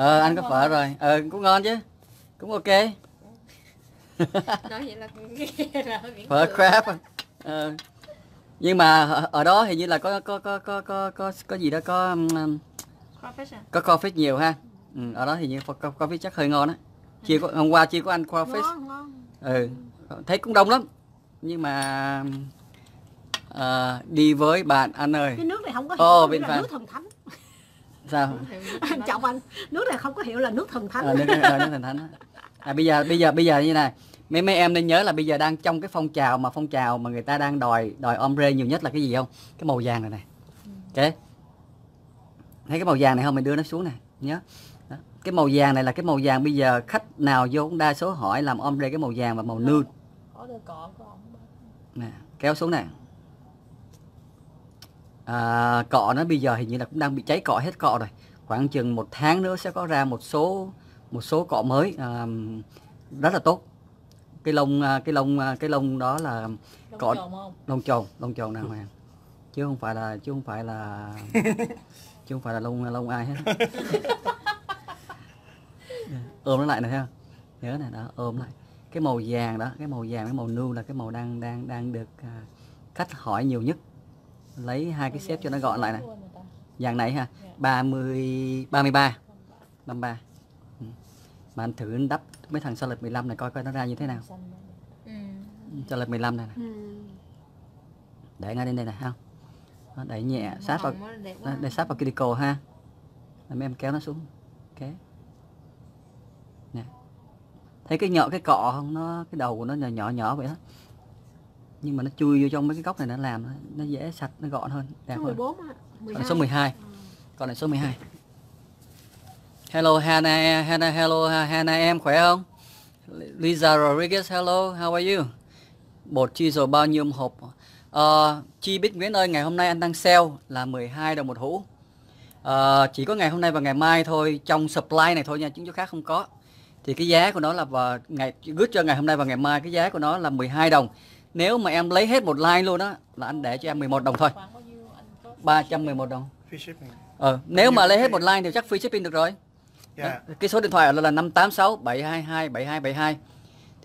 ờ anh có phở rồi. Ờ cũng ngon chứ. Cũng ok. Nói vậy là cười. crab. Ờ. nhưng mà ở, đó hình như là có có có có có có, có gì đó có um, Crawfish à? có crawfish nhiều ha. Ừ, ở đó thì như crawfish chắc hơi ngon á. Chia có, hôm qua chia có ăn ngon ừ thấy cũng đông lắm. Nhưng mà ờ, đi với bạn anh ơi. Cái nước này không có Ồ, hiệu bên là nước thần thánh sao? Anh chọc anh. Nước này không có hiệu là nước thần thánh. Ờ, nước, ờ, nước thần thánh à, bây giờ bây giờ bây giờ như này. Mấy mấy em nên nhớ là bây giờ đang trong cái phong trào mà phong trào mà người ta đang đòi đòi ombre nhiều nhất là cái gì không? Cái màu vàng này này. Ok thấy cái màu vàng này không? Mình đưa nó xuống này. Nhớ. Đó. cái màu vàng này là cái màu vàng bây giờ khách nào vô cũng đa số hỏi làm ombre cái màu vàng và màu nude. Nè kéo xuống nè à, cọ nó bây giờ hình như là cũng đang bị cháy cọ hết cọ rồi. Khoảng chừng một tháng nữa sẽ có ra một số một số cọ mới à, rất là tốt. Cái lông à, cái lông à, cái lông đó là Cọ- không lông trồn lông trồn nào hoàng chứ không phải là chứ không phải là chứ không phải là lông lông ai hết. Ôm nó lại này ha nhớ này đó ôm lại. Cái màu vàng đó cái màu vàng cái màu nu là cái màu đang đang đang được à, khách hỏi nhiều nhất lấy hai cái xếp cho nó gọn lại này. Vàng này ha. 30 33 33 ừ. mà anh thử anh đắp mấy thằng Solid 15 này coi coi nó ra như thế nào. Ừ. Solid 15 này, này. Ừ. để ngay lên đây này ha. Đẩy nhẹ sát vào quá. để sát vào cuticle ha. Mấy em kéo nó xuống ok nè. Thấy cái nhỏ cái cọ không? Nó cái đầu của nó nhỏ nhỏ nhỏ vậy đó nhưng mà nó chui vô trong mấy cái góc này nó làm nó, dễ sạch nó gọn hơn đẹp số hơn. 14 á còn 12 số 12 còn lại số 12 hello Hannah Hannah hello Hannah em khỏe không? Lisa Rodriguez hello how are you? Bột chi rồi bao nhiêu hộp? Ờ, Chi Bích Nguyễn ơi, ngày hôm nay anh đang sale là 12 đồng một hũ. Ờ, chỉ có ngày hôm nay và ngày mai thôi, trong supply này thôi nha, chứng chỗ khác không có. Thì cái giá của nó là vào ngày good cho ngày hôm nay và ngày mai cái giá của nó là 12 đồng. Nếu mà em lấy hết một line luôn á là anh để cho em 11 đồng thôi. 311 đồng. Free shipping. Ờ, nếu mà lấy hết một line thì chắc free shipping được rồi. Yeah. Đó, Cái số điện thoại là là 586 722 7272.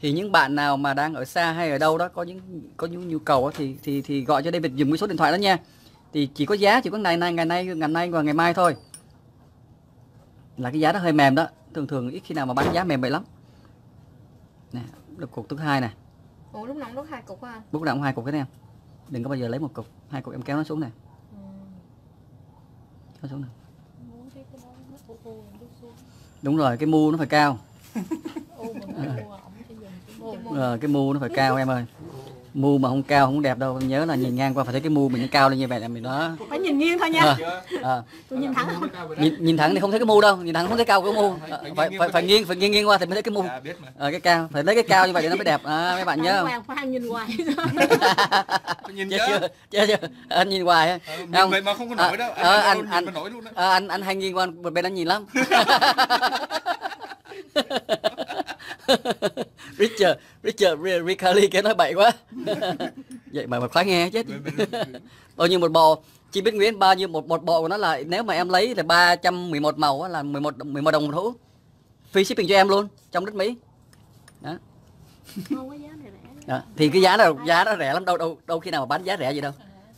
Thì những bạn nào mà đang ở xa hay ở đâu đó có những có những nhu cầu á, thì thì thì gọi cho David dùng cái số điện thoại đó nha. Thì chỉ có giá chỉ có ngày nay ngày nay ngày nay và ngày mai thôi. Là cái giá đó hơi mềm đó. Thường thường ít khi nào mà bán giá mềm vậy lắm. Nè, được cục thứ hai nè. Ủa lúc nào cũng đốt hai cục á anh? Bút nào cũng hai cục cái em. Đừng có bao giờ lấy một cục, hai cục em kéo nó xuống nè. Ừ. Kéo xuống nè. Đúng rồi, cái mu nó phải cao. Ờ, cái mu nó phải cao em ơi mu mà không cao không đẹp đâu nhớ là nhìn ngang qua phải thấy cái mu mình nó cao lên như vậy là mình nó phải nhìn nghiêng thôi nha Ờ, ờ. tôi nhìn thẳng không nhìn, nhìn thẳng thì không thấy cái mu đâu nhìn thẳng không thấy cao cái mu Ờ, phải phải phải nghiêng phải nghiêng nghiêng qua thì mới thấy cái mu biết mà. ờ, cái cao phải lấy cái cao như vậy thì nó mới đẹp à, mấy bạn nhớ không nhìn hoài Nhìn chưa? chưa chưa anh nhìn hoài Ờ, Không. vậy mà không có Ờ, nổi đâu. ờ, Anh, anh- anh, anh- anh, nổi luôn đó. Ờ, anh anh hay nghiêng qua một bên anh nhìn lắm Richard Richard Ri- Riccardi cái nói bậy quá. Vậy mà mà khoái nghe chết bao nhiêu một bộ chị biết Nguyễn bao nhiêu một một bộ của nó là nếu mà em lấy là 311 màu á, là 11 đồng- 11 đồng một hũ. Free shipping cho em luôn trong đất Mỹ. Đó. không có giá này rẻ đó thì cái giá đó giá đó rẻ lắm đâu đâu đâu khi nào mà bán giá rẻ vậy đâu.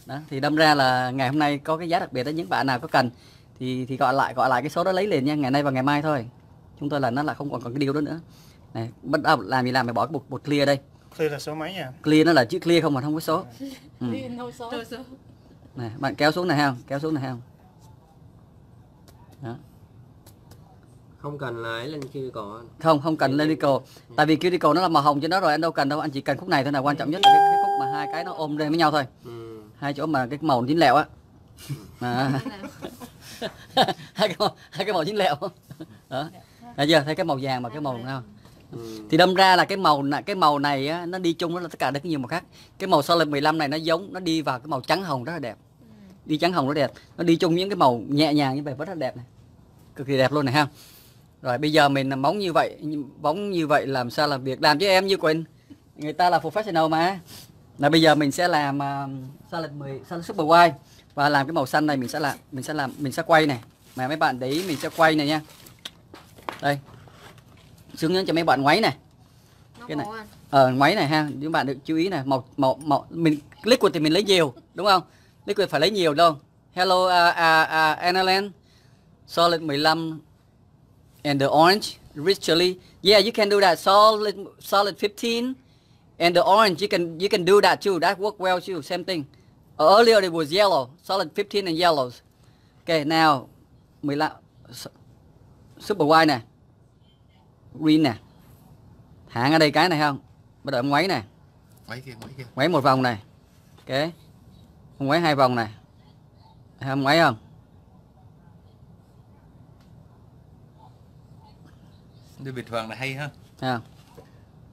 Đó thì đâm ra là ngày hôm nay có cái giá đặc biệt đó những bạn nào có cần thì thì gọi lại gọi lại cái số đó lấy liền nha ngày nay và ngày mai thôi. Chúng tôi là nó là không còn còn cái điều đó nữa này bắt đầu làm gì làm phải bỏ cái bột bột clear đây. Clear là số mấy nha? clear nó là chữ clear không mà không có số. Ừ. Này bạn kéo xuống này ha kéo xuống này ha đó. không cần là ấy lên kia còn không không cần lên cuticle tại vì cuticle nó là màu hồng trên đó rồi anh đâu cần đâu anh chỉ cần khúc này thôi là quan trọng nhất là cái, cái khúc mà hai cái nó ôm lên với nhau thôi. Ừ. hai chỗ mà cái màu dính lẹo á. À. hai cái màu hai cái màu dính lẹo. Đó. Thấy chưa? Thấy cái màu vàng mà cái màu nào Ừ. thì đâm ra là cái màu này cái màu này á, nó đi chung với là tất cả rất nhiều màu khác. Cái màu solid 15 này nó giống nó đi vào cái màu trắng hồng rất là đẹp. Đi trắng hồng rất đẹp. Nó đi chung những cái màu nhẹ nhàng như vậy rất là đẹp này. Cực kỳ đẹp luôn này ha. Rồi bây giờ mình làm bóng như vậy bóng như vậy làm sao làm việc? Làm cho em như Quỳnh. Người ta là professional mà. Là bây giờ mình sẽ làm à, uh, salad 10 salad super white và làm cái màu xanh này mình sẽ làm mình sẽ làm mình sẽ quay này. Mà mấy bạn đấy mình sẽ quay này nha. Đây hướng dẫn cho mấy bạn ngoáy này. Cái này. anh. ờ ngoáy này ha những bạn được chú ý này màu màu màu mình liquid thì mình lấy nhiều đúng không? Liquid phải lấy nhiều đâu. Hello uh, uh, uh, Annalen solid 15 and the orange rich chili. Yeah you can do that. Solid solid 15 and the orange you can you can do that too. That work well too same thing. Earlier it was yellow solid 15 and yellows. Okay now 15 su- super white nè green nè. Hạng ở đây cái này không? Bắt đầu em ngoáy nè. Mấy kia mấy kia. Ngoáy một vòng này. Ok. Em ngoáy hai vòng này. Không ngoáy không? Đi bình thường là hay ha. Không?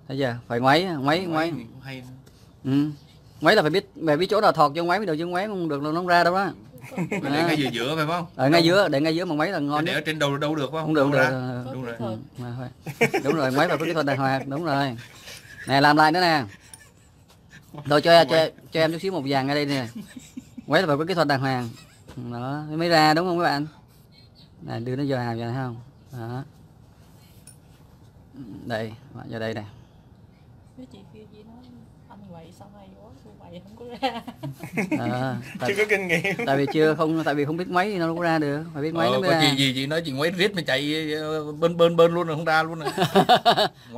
Thấy chưa? Phải ngoáy ngoáy ngoáy cũng hay ừ. ngoáy là phải biết phải biết chỗ nào thọt cho ngoáy mới được chứ ngoáy không được là nó ra đâu Phải để ngay giữa giữa phải không? Ở ngay giữa để ngay giữa mà ngoáy là ngon để nhất. ở trên đầu đâu được phải không? Không được được ờ, đúng rồi. Ừ, đúng rồi phải có kỹ thuật đàng hoàng. Đúng rồi. Nè làm lại nữa nè. Rồi cho cho cho em chút xíu một vàng ngay đây nè. Ngoáy là phải có kỹ thuật đàng hoàng. Đó mới ra đúng không các bạn? Này đưa nó vô hàm vậy không? Đó. Đây vào đây nè Với chị kia chị nói anh quậy sao hay quá, tôi không ra. Đó, tại, chưa có kinh nghiệm. tại vì chưa không tại vì không biết máy thì nó đâu có ra được phải biết máy ờ, nó mới có ra. chị gì chị nói chị ngoáy riết mà chạy bên bên bên luôn rồi không ra luôn rồi.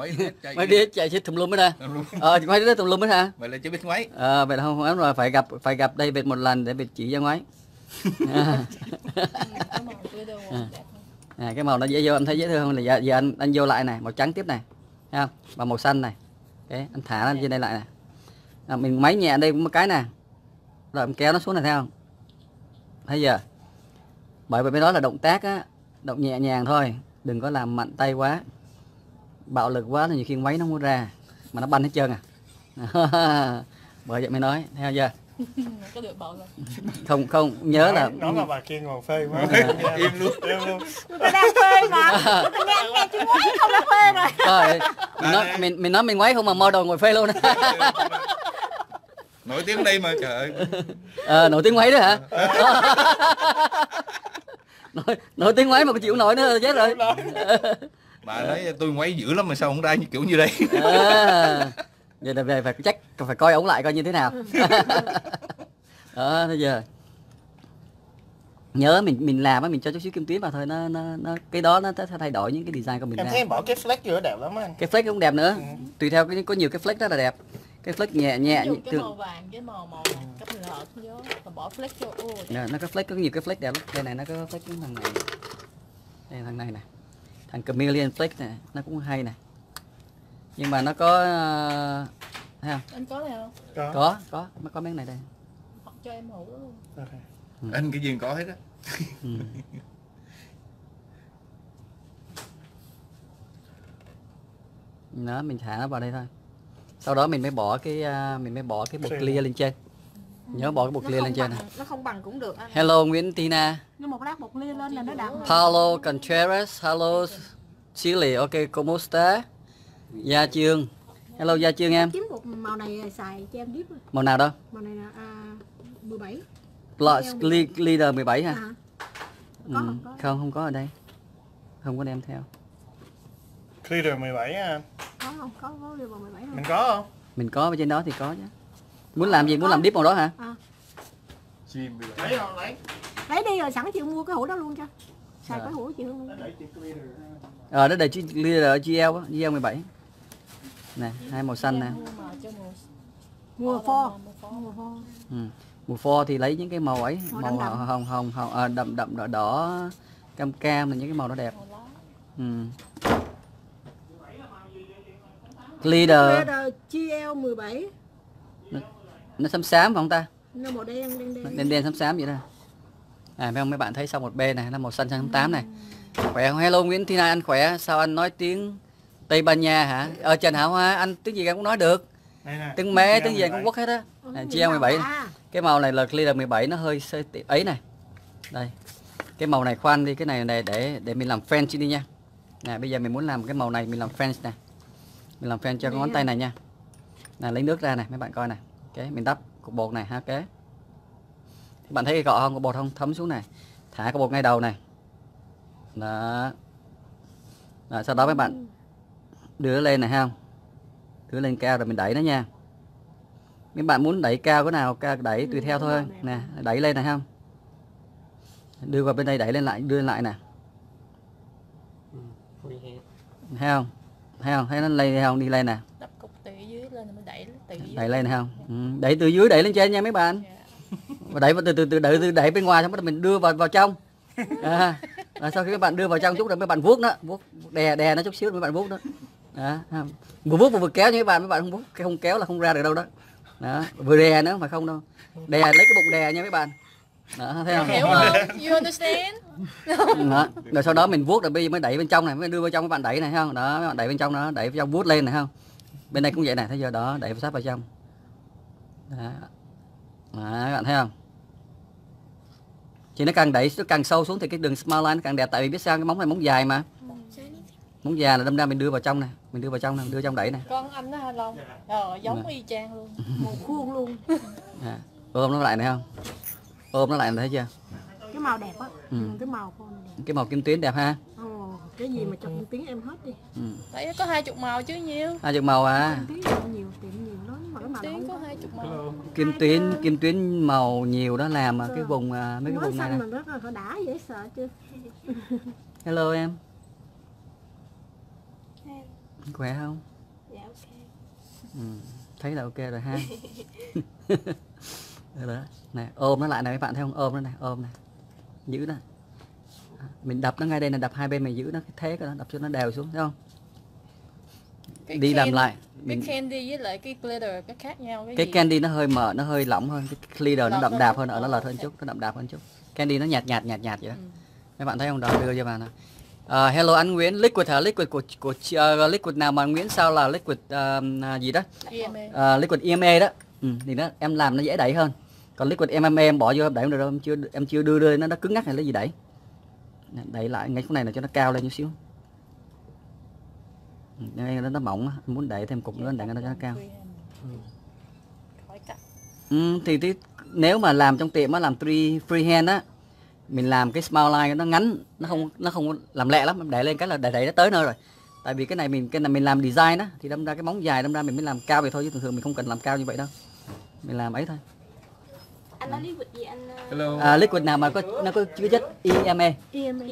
Riết chạy máy đi chạy chết tùm lum hết ra ờ máy đi tùm lum hết hả? Vậy là chưa biết ngoáy ờ vậy là không không rồi phải gặp phải gặp đây một lần để biệt chỉ ra ngoái à, À. không? à, cái màu nó dễ vô anh thấy dễ thương không? Là giờ, giờ anh anh vô lại này màu trắng tiếp này thấy không? Và màu xanh này. Cái anh thả nó trên đây lại này à, mình máy nhẹ đây cũng một cái nè. Rồi em kéo nó xuống này thấy không? Thấy giờ bởi vì cái đó là động tác á động nhẹ nhàng thôi đừng có làm mạnh tay quá. Bạo lực quá thì nhiều khi máy nó không có ra mà nó banh hết trơn à. Bởi vậy mới nói theo chưa? Nó có được bầu rồi. không không nhớ là nói mà bà kia ngồi phê quá. Im luôn. Im luôn. Người ta đang phê mà. Nghe nghe chữ ngoáy không đã phê rồi. Mình nói mình mình nói mình ngoáy không mà model ngồi phê luôn nổi tiếng đây mà trời ơi. Ờ nổi tiếng ngoáy đó hả? Nổi, nổi tiếng ngoáy mà có chịu nổi nữa chết rồi. Bà nói tôi ngoáy dữ lắm mà sao không ra như kiểu như đây. À, vậy là về phải chắc phải coi ổng lại coi như thế nào. Đó bây giờ. Nhớ mình mình làm á mình cho chút xíu kim tuyến vào thôi nó nó, nó cái đó nó thay đổi những cái design của mình em ra. thấy em bỏ cái flex vô đẹp lắm anh. Cái flex cũng đẹp nữa. Ừ. tùy theo cái có nhiều cái flex rất là đẹp cái flex nhẹ nhẹ Ví dụ cái màu vàng với màu màu này, cấp lợt vô, rồi bỏ flex vô. Ô. Nè, nó có flex có nhiều cái flex đẹp lắm đây này nó có flex cái thằng này đây thằng này này thằng chameleon flex này nó cũng hay này nhưng mà nó có ờ, thấy không Anh có này không? có, có có nó có mấy cái này đây Hoặc cho em đó luôn. Ok. anh cái gì có hết á ừ. đó mình thả nó vào đây thôi sau đó mình mới bỏ cái à, mình mới bỏ cái bột Clear. lên trên. Nhớ bỏ cái bột Nó clear lên trên bằng, này. nó không bằng cũng được anh. hello Nguyễn Tina. Nhưng một lát bột lia lên là nó đậm Paulo Contreras hello Chile. Ok como está? Gia Trương. Hello Gia Trương em. Kiếm bột màu này xài cho em rồi màu nào đâu Màu này là à, 17 Plus Le- Leader 17 hả? À, ừ. có không có? không không có ở đây. Không có đem theo Clear 17 á anh có không? Có có vào 17 không? Mình có không? Mình có ở trên đó thì có chứ. Muốn làm gì? Muốn làm dip màu đó hả? Chim bây giờ. Lấy không lấy. Lấy đi rồi sẵn chịu mua cái hũ đó luôn cho. Xài Dạ. cái hũ chịu luôn. Clear ờ đó để chữ Leader ở GL á, GL 17 nè hai màu xanh nè. Mua cho mùa mua. Pho pho pho. pho ừ. màu pho thì lấy những cái màu ấy Màu màu đậm đậm. hồng hồng hồng à, đậm đậm đỏ đỏ cam cam là những cái màu đó đẹp. Ừ. Leader. Leader GL 17 nó xám xám phải không ta? Nó màu đen đen đen. Đen đen xám xám vậy đó à mấy ông mấy bạn thấy sau một bên này nó màu xanh xanh tám này. Khỏe không? Hello Nguyễn Thi Na anh khỏe. Sao anh nói tiếng Tây Ban Nha hả? Ờ Trần Hảo Hoa anh tiếng gì anh cũng nói được. Đây nè tiếng mé tiếng gì anh 17. cũng quốc hết á. Ừ, à, nhìn GL17 màu này. à. cái màu này là Clear 17 nó hơi ấy này. Đây. Cái màu này khoan đi cái này này để để mình làm French đi nha. Nè bây giờ mình muốn làm cái màu này mình làm French này mình làm French cho cái ngón tay này nha. Nè lấy nước ra này mấy bạn coi này ok mình đắp cục bột này ha ok. Thì bạn thấy cái cọ không? Có bột không? Thấm xuống này. Thả cái bột ngay đầu này. Đó. Rồi, sau đó mấy bạn đưa nó lên này ha. Đưa lên cao rồi mình đẩy nó nha. Mấy bạn muốn đẩy cao cái nào cao đẩy tùy theo thôi. nè. Đẩy lên này ha. Đưa vào bên đây đẩy lên lại đưa lên lại nè. Freehand. thấy không thấy không? Thấy nó lên thấy không? Đi lên nè. Đập cục từ dưới lên mới đẩy từ dưới. Đẩy lên không? Ừ. đẩy từ dưới đẩy lên trên nha mấy bạn. Dạ. và đẩy từ từ từ đẩy từ đẩy bên ngoài xong bắt đầu mình đưa vào vào trong. À, rồi sau khi các bạn đưa vào trong chút rồi mấy bạn vuốt nó vuốt đè đè nó chút xíu mấy bạn vuốt đó, không? vừa vuốt vừa vừa kéo nha mấy bạn mấy bạn không vuốt không kéo là không ra được đâu đó. Đó vừa đè nữa mà không đâu. Đè lấy cái bụng đè nha mấy bạn đó thấy không? Hiểu không? You understand? Đó. rồi sau đó mình vuốt rồi bây giờ mới đẩy bên trong này mới đưa vào trong mấy bạn đẩy này thấy không? Đó mấy bạn đẩy bên trong đó đẩy vào trong vuốt lên này không? Bên đây cũng vậy này thấy giờ đó đẩy sát vào trong. Đó. đó các bạn thấy không? Thì nó càng đẩy nó càng sâu xuống thì cái đường smile line nó càng đẹp tại vì biết sao cái móng này móng dài mà. Móng dài là đâm ra mình đưa vào trong này mình đưa vào trong này đưa trong đẩy này. Con anh đó hả long? Ờ giống Dạ. y chang luôn một khuôn luôn. À. ôm nó lại này không ôm nó lại này thấy chưa? Cái màu đẹp á. Ừ. ừ. cái màu con đẹp. Cái màu kim tuyến đẹp ha? Ồ cái gì mà chọc tiếng em hết đi. Ừ. thấy có hai chục màu chứ nhiều. Hai chục màu à? Tiếng em nhiều tiệm nhiều lắm mà cái màu có có. hai chục màu. Kim tuyến kim tuyến màu nhiều đó làm cái vùng à, mấy cái vùng này mà rất là đã dễ sợ chưa hello em. Khỏe không? Dạ ok. Ừ. thấy là ok rồi ha. Đó. Này ôm nó lại này mấy bạn thấy không? Ôm nó này ôm này. Giữ nó. Mình đập nó ngay đây là đập hai bên mình giữ nó cái thế của nó đập cho nó đều xuống thấy không? Cái đi làm can- lại. cái mình candy với lại cái glitter cái khác nhau cái, cái gì? candy nó hơi mờ nó hơi lỏng hơn. Cái clear nó đậm hơn đạp hơn ở nó lọt hơn chút nó đậm đạp hơn chút. Candy nó nhạt nhạt nhạt nhạt vậy. Đó Ừ. mấy bạn thấy không? Đó đưa cho bạn nè Ờ, hello anh Nguyễn. Liquid hả? Liquid của của uh, liquid nào mà Nguyễn sao là liquid uh, gì đó? EMA Ờ, liquid EMA đó. Ừ, thì nó em làm nó dễ đẩy hơn còn liquid em em bỏ vô em đẩy được đâu em chưa em chưa đưa đưa nó nó cứng ngắc này lấy gì đẩy đẩy lại ngay chỗ này là cho nó cao lên chút xíu. Ừ, ngay nó, nó mỏng em muốn đẩy thêm cục nữa đẩy nó cho nó cao. Ừ, thì, thì nếu mà làm trong tiệm á làm free freehand á mình làm cái small line nó ngắn nó không nó không làm lẹ lắm để lên cái là để đẩy nó tới nơi rồi. Tại vì cái này mình cái này mình làm design á thì đâm ra cái móng dài đâm ra mình mới làm cao vậy thôi chứ thường thường mình không cần làm cao như vậy đâu. Mình làm ấy thôi anh nói liquid gì anh ờ, hello. À, liquid nào mà có nó có chứa chất EMA EMA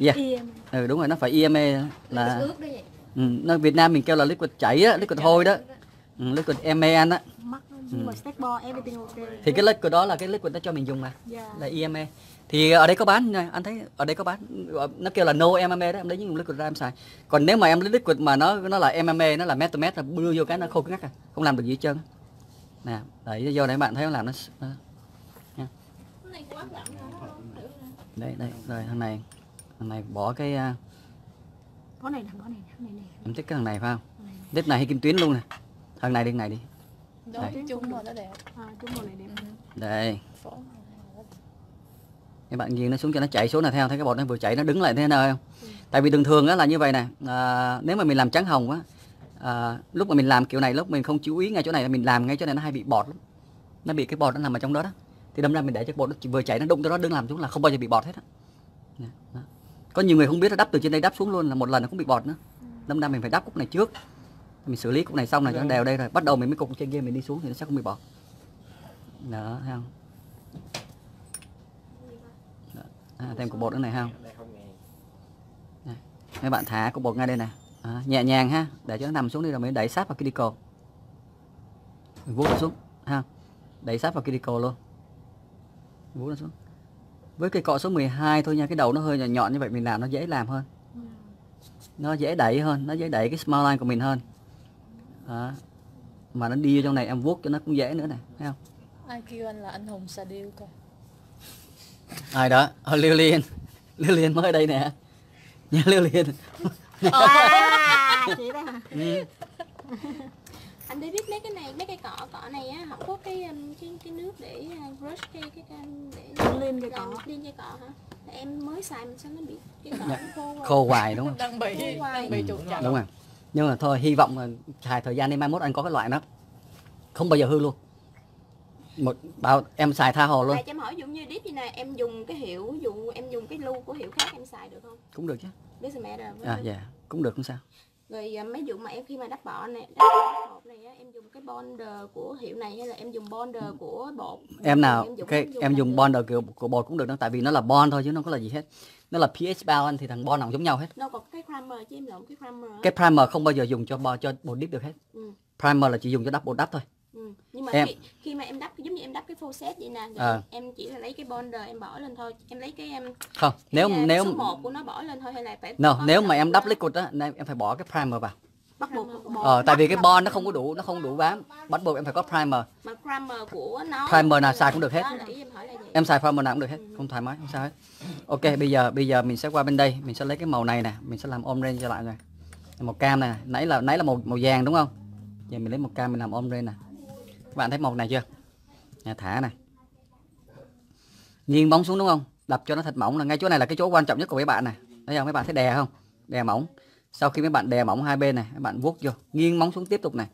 Yeah. EMA ừ đúng rồi nó phải EMA là đấy ừ, nó Việt Nam mình kêu là liquid chảy á liquid hôi đó. Ừ, liquid EMA á everything ok. Thì cái liquid đó là cái liquid đó cho mình dùng mà dạ. là EMA thì ở đây có bán nha anh thấy ở đây có bán nó kêu là no MMA đó em lấy những liquid ra em xài. Còn nếu mà em lấy liquid mà nó nó là MMA nó là metamet là đưa vô cái nó khô cứng ngắc à không làm được gì hết trơn á. nè đẩy vô để bạn thấy nó làm nó, nó đây đây rồi thằng này. Thằng này bỏ cái à, có này có này nè này em thích cái thằng này phải không? Thích này hay kim tuyến luôn nè. Thằng này đi thằng này đi. Đây. chung mà nó đẹp. À chúng màu này đẹp. Ừ. đây. Các bạn nghiêng nó xuống cho nó chạy xuống này theo thấy cái bột nó vừa chạy nó đứng lại thế nào không? Tại vì thường thường á là như vậy nè. À, nếu mà mình làm trắng hồng á à, lúc mà mình làm kiểu này lúc mình không chú ý ngay chỗ này là mình làm ngay chỗ này nó hay bị bọt lắm. Nó bị cái bọt nó nằm ở trong đó đó thì đâm ra mình để cho bột nó vừa chảy nó đụng cho nó đừng làm xuống là không bao giờ bị bọt hết dạ, đó. có nhiều người không biết nó đắp từ trên đây đắp xuống luôn là một lần nó cũng bị bọt nữa. Đâm ra mình phải đắp cục này trước. Mình xử lý cục này xong này cho nó đều đây rồi. Bắt đầu mình mới cục trên kia mình đi xuống thì nó sẽ không bị bọt. Đó thấy không? Đó. À, thêm cục bột nữa này không? Đây mấy bạn thả cục bột ngay đây nè. À, nhẹ nhàng ha. Để cho nó nằm xuống đi rồi mới đẩy sát vào cuticle vuốt nó xuống ha đẩy sát vào cuticle luôn vuốt nó xuống. Với cây cọ số 12 thôi nha cái đầu nó hơi nhọn nhọn như vậy mình làm nó dễ làm hơn. Nó dễ đẩy hơn nó dễ đẩy cái smile line của mình hơn. Đó. mà nó đi vô trong này em vuốt cho nó cũng dễ nữa này thấy không? Ai kêu anh là anh hùng xà điêu coi ai đó? Ờ, Liêu Liên. Liêu Liên mới ở đây nè. Nha Liêu Liên. À chị đó hả? Ừ. anh để biết mấy cái này mấy cây cọ cọ này á không có cái um, cái cái nước để uh, brush cái cái cái để lên cây cọ liên cây cọ hả? Em mới xài mà sao nó bị cái cọ Dạ. khô khô hoài đúng không? Đang bị Khô hoài. đang bị trục chặt đúng rồi. Nhưng mà thôi hy vọng là xài thời gian đi mai mốt anh có cái loại đó. Không bao giờ hư luôn. Một bao em xài tha hồ luôn. Cho em hỏi dụ như dip như này em dùng cái hiệu dụ em dùng cái lưu của hiệu khác em xài được không? Cũng được chứ. Doesn't matter à dạ. Cũng được không sao rồi à, mấy vụ mà em khi mà đắp bọ này đắp bột này á em dùng cái bonder của hiệu này hay là em dùng bonder của bột? Em nào Em dùng- cái em dùng em dùng được. bond của, bột cũng được đó tại vì nó là bond thôi chứ nó không có là gì hết. Nó là pH balance thì thằng bond nào giống nhau hết. Đâu còn cái primer chứ em lộn cái primer cái primer không bao giờ dùng cho bo cho bột dip được hết. Ừ. primer là chỉ dùng cho đắp bột đắp thôi Ừ. nhưng mà Em- khi, khi mà em đắp giống như em đắp cái full set vậy nè À. em chỉ là lấy cái bonder em bỏ lên thôi. Em lấy cái em không nếu cái, à, nếu số 1 của nó bỏ lên thôi hay là phải no, nếu mà em đắp liquid á em em phải bỏ cái primer vào. Bắt buộc ờ tại vì cái bond nó không có đủ nó không đủ bám. Bắt buộc em phải có primer. Mà primer của nó Primer nào là- xài cũng được hết. em xài primer nào cũng được hết không thoải mái không sao hết. Ok bây giờ bây giờ mình sẽ qua bên đây mình sẽ lấy cái màu này nè mình sẽ làm orange cho lại rồi. Màu cam nè nãy là nãy là màu màu vàng đúng không? Giờ mình lấy màu cam mình làm orange nè các bạn thấy một này chưa? Nè, thả này nghiêng bóng xuống đúng không? Đập cho nó thật mỏng là ngay chỗ này là cái chỗ quan trọng nhất của mấy bạn này thấy không? Mấy bạn thấy đè không? Đè mỏng. Sau khi mấy bạn đè mỏng hai bên này, mấy bạn vuốt vô. Nghiêng móng xuống tiếp tục này.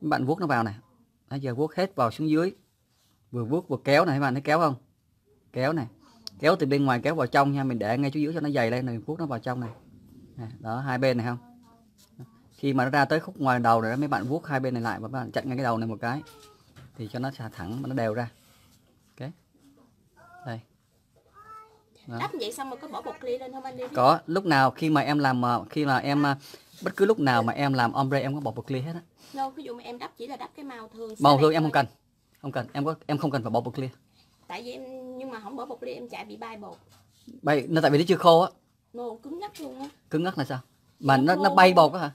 Mấy bạn vuốt nó vào này bây giờ vuốt hết vào xuống dưới. Vừa vuốt vừa kéo này các bạn thấy kéo không? Kéo này kéo từ bên ngoài, kéo vào trong nha. Mình để ngay chỗ dưới cho nó dày lên này vuốt nó vào trong này. Đó, hai bên này không? Khi mà nó ra tới khúc ngoài đầu rồi đó, mấy bạn vuốt hai bên này lại và các bạn chặn ngay cái đầu này một cái thì cho nó xả thẳng mà nó đều ra. Ok. Đây. Đó. đắp vậy xong rồi có bỏ bột clear lên không anh đi? Có. Lúc nào khi mà em làm ờ, khi mà em ờ, bất cứ lúc nào mà em làm ombre em có bỏ bột clear hết á. No, ví dụ mà em đắp chỉ là đắp cái màu thường màu thôi em thôi. không cần. Không cần. Em có em không cần phải bỏ bột clear tại vì em nhưng mà không bỏ bột clear em chạy bị bay bột. Bay nó tại vì nó chưa khô á. No cứng ngắc luôn á. Cứng ngắc là sao? Mà Nó nó nó bay bột á hả?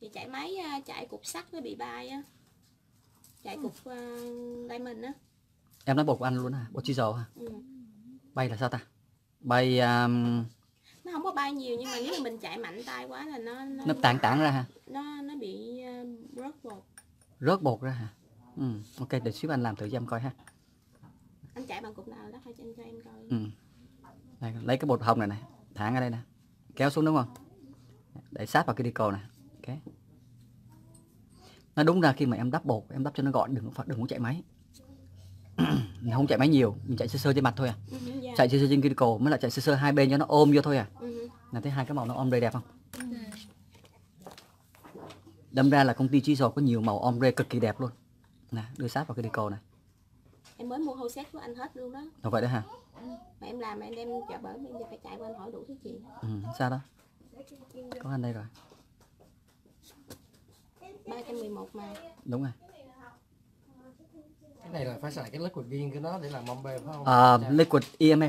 Thì chạy máy à, chạy cục sắt nó bị bay á chạy cục uh, diamond á. Em nói bột của anh luôn hả? Bột chisel hả? Ừ. bay là sao ta? Bay um, nó không có bay nhiều nhưng mà nếu mà mình chạy mạnh tay quá là nó nó nó tản tản ra hả? Nó nó bị uh, rớt bột. Rớt bột ra hả? Ừ. ok để xíu anh làm thử cho em coi ha. Anh chạy bằng cục nào đó thôi cho anh cho em coi. Ừ. đây, lấy cái bột hồng này này thả ở đây nè. Kéo xuống đúng không? Để sát vào cái đi cầu này ok nó đúng ra khi mà em đắp bột em đắp cho nó gọn đừng đừng có chạy máy. Không chạy máy nhiều mình chạy sơ sơ trên mặt thôi à. Ừ, dạ. chạy sơ sơ trên cái cầu mới là chạy sơ sơ hai bên cho nó ôm vô thôi à. Ừ. là thấy hai cái màu nó ombre đẹp không? Đâm ra là công ty Chisel có nhiều màu ombre cực kỳ đẹp luôn. Nè đưa sát vào cái deco này. Em mới mua whole set của anh hết luôn đó. Ồ vậy đó hả? Mà em làm mà em đem chợ bển em phải chạy qua em hỏi đủ thứ chuyện. Ừ, sao đó? Có anh đây rồi 311 mà đúng rồi cái này là phải xài cái liquid riêng của nó để làm mâm bê phải không à, Dạ. liquid EMA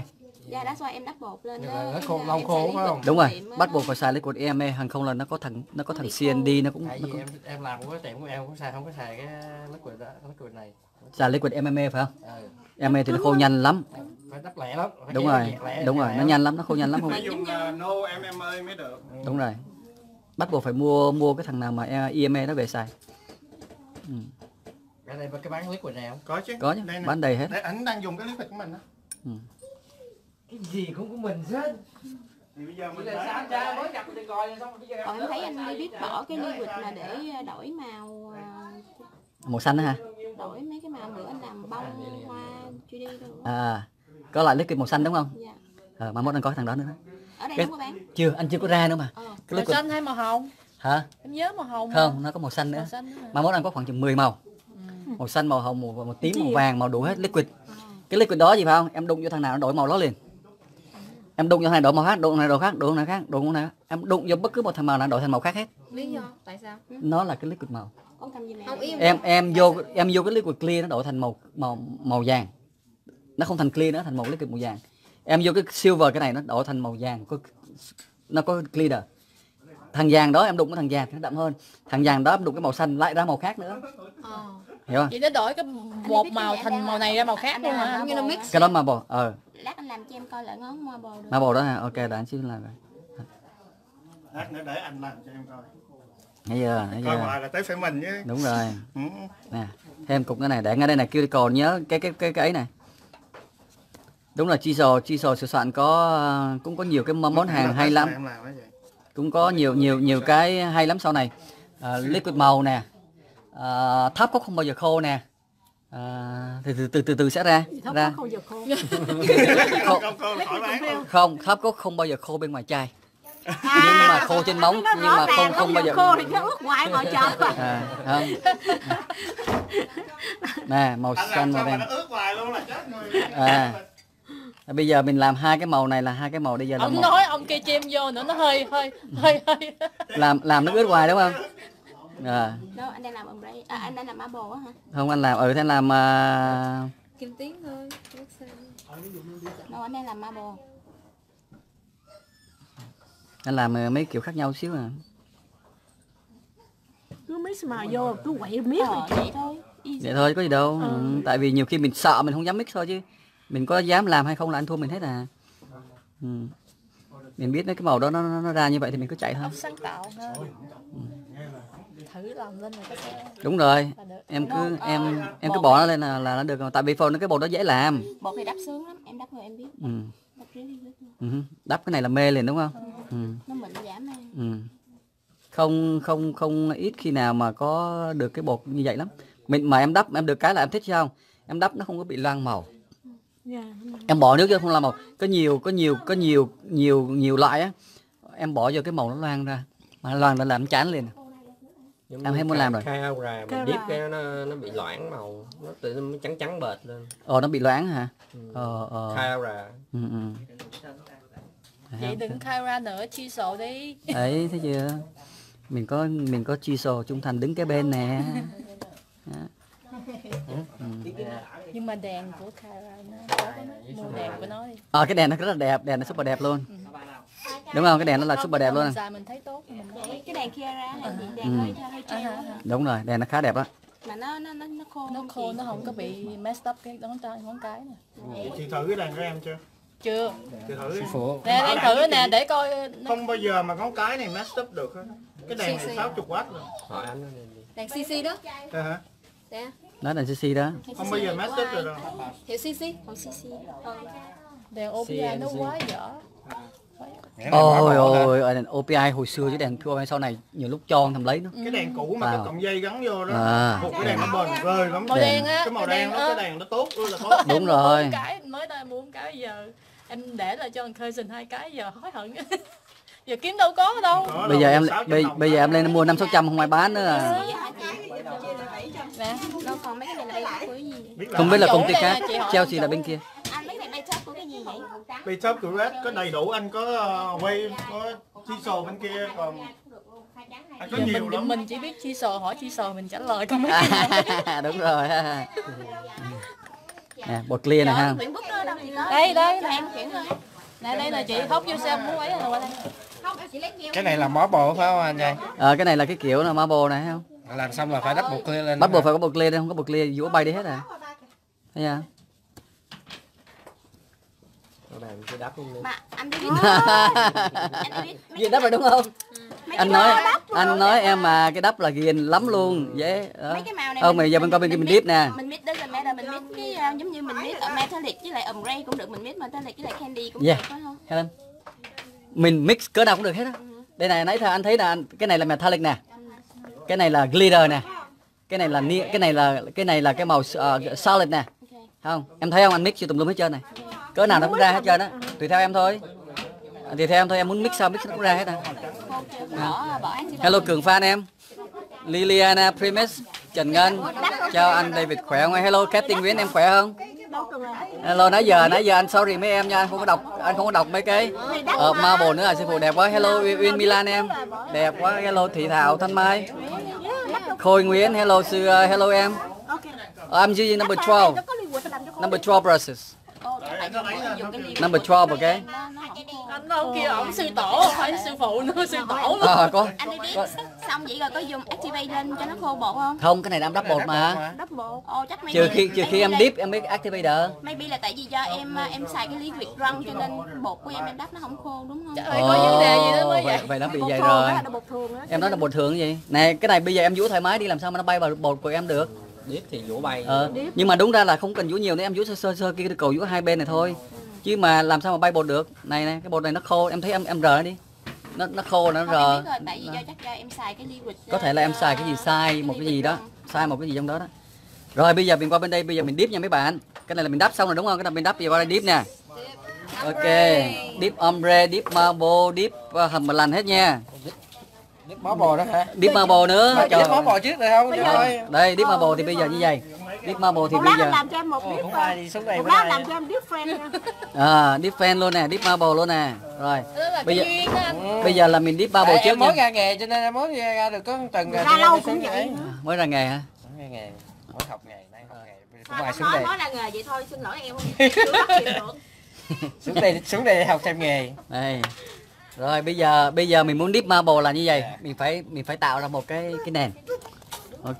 dạ đã xoay em đắp bột lên đó. là nó khô- Em lâu khô phải không? đúng rồi bắt nó- buộc phải xài liquid EMA hàng không là nó có thằng nó có thằng khô. CND nó cũng tại nó cũng em em làm của cái tiệm của em không có xài không có xài cái liquid đó liquid này xài liquid MMA phải không ờ, EMA thì nó khô nhanh lắm phải đắp lẹ lắm phải đúng rồi lẹ, đúng rồi lẹ nó lắm. nhanh lắm nó khô nhanh lắm không Mà Phải dùng uh, no MMA mới được đúng rồi bắt buộc phải mua mua cái thằng nào mà EMA nó về xài. Ừ. ở đây cái bán liquid này không có chứ. Có chứ. Đây nè. Bán đầy hết. Đây, ảnh đang dùng cái liquid của mình đó cái gì cũng của mình hết. Thì bây giờ mình là sáng ra mới gặp thì coi xong bây giờ còn em thấy anh David bỏ cái liquid là để đổi màu à, màu xanh đó hả? đổi mấy cái màu nữa anh làm bông hoa truy đi rồi à có lại liquid màu xanh đúng không? Dạ. ờ mà mốt anh có cái thằng đó nữa đó. Ở đây Cái- không có bán chưa anh chưa có ra nữa mà. Ờ. cái màu liquid xanh hay màu hồng? Hả? Em nhớ màu hồng mà. không nó có màu xanh nữa. Màu xanh mà mốt anh có khoảng chừng 10 màu. Ừ. màu xanh màu hồng màu, màu tím màu vàng màu đủ hết liquid. Cái liquid đó gì phải không? Em đụng vô thằng nào nó đổi màu đó liền. Em đụng vô thằng này đổi màu khác đụng thằng này đổi khác đụng thằng này khác đụng thằng này khác. em đụng vô bất cứ một thằng màu nào đổi thành màu khác hết. Lý do? Tại sao? Nó là cái liquid màu. Con cầm gì mẹ không yêu em em vô em vô cái liquid clear nó đổi thành màu màu màu vàng. Nó không thành clear nữa thành màu liquid màu vàng em vô cái silver cái này nó đổi thành màu vàng có nó có clear thằng vàng đó em đụng cái thằng vàng thì nó đậm hơn. Thằng vàng đó em đụng cái màu xanh lại ra màu khác nữa. Ờ. hiểu không? Vậy nó đổi cái một màu thành màu này ra màu khác luôn hả? như là mix cái đó marble ờ. Lát anh làm cho em coi lại ngón marble được. Marble đó hả? Ok để anh xíu làm rồi Lát nữa để anh làm cho em coi. Nãy giờ nãy coi giờ. hoài là tới phải mình chứ. Đúng rồi. Ừ. nè thêm cục cái này để ngay đây này cuticle nhớ cái cái cái cái ấy này đúng là Chisel Chisel sửa soạn có cũng có nhiều cái món hàng hay lắm. cũng có nhiều nhiều nhiều cái hay lắm sau này. À, liquid màu nè. À, tháp cốc không bao giờ khô nè. À, từ, từ từ từ từ sẽ ra ra. không giờ khô. Không, tháp cốc không bao giờ khô bên ngoài chai. Nhưng mà khô trên móng nhưng mà không không bao giờ khô thì nó ướt hoài ngồi chờ. À, không. Nè màu anh xanh màu đen nó ướt hoài luôn là chết người. À. bây giờ mình làm hai cái màu này là hai cái màu bây giờ là ông một. nói ông kia chêm vô nữa nó hơi hơi hơi hơi. Làm làm nó ướt hoài đúng không? À, đâu anh đang làm ombre. À, anh đang làm marble á hả? Không anh làm ừ thế anh làm à, kim tuyến thôi đâu anh đang làm marble anh làm à, mấy kiểu khác nhau xíu à. Cứ mix màu vô cứ quậy miết ờ vậy thôi. Vậy thôi có gì đâu. Ừ. tại vì nhiều khi mình sợ mình không dám mix thôi chứ mình có dám làm hay không là anh thua mình hết à? Ừ. mình biết cái màu đó nó, nó, ra như vậy thì mình cứ chạy thôi. Sáng tạo ha. Thử làm lên rồi đúng rồi. được. Em Nó, cứ ờ, em em cứ bỏ nó lên là, là nó được rồi. Tại vì nó cái bột đó dễ làm. Bột này đắp sướng lắm. Em đắp rồi em biết. Ừ. đắp. Ừ. đắp cái này là mê liền đúng không? Ừ. nó mịn giảm ăn Ừ. không không không ít khi nào mà có được cái bột như vậy lắm. Mình mà em đắp em được cái là em thích sao không? Em đắp nó không có bị loang màu Dạ. em bỏ nước vô không loang màu. Có nhiều có nhiều có nhiều nhiều nhiều loại á. Em bỏ vô cái màu nó loang ra. Mà nó loang ra làm chán liền. Giống Em hết muốn làm rồi. khai ao rà mà điếp cái nó nó bị loãng màu. Nó tự nó trắng trắng bệt lên. Ờ nó bị loáng hả? Ừ. ờ ờ. Khai ao rà ừ, ừ. vậy đừng khai ra nữa chi sổ đi. Đấy thấy chưa? Mình có mình có chi sổ trung thành đứng cái bên nè nhưng mà đèn của khai ra nó á. mua đèn của nó đi. Ờ cái đèn nó rất là đẹp đèn nó super đẹp luôn. Đúng không? Cái đèn nó là super đẹp luôn. Mình xài mình thấy tốt mình cái đèn kia ra hay gì đèn Ừ. hơi hơi treo á. đúng rồi đèn nó khá đẹp á. Mà nó nó nó nó khô nó khô nó không có bị messed up cái ngón tay ngón cái nè. Chị thử cái đàn của em chưa? Chưa. Thử đi. nè đang thử nè để coi không bao giờ mà ngón cái này messed up được hết cái đèn này 60 w rồi. Đèn CC đó. Ờ hả? Nó là CC đó. Không bao giờ up được đâu. Hiệu CC còn CC ờ. đèn OPI nó quá dở. Ôi ôi đèn OPI hồi xưa chứ đèn OPI sau này nhiều lúc cho thầm lấy nó cái đèn cũ mà Wow. có cọng dây gắn vô đó. À. một cái đèn nó bền rơi lắm. Màu đen á cái màu đen đó cái đèn nó tốt ư là tốt. Đúng rồi. cái mới đây mua một cái giờ em để lại cho thằng khơi dình hai cái giờ hối hận giờ kiếm đâu có đâu. Có bây giờ em 600 bây, bây giờ em lên mua năm sáu trăm không ai bán nữa à. Vậy hả chị? nè đâu còn mấy cái này là của cái gì Biết là không biết là công ty khác Chelsea là bên kia. Anh mấy cái này bay top của cái gì vậy? Bị top của Red có đầy đủ anh có uh, wave có chisel bên kia còn anh có giờ nhiều mình lắm. Mình chỉ biết chi sò hỏi chi sò mình trả lời còn mấy cái nào đúng rồi. Nè bột clear này ha. Đây đây nè. nè đây là chị hóc vô xem muốn ấy rồi qua đây cái này là mó bò phải không anh trai ờ cái này là cái kiểu là marble này thấy không? Làm xong là phải đắp bột clear lên bắt buộc phải có bột clear đây không có bột clear vũa bay đi hết à. Thấy chưa? Ghiền đắp rồi đúng không? Mấy anh nói anh nói em mà cái đắp là ghiền lắm luôn dễ. Đó. mấy cái màu này không mà giờ bên coi bên kia mình dip nè. mình mix doesn't matter mình mix cái uh, giống như mình mix ở metallic với lại ombre cũng được mình mix metallic với lại candy cũng Yeah. được phải không? Helen mình mix cỡ nào cũng được hết á. Đây này nãy giờ anh thấy là cái này là metallic nè. Cái này là glitter nè. Cái này là ni cái này là cái này là cái màu uh, solid nè. Không em thấy không? Anh mix vô tùm lum hết trơn này. Cỡ nào nó cũng ra hết trơn á. Tùy theo em thôi. Tùy theo em thôi em muốn mix sao mix nó cũng ra hết à. Chưa hello cường fan em. Liliana Primus Trần Ngân. Chào anh David khỏe không? Hello Captain Nguyễn em khỏe không hello nãy giờ nãy giờ anh sorry mấy em nha anh không có đọc anh không có đọc mấy cái ờ, marble nữa là sư phụ đẹp quá. Hello Uyên Milan em. đẹp quá. Hello Thị Thảo Thanh Mai. Khôi Nguyễn. Hello sư uh, hello em. Uh, I'm using number 12 number 12 brushes number 12 ok. nó nó anh đâu kia ổng sư tổ không phải sư phụ nữa sư tổ luôn. à, có anh đi biết xong vậy rồi có dùng activate lên cho nó khô bột không? Không cái này là em đắp bột mà. Đắp bột. Ồ chắc maybe trừ khi trừ khi em dip em mới activator maybe là tại vì do em em xài cái liquid run cho nên bột của em em đắp nó không khô đúng không? Trời ơi, có vấn đề gì đó mới vậy, vậy nó bị vậy rồi. em nói là bột thường gì? Nè cái này bây giờ em vũ thoải mái đi làm sao mà nó bay vào bột của em được điếp thì vỗ bay. Ờ, nhưng mà đúng ra là không cần vũ nhiều nữa em vũ sơ sơ, sơ kia cầu vũ hai bên này thôi. Chứ mà làm sao mà bay bột được? Này này cái bột này nó khô em thấy em em rờ nó đi. Nó nó khô nó rờ em biết rồi tại vì do chắc do em xài cái liquid có thể là em xài cái gì sai một cái gì đó sai một cái gì trong đó đó. Rồi bây giờ mình qua bên đây bây giờ mình dip nha mấy bạn. Cái này là mình đắp xong rồi đúng không? Cái này mình đắp bây giờ qua đây dip nè ok deep ombre deep marble deep uh, hầm lành hết nha Máu bò đó hả? deep marble nữa máu bò trước rồi không? Ơi. đây deep marble thì bây giờ như vậy deep marble thì bây giờ làm cho em một đây một lát làm cho em điếp friend nha à deep fan luôn nè deep marble luôn nè rồi Bây giờ- bây giờ là mình deep marble Tại trước em mới nha ra nghề cho nên em mới ra, được có tuần rồi. ra lâu cũng vậy nữa. mới ra nghề hả Mới ra nghề, mới học nghề, nay học nghề. Xuống đây. nói là nghề vậy thôi xin lỗi em không Xuống đây xuống đây để học thêm nghề. đây rồi bây giờ bây giờ mình muốn deep marble là như vậy. Mình phải mình phải tạo ra một cái cái nền. Ok.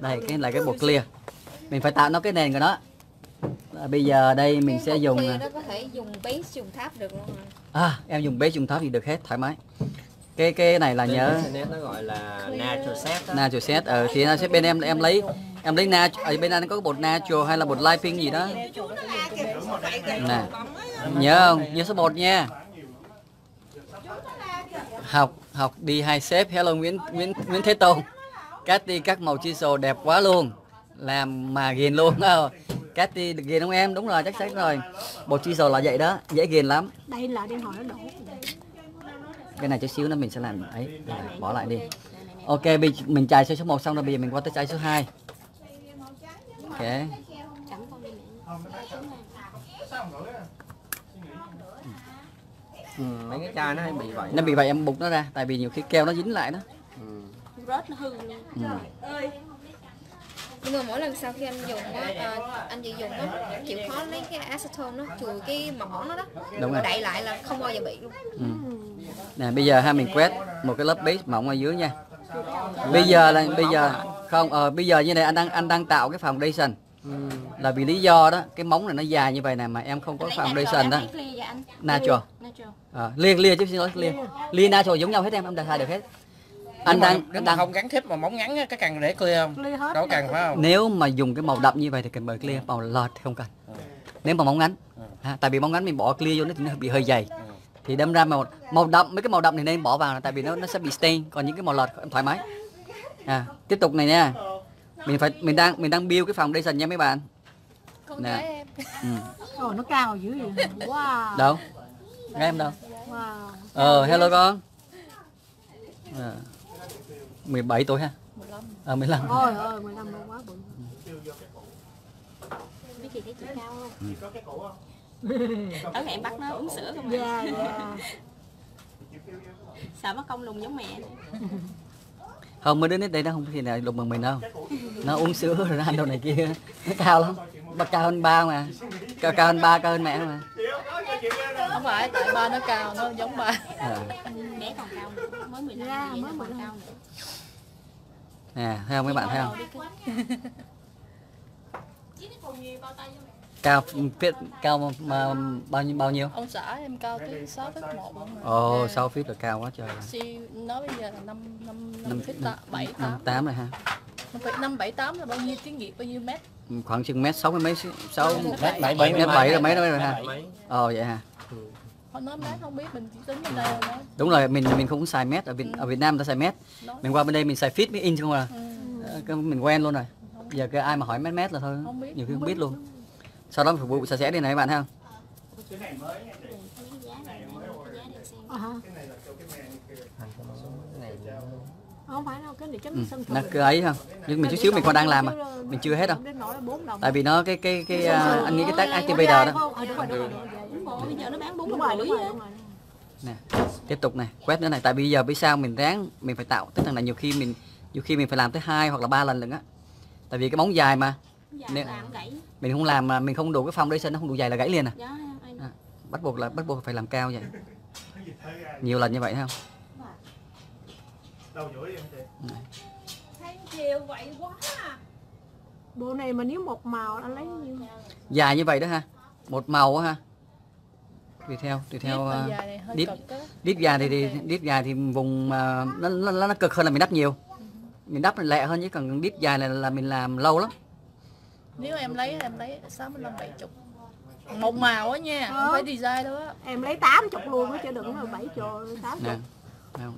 Đây cái là cái bột clear. Mình phải tạo nó cái nền của nó. À, bây giờ đây mình sẽ dùng Clear đó có thể dùng base dùng tháp được luôn à em dùng bế dùng tháp thì được hết thoải mái. Cái cái này là nhớ. nó gọi là natural set đó. natural set ờ thì nó sẽ bên em em lấy em lấy nat ở bên anh có cái bột natural hay là bột lighting gì đó. Nè nhớ không? Nhớ số 1 nha học học đi hai sếp hello Nguyễn Nguyễn Nguyễn Thế Tùng. Cathy các màu chisel đẹp quá luôn. Làm mà ghiền luôn không Cathy được ghiền không em? Đúng rồi chắc chắn rồi. Bột chisel là vậy đó dễ ghiền lắm. Đây là điện thoại nó đổ. Cái này chút xíu nữa mình sẽ làm ấy này, bỏ lại đi. Ok bây mình chài số 1 xong rồi bây giờ mình qua tới chai số 2 ok Chẳng con đi mẹ. Ừ, mấy cái chai nó hay bị vậy. nó bị vậy em bục nó ra tại vì nhiều khi keo nó dính lại đó Ừ. Rớt nó hư ừ. nhưng mà mỗi lần sau khi anh dùng á à, anh chỉ dùng á chịu khó lấy cái acetone nó chùi cái mỏ nó đó đúng rồi đậy lại là không bao giờ bị luôn ừ. nè bây giờ ha mình quét một cái lớp base mỏng ở dưới nha bây giờ là bây giờ không ờ, bây giờ như này anh đang anh đang tạo cái foundation Ừ. là vì lý do đó cái móng này nó dài như vậy nè mà em không có foundation đó. natural. À, lia lia chứ xin lỗi lia lia natural giống nhau hết em em đã xài được hết. Anh đang anh đang không gắn thép mà móng ngắn á, cái cần để clear không? Đâu cần phải không? nếu mà dùng cái màu đậm như vậy thì cần bởi clear màu lọt thì không cần. Nếu mà móng ngắn tại vì móng ngắn mình bỏ clear vô nó thì nó bị hơi dày. Thì đâm ra màu màu đậm mấy cái màu đậm này nên bỏ vào tại vì nó nó sẽ bị stain còn những cái màu lọt em thoải mái. À, tiếp tục này nha mình phải mình đang mình đang build cái foundation nha mấy bạn. Con Nè. gái em. Ừ. Ồ, nó cao dữ vậy wow. Đâu? Gái em đâu? Wow. Ờ hello con. À, 17 tuổi ha? 15 ờ 15 ôi ơi 15 đâu quá bự. Biết gì thấy chị cao không? Ở ngày em bắt nó uống sữa không à dạ dạ sợ mất công lùn giống mẹ không đứa nít đây nó không khi nào đụng bằng mình đâu. Nó uống sữa rồi nó ăn đồ này kia. Nó cao lắm. Ba cao hơn ba mà. Cao, cao hơn ba cao hơn mẹ mà. Không phải tại ba nó cao nó giống ba. À. bé còn cao mới 15 Dạ, vậy mới nó còn 15. cao nè thấy không mấy bạn thấy không Cao biết cao mà, bao nhiêu bao nhiêu? Ông xã em cao tới 6 feet 1 luôn mà. ồ Dạ. 6 feet là cao quá trời. Siêu nó bây giờ là 5 5 5 năm feet ta, 7 năm 8 tám rồi ha 5 7 8 là bao nhiêu tiếng nghiệp bao nhiêu mét? Khoảng chừng mét sáu mươi mấy sáu Mét bảy mét bảy rồi mấy đó rồi ha ồ vậy hả? Họ nói mét không biết mình chỉ tính bên đây nói đúng rồi mình mình không xài mét ở Việt ở Việt Nam ta xài mét. Nói. Mình qua bên đây mình xài feet mới in không à? Ừ. Ờ, mình quen luôn rồi. Giờ cái ai mà hỏi mét mét là thôi. Biết, nhiều khi không không biết. biết luôn sau đó phục vụ sạch sẽ đi này các bạn thấy không? Hả? không phải đâu cái này ừ. chấm sân nó cứ ấy không nhưng mình chút xíu mình còn đang làm mà mình chưa hết đâu. đến nỗi là 4 đồng tại vì nó cái cái cái à, anh nghĩ cái Dạ, activator đó bây nè tiếp tục này quét nữa này. Tại vì giờ vì sao mình ráng mình phải tạo tức là nhiều khi mình nhiều khi mình phải làm tới hai hoặc là ba lần lận á. Tại vì cái móng dài mà. Nếu- làm gãy mình không làm mà mình không đủ cái foundation nó không đủ dài là gãy liền à? Dạ anh bắt buộc là bắt buộc phải làm cao vậy. Nhiều lần như vậy thấy không? Đâu rưỡi em chị? Bộ này mà nếu một màu anh lấy nhiêu dài như vậy đó ha. Một màu ha. Tùy theo tùy theo uh, á. Đít dài thì, thì đít dài thì vùng mà nó, nó, nó cực hơn là mình đắp nhiều. Mình đắp lẹ hơn chứ còn đít dài là, là mình làm lâu lắm nếu em lấy em lấy 65 70 một màu á nha không phải design đâu á. Em lấy 80 luôn á chứ đừng là 7 triệu 80 nè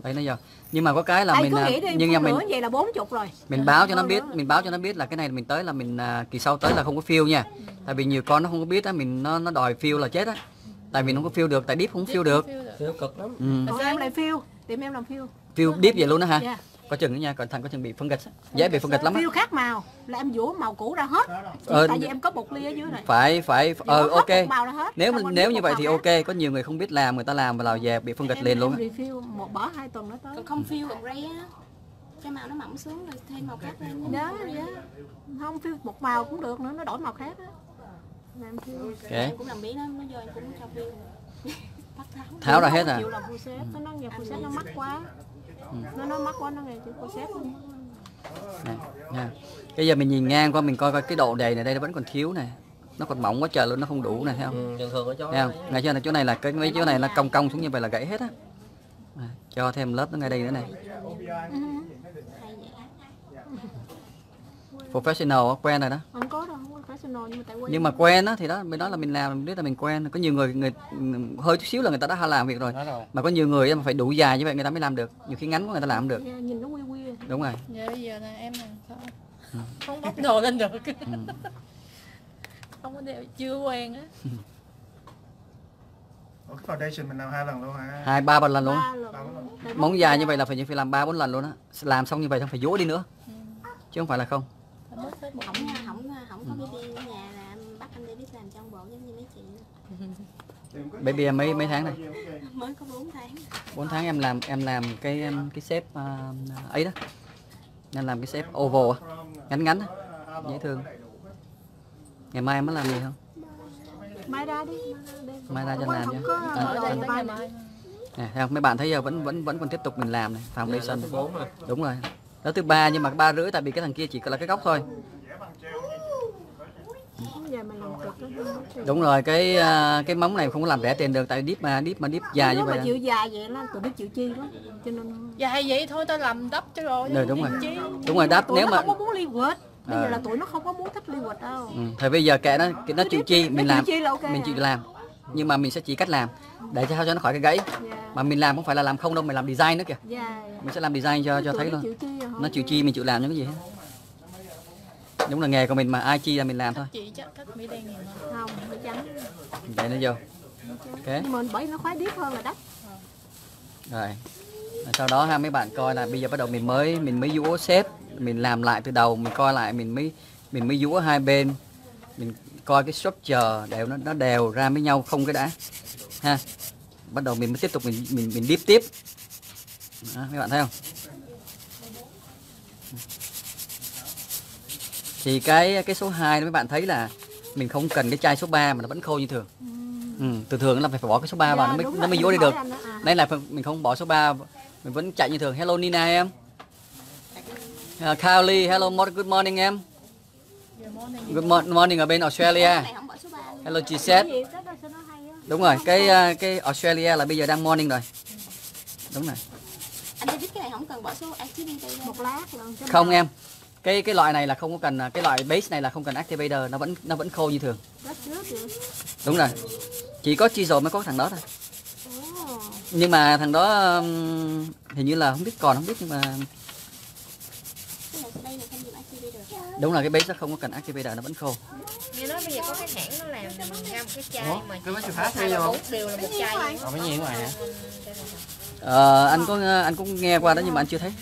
đấy nó giờ. Nhưng mà có cái là Ai mình à, nhưng mà mình nửa vậy là 40 rồi. mình báo cho nó biết mình báo cho nó biết là cái này mình tới là mình à, kỳ sau tới là không có phiêu nha. Tại vì nhiều con nó không có biết á mình nó nó đòi phiêu là chết á. Tại vì nó không phiêu được tại deep không phiêu được. Phiêu cực lắm. Ừ. em lại phiêu tiệm em làm phiêu phiêu deep vậy luôn đó hả? Dạ. Có chừng đó nha còn thằng có chừng bị phân gạch á. dễ bị phân gạch lắm á. khác màu là em vũ màu cũ ra hết. Ờ, tại vì em có bột ly ở dưới này. phải phải ờ hết ok. một màu ra hết nếu Xong nếu như vậy thì ok có nhiều người không biết làm người ta làm và lào về bị phân gạch liền luôn. refill một bỏ hai tuần nữa tới. Còn không phiêu còn á. Cái màu nó mỏng xuống rồi thêm màu khác lên. Đó dạ. không phiêu một màu cũng được nữa nó đổi màu khác á. Em phiêu ok. Em cũng làm biến đó nó vô em cũng cho bắt tháo. Tháo ra hết à? nó nói nghe set nó nó mắc quá nó nghe full set luôn Này, nha. Bây giờ mình nhìn ngang qua mình coi coi cái độ đầy này đây nó vẫn còn thiếu này. Nó còn mỏng quá trời luôn, nó không đủ này thấy không? ừ, thường chỗ Thấy không? Ngay chỗ này chỗ này là cái mấy chỗ này là cong cong xuống như vậy là gãy hết á. À, cho thêm lớp nó ngay đây nữa này. vậy Professional quen rồi đó. không có đâu không professional nhưng mà tại quen Nhưng mà quen á thì đó mình nói là mình làm mình biết là mình quen. Có nhiều người người hơi chút xíu là người ta đã làm việc rồi. đó rồi Mà có nhiều người á mà phải đủ dài như vậy người ta mới làm được. Nhiều khi ngắn quá người ta làm không được. Dạ, nhìn nó quy quy Đúng rồi. Dạ bây giờ nè em nè sao? Ừ. Không bóc đồ lên được. Không có đeo chưa quen á. Ủa, cái foundation mình làm hai lần luôn hả Hai ba ba lần luôn. ba lần Móng dài như vậy là phải phải làm ba bốn lần luôn á. Làm xong như vậy xong phải dúa đi nữa. Chứ không phải là không. Không không không có baby ở nhà là em bắt anh David làm trong bộ giống như mấy chị Baby em mấy mấy tháng này? mới có 4 tháng. 4 tháng em làm em làm cái cái xếp à, ấy đó. Em làm cái xếp oval á, ngắn ngắn á, dễ thương. Ngày mai em mới làm gì không? Mai ra đi. Mai ra cho có- làm có À, mai. nè thấy không? Mấy bạn thấy giờ vẫn vẫn vẫn còn tiếp tục mình làm này. Dạ, foundation số 4 rồi. Đúng rồi. Đó thứ ba nhưng mà ba rưỡi tại vì cái thằng kia chỉ là cái góc thôi giờ mình làm cực đó đúng rồi cái à, cái móng này không có làm rẻ tiền được tại deep mà deep mà deep dài như nếu vậy mà chịu dài vậy là tụi nó chịu chi đó cho nên Dài vậy thôi tao làm đắp cho rồi. Rồi, đúng rồi. Chi? đúng rồi tụi nếu nó mà không có muốn ly quệt bây giờ Ờ. là tụi nó không có muốn thích ly quệt đâu ừ, thì bây giờ kệ nó nó chịu chi mình làm mình à. chịu làm nhưng mà mình sẽ chỉ cách làm để cho cho nó khỏi cái gãy dạ mà mình làm không phải là làm không đâu mình làm design nữa kìa dạ mình sẽ làm design cho cho thấy luôn nó chịu chi mình chịu làm những cái gì hết đúng là nghề của mình mà ai chi là mình làm thôi. Chị chắc thích mỹ đen nhiều hơn. không nó trắng. Để nó vô. Ok. Nhưng mà bởi nó khoái điếc hơn là đất rồi sau đó ha mấy bạn coi là bây giờ bắt đầu mình mới mình mới vúa xếp. Mình làm lại từ đầu mình coi lại mình mới mình mới vúa hai bên. Mình coi cái structure đều nó nó đều ra với nhau không cái đã. Ha. Bắt đầu mình mới tiếp tục mình mình mình deep tiếp. Đó, mấy bạn thấy không thì cái cái số 2 đó mấy bạn thấy là mình không cần cái chai số 3 mà nó vẫn khô như thường. Ừ, thường thường là phải phải bỏ cái số 3 vào Dạ, nó mới nó mới vô đi được. à. đây là mình không bỏ số 3 mình vẫn chạy như thường. Hello Nina em. Uh, Kylie hello good morning em. Good mo- morning ở bên Australia. Cái này không bỏ số 3 luôn. Hello chị Seth. Đúng rồi cái uh, cái Australia là bây giờ đang morning rồi. Đúng rồi. Anh David cái này không cần bỏ số activity một lát không em cái cái loại này là không có cần cái loại base này là không cần activator nó vẫn nó vẫn khô như thường. Đúng rồi. Chỉ có chisel mới có thằng đó thôi. Ồ. nhưng mà thằng đó hình như là không biết còn không biết nhưng mà cái này đây là không dùng activity được đúng là cái base nó không có cần activator nó vẫn khô. Nghe nói bây giờ có cái hãng nó làm ra một cái chai Ủa, mà phát hai thấy ba vô đều là một chai Ờ, ngoài hả? ờ, anh có anh cũng nghe qua đó nhưng mà anh chưa thấy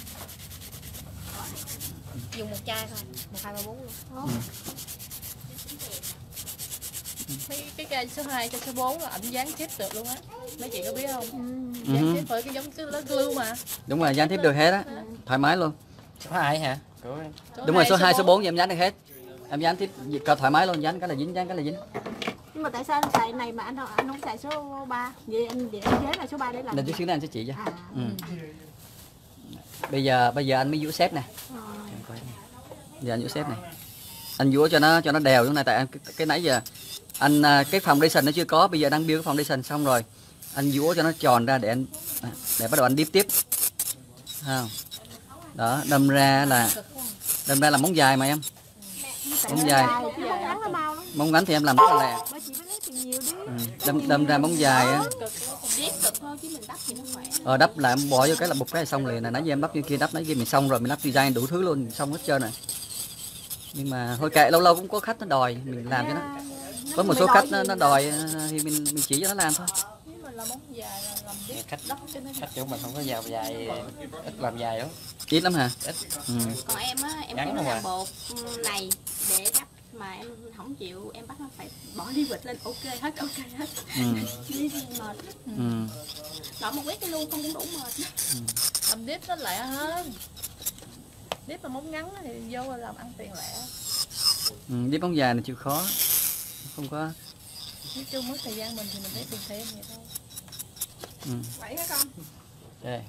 dùng một chai thôi một hai ba bốn luôn cái cái cây số 2 cho số 4 là ảnh dán chip được luôn á. Mấy chị có biết không? Ừ. Dán chip phải cái giống cái lá glue mà. đúng rồi dán tiếp được hết á thoải mái luôn số 2 hả Của em. đúng rồi số 2 số 4 4 thì em dán được hết em dán tiếp cả thoải mái luôn dán cái là dính dán cái là dính nhưng mà tại sao anh xài này mà anh không- anh không xài số 3 vậy anh vậy anh chế là số 3 để làm gì? chút xíu nữa anh sẽ chỉ cho à, ừ. bây giờ bây giờ anh mới vúa xếp này ờ. Coi này. giờ anh xếp này. Anh vúa cho nó cho nó đều chỗ này tại anh, cái, cái nãy giờ anh à, cái foundation nó chưa có bây giờ đang build cái foundation xong rồi. Anh vúa cho nó tròn ra để anh à, để bắt đầu anh deep tiếp. Không? Đó đâm ra là đâm ra là móng dài mà em. Móng dài. móng ngắn thì em làm rất là lẹ. Ừ. đâm đâm ra móng dài á ờ, đắp lại em bỏ vô cái là bục cái là xong liền nè nãy giờ em đắp như kia đắp nãy kia mình xong rồi mình đắp design đủ thứ luôn xong hết trơn rồi. Nhưng mà thôi kệ lâu lâu cũng có khách nó đòi mình làm cho nó. Có một số khách nó, nó đòi ờ, thì mình mình chỉ cho nó làm thôi. Là biết khách đất cho nó khách chỗ mình không có giàu dài ít làm dài lắm. Ít lắm hả? Ít. ừ. còn em á em Ngắn cũng làm à? bột này để đắp mà em không chịu em bắt nó phải bỏ đi vịt lên. Ok hết ok hết. Ừ. đi mệt. Ừ. bỏ một quét cái luôn không cũng đủ mệt. Làm dip nó lẹ hơn. Dip mà móng ngắn thì vô là làm ăn tiền lẹ Ừ. đi bóng dài này chịu khó. Không có. Nói chung mất thời gian mình thì mình lấy tiền thêm vậy thôi. Ừ. vậy hả con? Đây.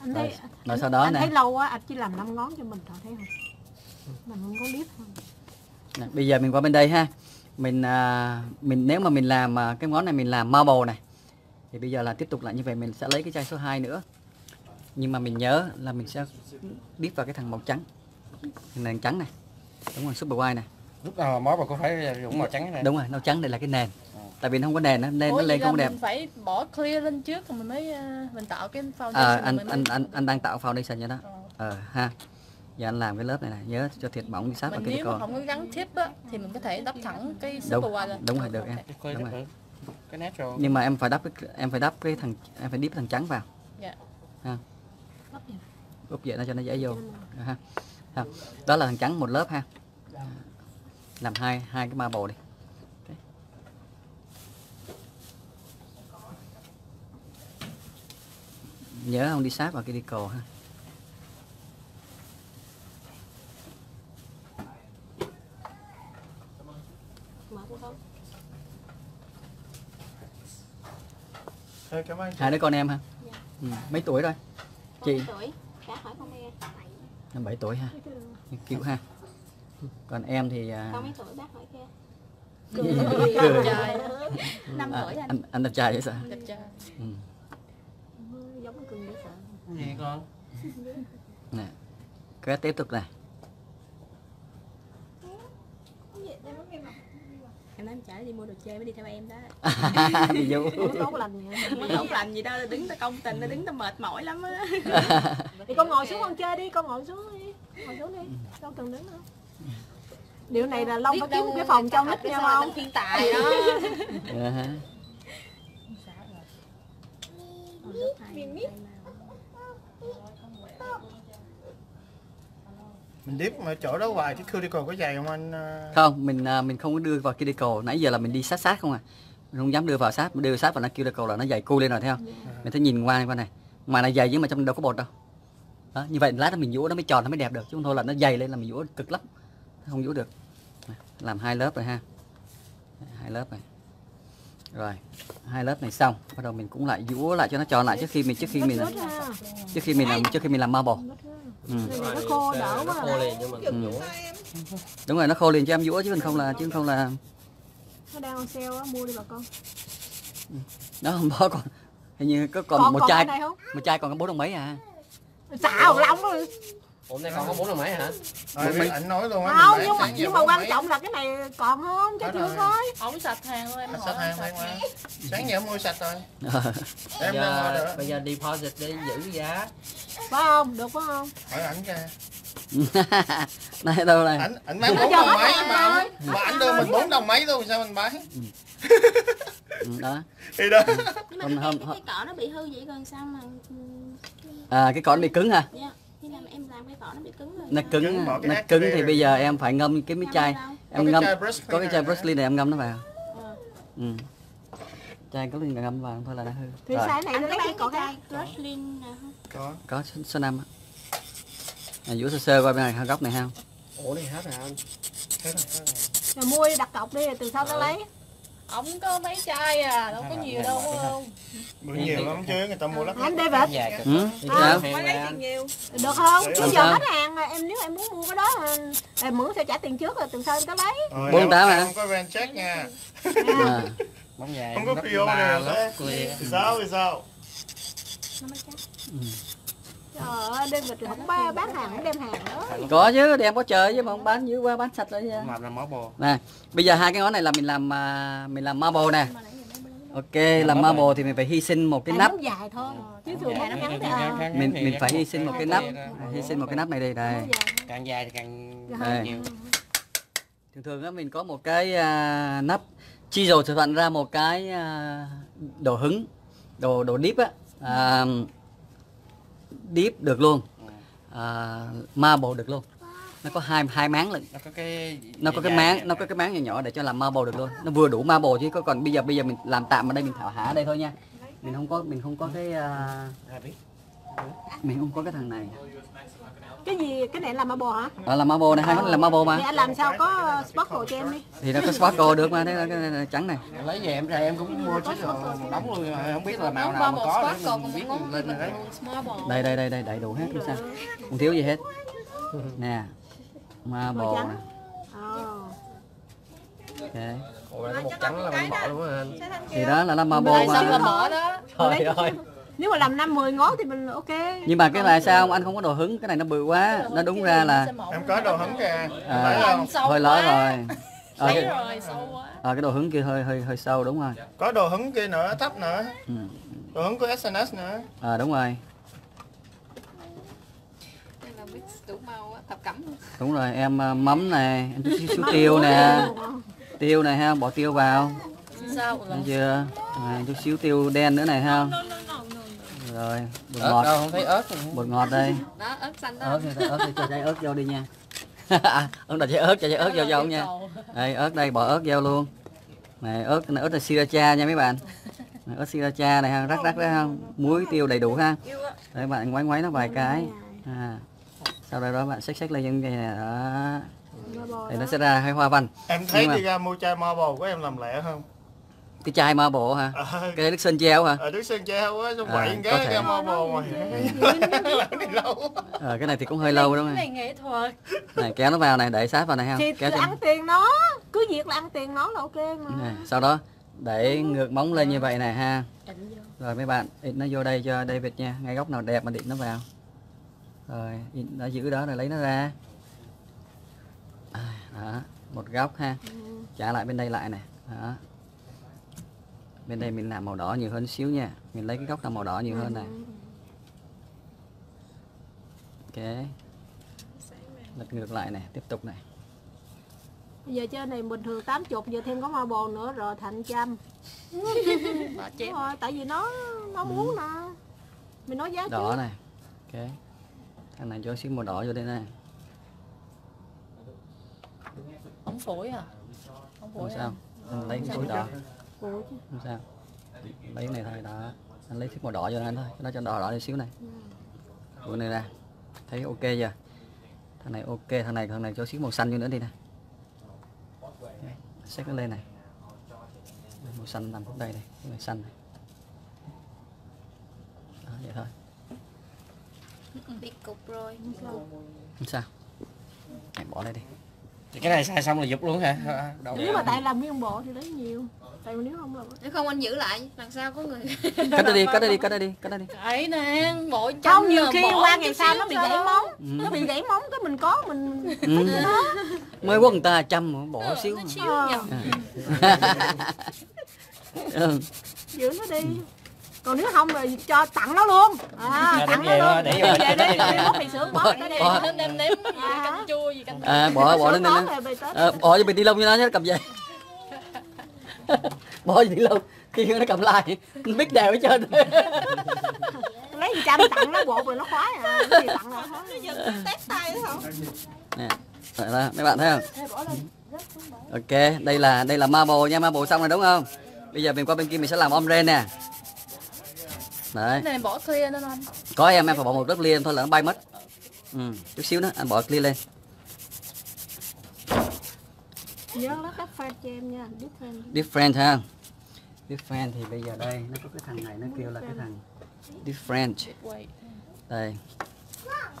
Anh thấy Rồi, rồi sau đó anh nè. thấy lâu quá anh chỉ làm năm ngón cho mình thôi thấy không? Mình không có biết thôi Nè, bây giờ mình qua bên đây ha. Mình à, mình nếu mà mình làm à, cái món này mình làm marble này thì bây giờ là tiếp tục lại như vậy mình sẽ lấy cái chai số 2 nữa. Nhưng mà mình nhớ là mình sẽ điếp vào cái thằng màu trắng. Cái nền trắng này. Đúng rồi super white này. Lúc nào món mà có phải dùng màu trắng này? Đúng rồi màu trắng đây là cái nền. Tại vì nó không có nền á, nên Ủa nó lên không đẹp mình phải bỏ clear lên trước rồi mình mới ờ, mình tạo cái foundation à, anh mình mới- anh anh anh đang tạo foundation cho đó Ờ. ờ ha giờ anh làm cái lớp này này nhớ cho thiệt mỏng đi sát vào cái nếu mà không có gắn tip á thì mình có thể đắp thẳng cái Đúng, super white lên đúng rồi, được em. cái Đúng rồi. cái natural nhưng mà em phải đắp cái, em phải đắp cái thằng em phải điếp thằng trắng vào. Dạ. ha. Úp vậy nó cho nó dễ vô. Ha. ha. Đó là thằng trắng một lớp ha. Làm hai hai cái marble đi. Nhớ không đi sát vào cái đi ha mệt không Thôi, cảm ơn chị. Hai đứa con em ha ừ. mấy tuổi rồi? Con Chị. tuổi hỏi con nghe năm bảy tuổi ha cứu ha. Còn em thì à, con mấy tuổi bác hỏi kia. Cười. năm à, tuổi anh. anh anh đẹp trai vậy sao? Đẹp trai. Ừ. giống cưng dễ sợ gì con nè cái tiếp tục này đi mua đồ chơi mới đi theo em đó. Đi vô tốt lành Mới không làm gì đâu đứng ta công tình đứng ta mệt mỏi lắm á. Thì con ngồi xuống con chơi đi con ngồi xuống đi ngồi xuống đi đâu cần đứng nữa điều này là long phải kiếm một cái phòng cho nít nha không thiên tài đó. Dạ hả? Mình điếp mà chỗ đó hoài cái cuticle có dày không anh ờ? không mình à, mình không có đưa vào cuticle nãy giờ là mình đi sát sát không à? Mình không dám đưa vào sát. Mình đưa sát vào nó cuticle là nó dày cu lên rồi thấy không? Mình thấy nhìn qua qua này. Ngoài này dày nhưng mà trong đâu có bột đâu. Đó, như vậy lát nó mình vũa nó mới tròn nó mới đẹp được. Chứ không thôi là nó dày lên là mình vũa cực lắm. Không vũa được. Nè, làm hai lớp rồi ha. Hai lớp này. Rồi hai lớp này xong. Bắt đầu mình cũng lại vũa lại cho nó tròn lại trước khi mình trước khi mình trước khi mình làm trước khi mình làm marble ừ. Cái này nó khô đỡ quá khô liền nhưng mà Ừ. đúng rồi nó khô liền cho em vũa chứ không là chứ không là nó đang on sale á mua đi bà con. Nó không có còn hình như có còn, còn một còn chai một chai còn có bốn đồng mấy à. Xạo long rồi hôm nay còn có bốn đồng mấy hả? Rồi, mấy- ảnh nói luôn á không mình nhưng mà nhưng mà quan trọng là cái này còn không? Cho Có chưa rồi. coi ổng sạch hàng luôn em sạch hàng mà. sáng giờ em mua sạch rồi. Em giờ, order bây giờ deposit để giữ giá. Phải không? Được phải không? Hỏi ảnh ra này đâu này? Ảnh ảnh bán Nó bốn đồng mấy mà rồi. mà ảnh đưa mình bốn đồng mấy luôn sao mình bán? Ừ, đó. Thì đó. Nhưng mà Hôm- cái, hôm- cái, cái cỏ nó bị hư vậy còn sao mà ừ, à, cái cỏ bị cứng ha dạ khi nào mà em làm cái cỏ nó bị cứng rồi. Nó cứng Cứng, cái nó cứng thì bây giờ em phải ngâm cái Ngâm chai. em ngâm có cái chai Lee này em ngâm nó vào Ờ. ừ. chai có linh ngâm vào thôi là nó hư. Thì sai này có lấy bán cái không có. Có số, năm á. à, vũ sơ sơ qua bên này góc này ha. Ủa này hết rồi anh. Thế rồi, rồi. mua đặt cọc đi từ sau nó lấy ổng có mấy chai à đâu có nhiều đâu phải không? Bữa nhiều lắm chứ người ta mua lắm anh dài cực ừ? Đi theo hàng là anh. được không? Làm giờ hết hàng mà em nếu em muốn mua cái đó em mượn sẽ trả tiền trước rồi từ sau em có lấy. Bốn em- tám hả? không có rent check nha. À. bóng dài không có clear thì sao thì sao? Nó mới chắc trời ơi David không ba bán hàng không đem hàng nữa có chứ đem có chờ chứ mà không bán dưới qua bán sạch rồi làm làm bò nè bây giờ hai cái ngón này là mình làm à, mình làm marble nè. Mà ok làm marble thì mình phải hy sinh một cái nắp. dài thôi. Chứ thường Dài nó ngắn thì à. mình mình phải hy sinh một cái nắp. Hy sinh một cái nắp này đây đây. Càng dài thì càng Đây. nhiều. Thường thường á mình có một cái à, nắp chi rồi sử dụng ra một cái đồ hứng đồ đồ dip á. À, dip được luôn. À, marble được luôn. Nó có hai hai máng lận. Nó có cái nó có cái máng nó có cái máng nhỏ nhỏ để cho làm marble được luôn. Nó vừa đủ marble chứ có còn bây giờ bây giờ mình làm tạm ở đây mình thảo hả ở đây thôi nha. Mình không có mình không có cái à, mình không có cái thằng này cái gì? Cái này là marble hả? Đó là marble này hai món này là marble thì mà. Anh làm sao có sparkle cho em đi. Thì nó có sparkle được mà thế là cái này là trắng này. Lấy về em ra em cũng mua chứ rồi đóng luôn mà không biết là màu nào mà một có sparkle còn biết một lên rồi đấy. Đây đây đây đây đầy đủ hết không sao. Không thiếu gì hết. Nè marble Màu trắng. nè ok. Ủa, cái bột trắng là mình bỏ luôn á anh. Thì đó là nó marble Rồi xong là mà bỏ đó. trời ơi nếu mà làm năm 10 ngón thì mình ok. Nhưng mà cái này sao anh không có đồ hứng cái này nó bự quá nó đúng ra là em có đồ hứng kìa. À. hơi quá. rồi. Ờ, Lấy cái, rồi, sâu quá. ờ, cái đồ hứng kia hơi hơi hơi sâu đúng rồi. Có đồ hứng kia nữa thấp nữa. Ừ. đồ hứng của SNS nữa. Ờ đúng rồi. Đây là mix đủ màu á, thập cẩm luôn. đúng rồi em mắm này em chút xíu tiêu nè. tiêu này ha bỏ tiêu vào. Sao rồi? thấy chưa? À, chút xíu tiêu đen nữa này ha rồi bột ớt ngọt. đâu không thấy ớt bột ngọt đây. Đó, ớt xanh đó. ớt thì ớt thì cho trái ớt vô đi nha. Ông đặt trái ớt cho trái ớt vô cho ông nha. đây ớt đây bỏ ớt vô luôn. Này ớt này ớt là sriracha nha mấy bạn. Này, ớt sriracha này ha rắc rắc đấy ha. Muối tiêu đầy đủ ha. Đấy bạn ngoáy ngoáy nó vài cái. À. sau đó đó bạn xách xách lên như vậy nè đó. Thì nó sẽ ra hai hoa văn. Em thấy mà- đi ra mua chai marble của em làm lẹ không cái chai ma bộ hả Ờ, cái nước sơn treo hả? Ở Đức Sơn treo á xong À, quậy có cái thể. mà làm đi lâu ờ, cái này thì cũng hơi lâu đúng Cái không này nghệ thuật. này kéo nó vào này đẩy sát vào này ha. Thì kéo ăn tiền nó. Cứ việc là ăn tiền nó là ok mà. Này, sau đó đẩy ngược móng lên như vậy này ha. Rồi mấy bạn ịt nó vô đây cho David nha. Ngay góc nào đẹp mà định nó vào. Rồi ịt nó giữ đó rồi lấy nó ra. À, đó một góc ha. Trả lại bên đây lại này. Đó bên đây mình làm màu đỏ nhiều hơn xíu nha. Mình lấy cái góc nào màu đỏ nhiều hơn này ok. Lật ngược lại này tiếp tục này bây giờ trên này bình thường 80 giờ thêm có marble nữa rồi thành trăm. Đúng rồi tại vì nó nó muốn nè. Mình nói giá đỏ trước. này ok. Thằng này cho xíu màu đỏ vô đây này Ống phổi à? Ống không phổi à? sao anh lấy cái phối đỏ. chứ. Không sao. Lấy cái này thôi đó. Anh lấy thích màu đỏ cho anh thôi. Nó cho đỏ đỏ đi xíu này. Bữa này ra. Thấy ok chưa? Thằng này ok thằng này thằng này cho xíu màu xanh vô nữa đi nè. Xếp nó lên này. Màu xanh nằm đây này cái này xanh này. Đó, vậy thôi. Bị cục rồi. không sao. Này bỏ đây đi. Thì cái này xài xong là dục luôn hả? Đâu nếu mà tại làm nguyên bộ thì lấy nhiều tại vì nếu không là Nếu không anh giữ lại, lần sau có người cắt nó đi cắt nó đi cắt nó đi cắt nó đi. Ấy nè, bộ không trong nhiều khi bỏ qua ngày sau nó bị gãy móng. Ừ. nó bị gãy móng cái mình có mình ừ. mới quất người ta trăm mà bỏ xíu Nó xíu Ờ. ừ. giữ nó đi. Còn nếu không rồi cho tặng nó luôn. À, tặng đem nó về luôn. để về đi đi mất thì sướng bớt nó đi. Bỏ. Nên em nếm gì À. canh chua gì canh à, bỏ bỏ lên à, bỏ cho bị đi lông cho nó nhé cầm về bỏ gì đi lông khi nó cầm lại biết đều hết trơn. Lấy trăm tặng nó bột rồi nó khoái à. Cái gì tặng là thôi nè Vậy đó, mấy bạn thấy không? Ok đây là đây là marble nha. Marble xong rồi đúng không? Bây giờ mình qua bên kia mình sẽ làm ombre nè. Đấy. Cái này bỏ clear lên anh. có em em phải bỏ một lớp lia thôi là nó bay mất. Ừ, chút xíu nữa anh bỏ clear lên nhớ nó cắt pha cho em nha different different ha different thì bây giờ đây nó có cái thằng này nó kêu là cái thằng different đây.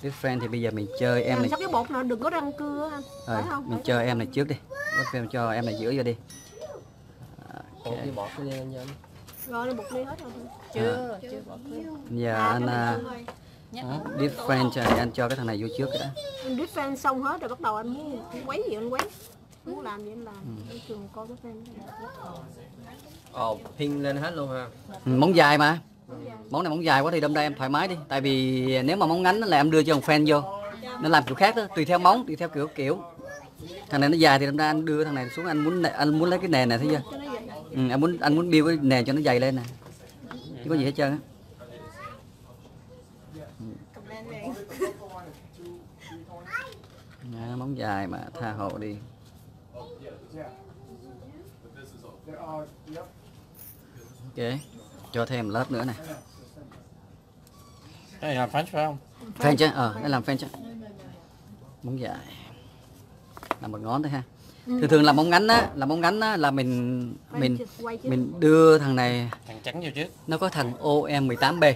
Different thì bây giờ mình chơi em này. sao cái bột nào đừng có răng cưa anh? Rồi phải không? mình chơi em này trước đi. Bớt phim cho em này giữa vô đi. Đi bỏ cái lên anh rồi nó bột ly hết rồi. Chưa, chưa bỏ clear. giờ à, anh à, đó, different cho anh cho cái thằng này vô trước cái đó anh different xong hết rồi bắt đầu anh muốn quấy gì anh quấy muốn làm gì anh làm. Để trường coi cái fan Ồ, pin lên hết luôn ha. Móng dài mà. Móng này móng dài quá thì đâm ra em thoải mái đi. Tại vì nếu mà móng ngắn là em đưa cho một fan vô. Nó làm kiểu khác đó tùy theo móng tùy theo kiểu kiểu. Thằng này nó dài thì đâm ra anh đưa thằng này xuống anh muốn anh muốn lấy cái nền này thấy chưa? Ừ, anh muốn anh muốn build cái nền cho nó dày lên nè. Chứ có gì hết trơn á. Nhà, móng dài mà tha hồ đi ok cho thêm lớp nữa này. Là French phải không? French chứ ờ nó làm French chứ móng dài làm một ngón thôi ha. Thường thường làm móng ngắn á làm móng ngắn á là mình mình chứ mình đưa thằng này thằng trắng vô trước. Nó có thằng OM18B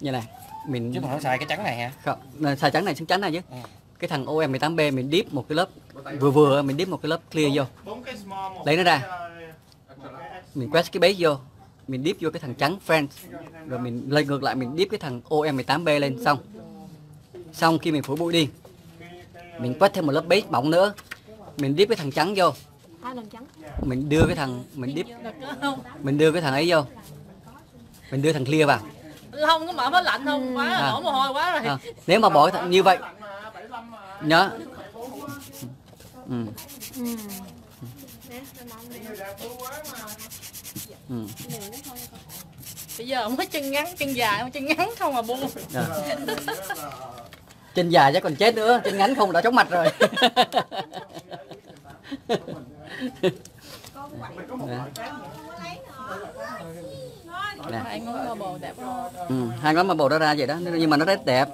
như này mình chứ mà không xài cái trắng này hả? Không là xài trắng này trắng trắng này chứ. Ừ. cái thằng OM18B mình dip một cái lớp vừa vừa mình dip một cái lớp clear vô. Lấy nó ra. Mình quét cái base vô mình dip vô cái thằng trắng friend. Rồi mình lên ngược lại mình dip cái thằng OM18B lên xong. Xong khi mình phủi bụi đi mình quét thêm một lớp base mỏng nữa. Mình dip cái thằng trắng vô. Mình đưa cái thằng mình không mình đưa cái thằng ấy vô. Mình đưa thằng clear vào. Không có mở máy lạnh không? Quá À. đổ mồ hôi quá rồi. À, nếu mà bỏ cái thằng như vậy nhớ. Ừ. Ừ. bây giờ có chân ngắn chân dài không chân ngắn không mà buông Rồi. chân dài chắc còn chết nữa chân ngắn không đã chóng mặt rồi. Hai ngón mơ bồ đẹp Ừ, hai ngón marble đó ra vậy đó nhưng mà nó rất đẹp.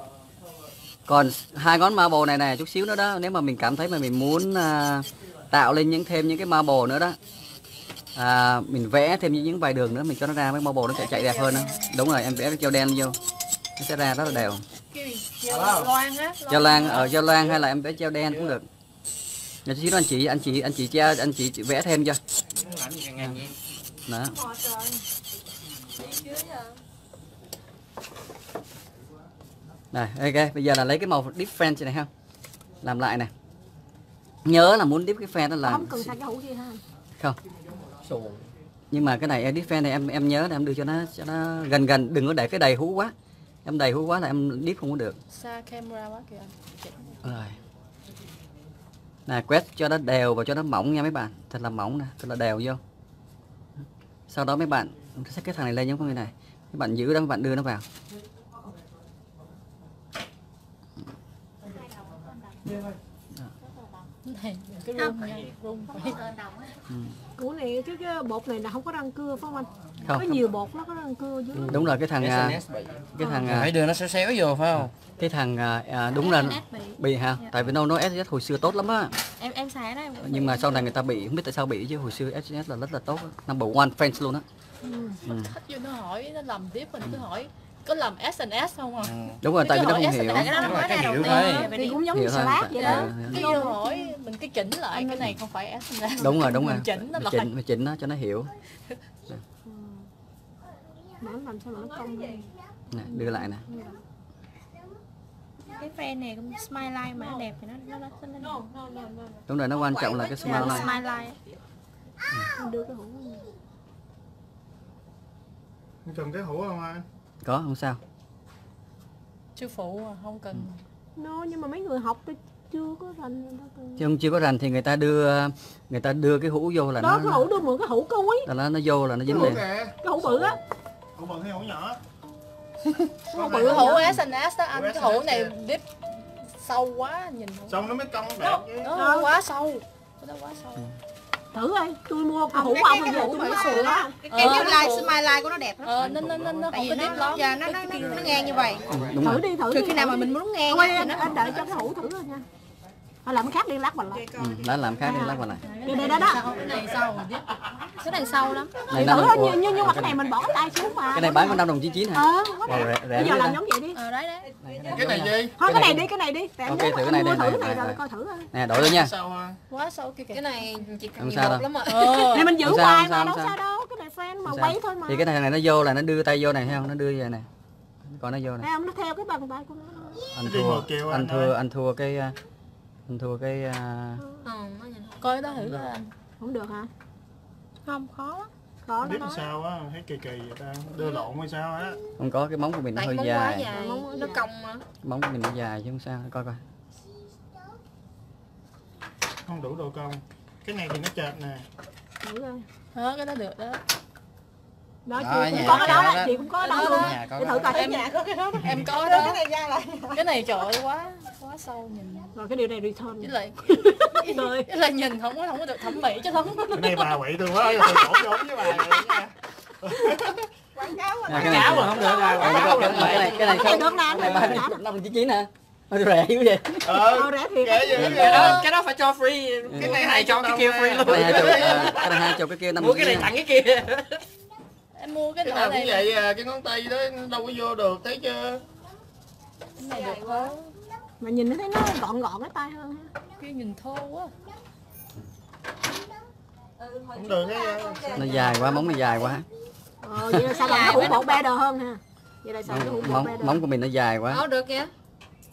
Còn hai ngón marble này nè chút xíu nữa đó nếu mà mình cảm thấy mà mình muốn à, tạo lên những thêm những cái marble nữa đó à, mình vẽ thêm những, vài đường nữa mình cho nó ra với marble nó sẽ chạy đẹp hơn đó. đúng rồi em vẽ cái keo đen vô nó sẽ ra rất là đều gì Giao lan ở giao lan hay là em vẽ treo đen cũng được. Nhà chút xíu anh chị anh chị anh chị treo anh chị vẽ thêm cho. gì Đó. Này, ok, bây giờ là lấy cái màu deep fan này ha. Làm lại nè. Nhớ là muốn deep cái fan đó là không cần xài cái hũ kia ha không. Nhưng mà cái này em deep fan này em em nhớ là em đưa cho nó cho nó gần gần đừng có để cái đầy hú quá. Em đầy hú quá là em deep không có được. xa camera quá kìa Rồi. Nè quét cho nó đều và cho nó mỏng nha mấy bạn. Thật là mỏng nè, thật là đều vô. Sau đó mấy bạn xách cái thằng này lên giống như này. Mấy bạn giữ đó mấy bạn đưa nó vào. này cái rung nha rung phải củ này cái, cái bột này là không có răng cưa phải không anh Không, có không. nhiều bột nó có răng cưa dưới Đúng rồi cái thằng à, SNS bị cái thằng à, phải đưa nó xéo xéo vô phải không cái thằng à, à, đúng là bị bị ha. Tại vì nó nó SS hồi xưa tốt lắm á. em em xài đó em Nhưng mà sau này người ta bị không biết tại sao bị chứ hồi xưa SS là rất là tốt. á. Number one friends luôn á. Ừ. khách vô nó hỏi nó làm tiếp mình cứ hỏi có làm SNS không à? Đúng rồi tại vì nó không Cái hiểu. cái đó nó ra đầu tiên thì cũng giống như salad vậy đó. Ờ, cái vô hỏi mình cái chỉnh lại cái này không phải SNS Đúng rồi, đúng rồi. mình chỉnh nó chỉnh, mình chỉnh nó cho nó hiểu. mà làm sao mà nó cong vậy? Nè, đưa lại nè. cái fan này cũng smile line mà nó đẹp thì nó nó nó, nó, nó Đúng rồi nó quan trọng là cái smile line. smile line đưa cái hũ cần cái hũ không anh Có không sao. sư phụ à, không cần. Nó nhưng mà mấy người học tôi chưa có rành chứ không chưa có rành thì người ta đưa người ta đưa cái hũ vô là đó nó cái hũ đưa mượn cái hũ cuối là nó nó vô là nó dính hũ liền. kìa. Cái hũ bự á. Hũ bự hay hũ nhỏ? Hũ bự hũ? SNS đó. Anh cái hũ này dip sâu quá nhìn không xong nó mới cong đẹp chứ. nó quá sâu. Đó quá sâu thử ơi tôi mua cái hũ ông cái hũ mới sườn á cái cái Ờ, line phụ. smile line của nó đẹp lắm. Ờ nó nó nó nó không có nó dip lắm. giờ nó nó nó, nó ngang như vậy. thử rồi. đi thử đi. khi nào thử mà đi. mình muốn ngang Thôi thì anh, đợi cho cái hũ thử thôi nha Thôi làm khác đi lát mình lại. Ừ, đã làm khác đi lát vào lại. Đây đây đó đó cái này sâu cái này sâu lắm. Này Thử thôi, nhưng, nhưng, mà cái này mình bỏ cái tay xuống mà. cái này bán có năm đồng chín chín hả? Ờ, rẻ Bây giờ làm giống vậy đi. Ờ đấy đấy. Cái này gì? Thôi Cái cái này này- đi, cái này đi. Ok, thử cái này đây, thử này, này này, rồi này. coi thử nè đổi luôn nha. Ha quá sâu kia kìa cái này chỉ cần nhiều sao bột đâu. lắm ạ ờ. Này mình giữ hoài mà đâu sao đâu. Cái này fan mà quay thôi mà. Thì cái này này nó vô là nó đưa tay vô này thấy không? Nó đưa về này còn nó vô này Thấy không, nó theo cái bàn tay của nó. Anh Đi thua anh thua anh thua cái anh thua cái nó nhìn coi đó thử coi anh. Không được hả? không khó lắm. Khó biết sao á thấy kỳ kỳ vậy ta đưa lộn hay sao á. Không có cái móng của mình nó tại hơi móng quá dài. dài. Nó cong mà. Móng của mình nó dài chứ không sao coi coi. Không đủ độ cong. Cái này thì nó chệch nè. Thử coi. đó cái đó được đó đó Đó, chị cũng nhà có cái đó đó đó. chị cũng có cái đó Đó, luôn. Nhà có đó. thử coi. Em- em có cái đó em có đó. cái này ra lại. Cái này trời ơi, quá quá sâu nhìn. Rồi cái điều này return với lại rồi với lại nhìn không có không có được thẩm mỹ cho lắm cái này bà quậy tôi quá tôi cổ giống với bà nha. À, cái này mà không được rồi. À, cái này cái này cái này không được nè cái này ba năm chín chín hả? Ôi, rẻ dữ vậy. Ờ rẻ thiệt cái vậy. đó cái đó phải cho free. Cái này này cho cái kia free luôn cái này hai chục à, cái kia năm mua cái này tặng cái kia em mua cái cái nào này cũng vậy à cái ngón tay đó đâu có vô được thấy chưa? Cái này hơn mà nhìn nó thấy nó gọn gọn cái tay hơn. Ha. kia nhìn thô quá. Cũng được đấy nó dài quá móng nó dài quá. Ờ vậy là sao làm cái hũ bột better hơn ha? Vậy là sao cái hũ bột móng móng của mình nó dài quá. Ồ được kìa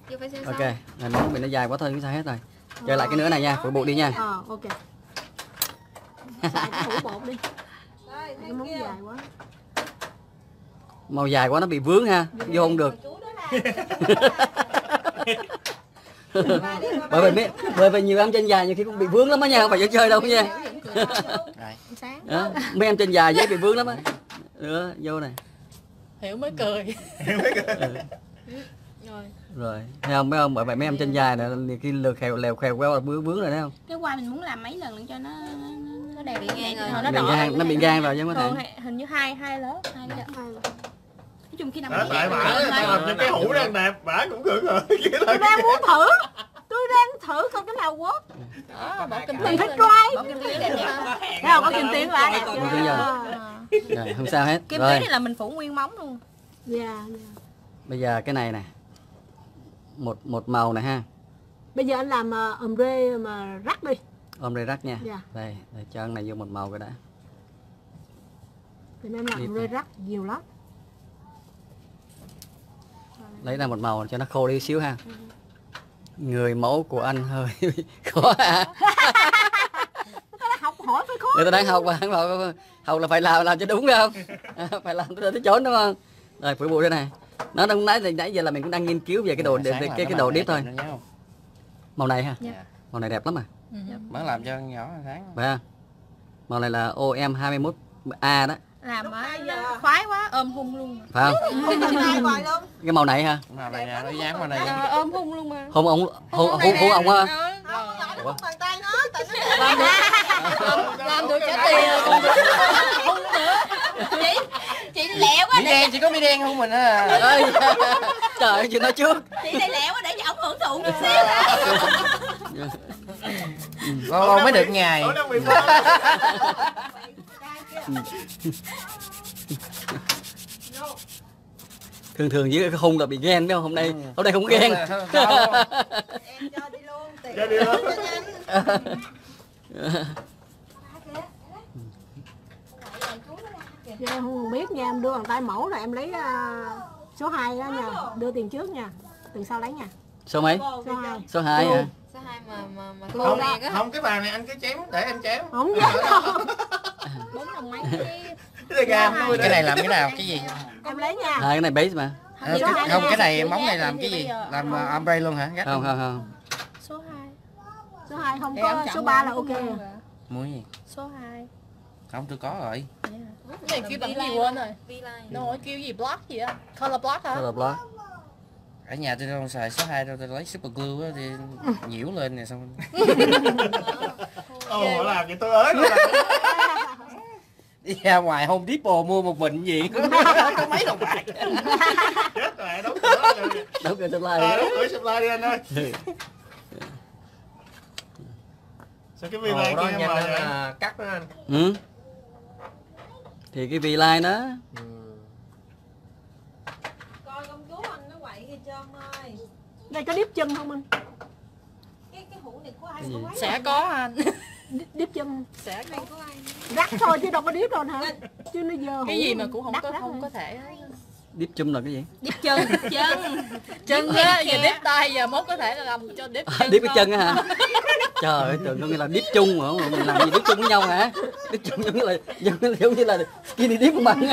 Chưa phải xem ok này móng của mình nó dài quá thôi không sao hết rồi. Chơi lại cái nữa này nha phủi bụi đi nha. ờ ok. Xài cái hũ bột đi cái móng dài quá. Màu dài quá nó bị vướng ha. Vô không được. bởi vì bởi vì nhiều em chân dài nhiều khi cũng bị vướng lắm á nha không phải dễ chơi đâu nha. Sáng đó. mấy em chân dài dễ bị vướng lắm á. Vô này. Hiểu mới cười. Rồi rồi. Thấy không? Mấy ông bởi vậy mấy em chân dài này nhiều khi lừa khèo lèo khèo queo là vướng vướng rồi thấy không? Cái quai mình muốn làm mấy lần để cho nó nó, đẹp. Bị vậy rồi. nó bị đỏ gan nó bị gan rồi chứ có thể. hình như hai hai lớp hai cái Hai. nói chung khi nào mình tại làm cho cái hũ đang đẹp bà cũng gượng rồi. Là tôi đang muốn thử. Tôi đang thử coi cái nào work đó bỏ kinh mình phải try. thấy không? Có kim tuyến đẹp chưa rồi không sao hết. Kim rồi. tuyến này là mình phủ nguyên móng luôn. Dạ dạ. Bây giờ cái này nè một một màu này ha. Bây giờ anh làm uh, ombre mà rắc đi. Ôm đây rắc nha. Dạ. đây để cho cái này vô một màu cái đã. Thì em làm ombre này. rắc nhiều lắm. Lấy ra một màu cho nó khô đi xíu ha. Người mẫu của anh hơi khó à cái đó học hỏi phải khó người ta đang học mà học, là phải làm làm cho đúng không? À, phải làm tới chốn đúng không rồi phủi bụi đây này nó đang nãy nãy giờ là mình cũng đang nghiên cứu về cái đồ cái cái, cái đồ điếp thôi. màu này ha màu này đẹp lắm à? Ừ. mới làm cho nhỏ tháng phải không? Màu này là OM 21A đó Làm á nó khoái quá ôm hung luôn phải không? Cái màu này ha nào này nè nó dán vào này. Ờ, Ôm hung luôn mà. Không ông hôn hôn hôn ông ha làm được. Trả tiền còn được. Không nữa. Chị chị lẹo quá mỹ đen chỉ có mỹ đen không mình à Ơi, trời ơi chị nói trước. Chị này lẹo quá để cho ông hưởng thụ chút xíu. Lâu lâu mới được ngày Ủa, đang bị phá. thường thường với cái hung là bị ghen không? Hôm nay hôm nay không ghen. Ra đi luôn. dạ, em không biết nha em đưa bằng tay mẫu rồi em lấy à, số 2 đó nha. Đưa tiền trước nha. Từ sau lấy nha. Số mấy? Số 2 số 2 hả? Sao hai mà mà mà không không cái bàn này anh cứ chém để em chém. Không dám đâu bốn đồng mấy cái cái này làm cái nào? Cái gì? Em lấy nha. Hai cái này base mà. À, cái- không cái này móng này làm cái gì? làm uh, ombre luôn hả? Gắt không không không. Số 2 số 2 không có số mà 3 ông là ok. à. cái gì? Số 2 không tôi có rồi. Cái này kêu bằng gì quên rồi? Nó kêu gì block gì á? Color block hả? Là block. Ở nhà tôi không xài số 2 đâu tôi lấy super glue á thì nhiễu lên này xong ồ làm vậy tôi ới luôn là đi ra ngoài Home Depot mua một bình gì? Có mấy đồng bạc. Chết rồi đóng cửa rồi. Đâu cần supply. À, đóng cửa supply đi anh ơi. Sao cái này đó kia mà vậy? là cắt đó anh. Ừ. thì cái V line đó. Ừ. coi công chúa anh nó quậy kìa trơn ơi. Đây có điếp chân không anh? Cái cái hũ này của ai mấy sẽ có anh Điếp- điếp chân. Sẽ có rắc thôi chứ đâu có điếp đâu hả chứ nó dơ cái gì mà cũng không có không có thể deep chum là cái gì? Đít chân chân. Chân á giờ đếp tay giờ mốt có thể là làm cho đếp chân deep cái chân á hả? Trời ơi tưởng có nghĩa là deep chung mà không? mình làm gì deep chung với nhau hả? Deep chung giống như là giống như, giống như là skinny deep của mình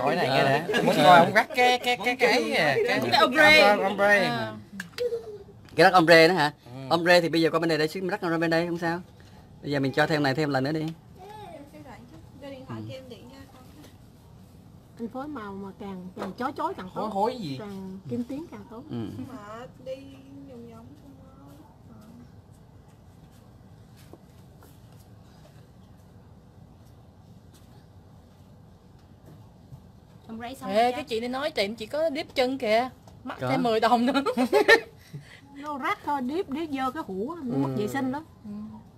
hỏi này nghe nè. Muốn coi ông gắt cái cái cái cái cái cái ombre ombre Cái rắc ombre nữa hả? Ombre thì bây giờ qua bên này để xíu mình rắc ombre bên đây không sao. Bây giờ mình cho thêm này thêm lần nữa đi. Anh phối màu mà càng càng chói chói càng tốt. Hối gì? Càng kim tiến càng tốt. Ừ. Mà đi vòng vòng không thôi. Xong rấy xong Ê, cái chị này nói tiệm chị có điếp chân kìa. Mắc thêm 10 đồng nữa nó rắc thôi điếp điếp vô cái hũ nó mất vệ sinh lắm.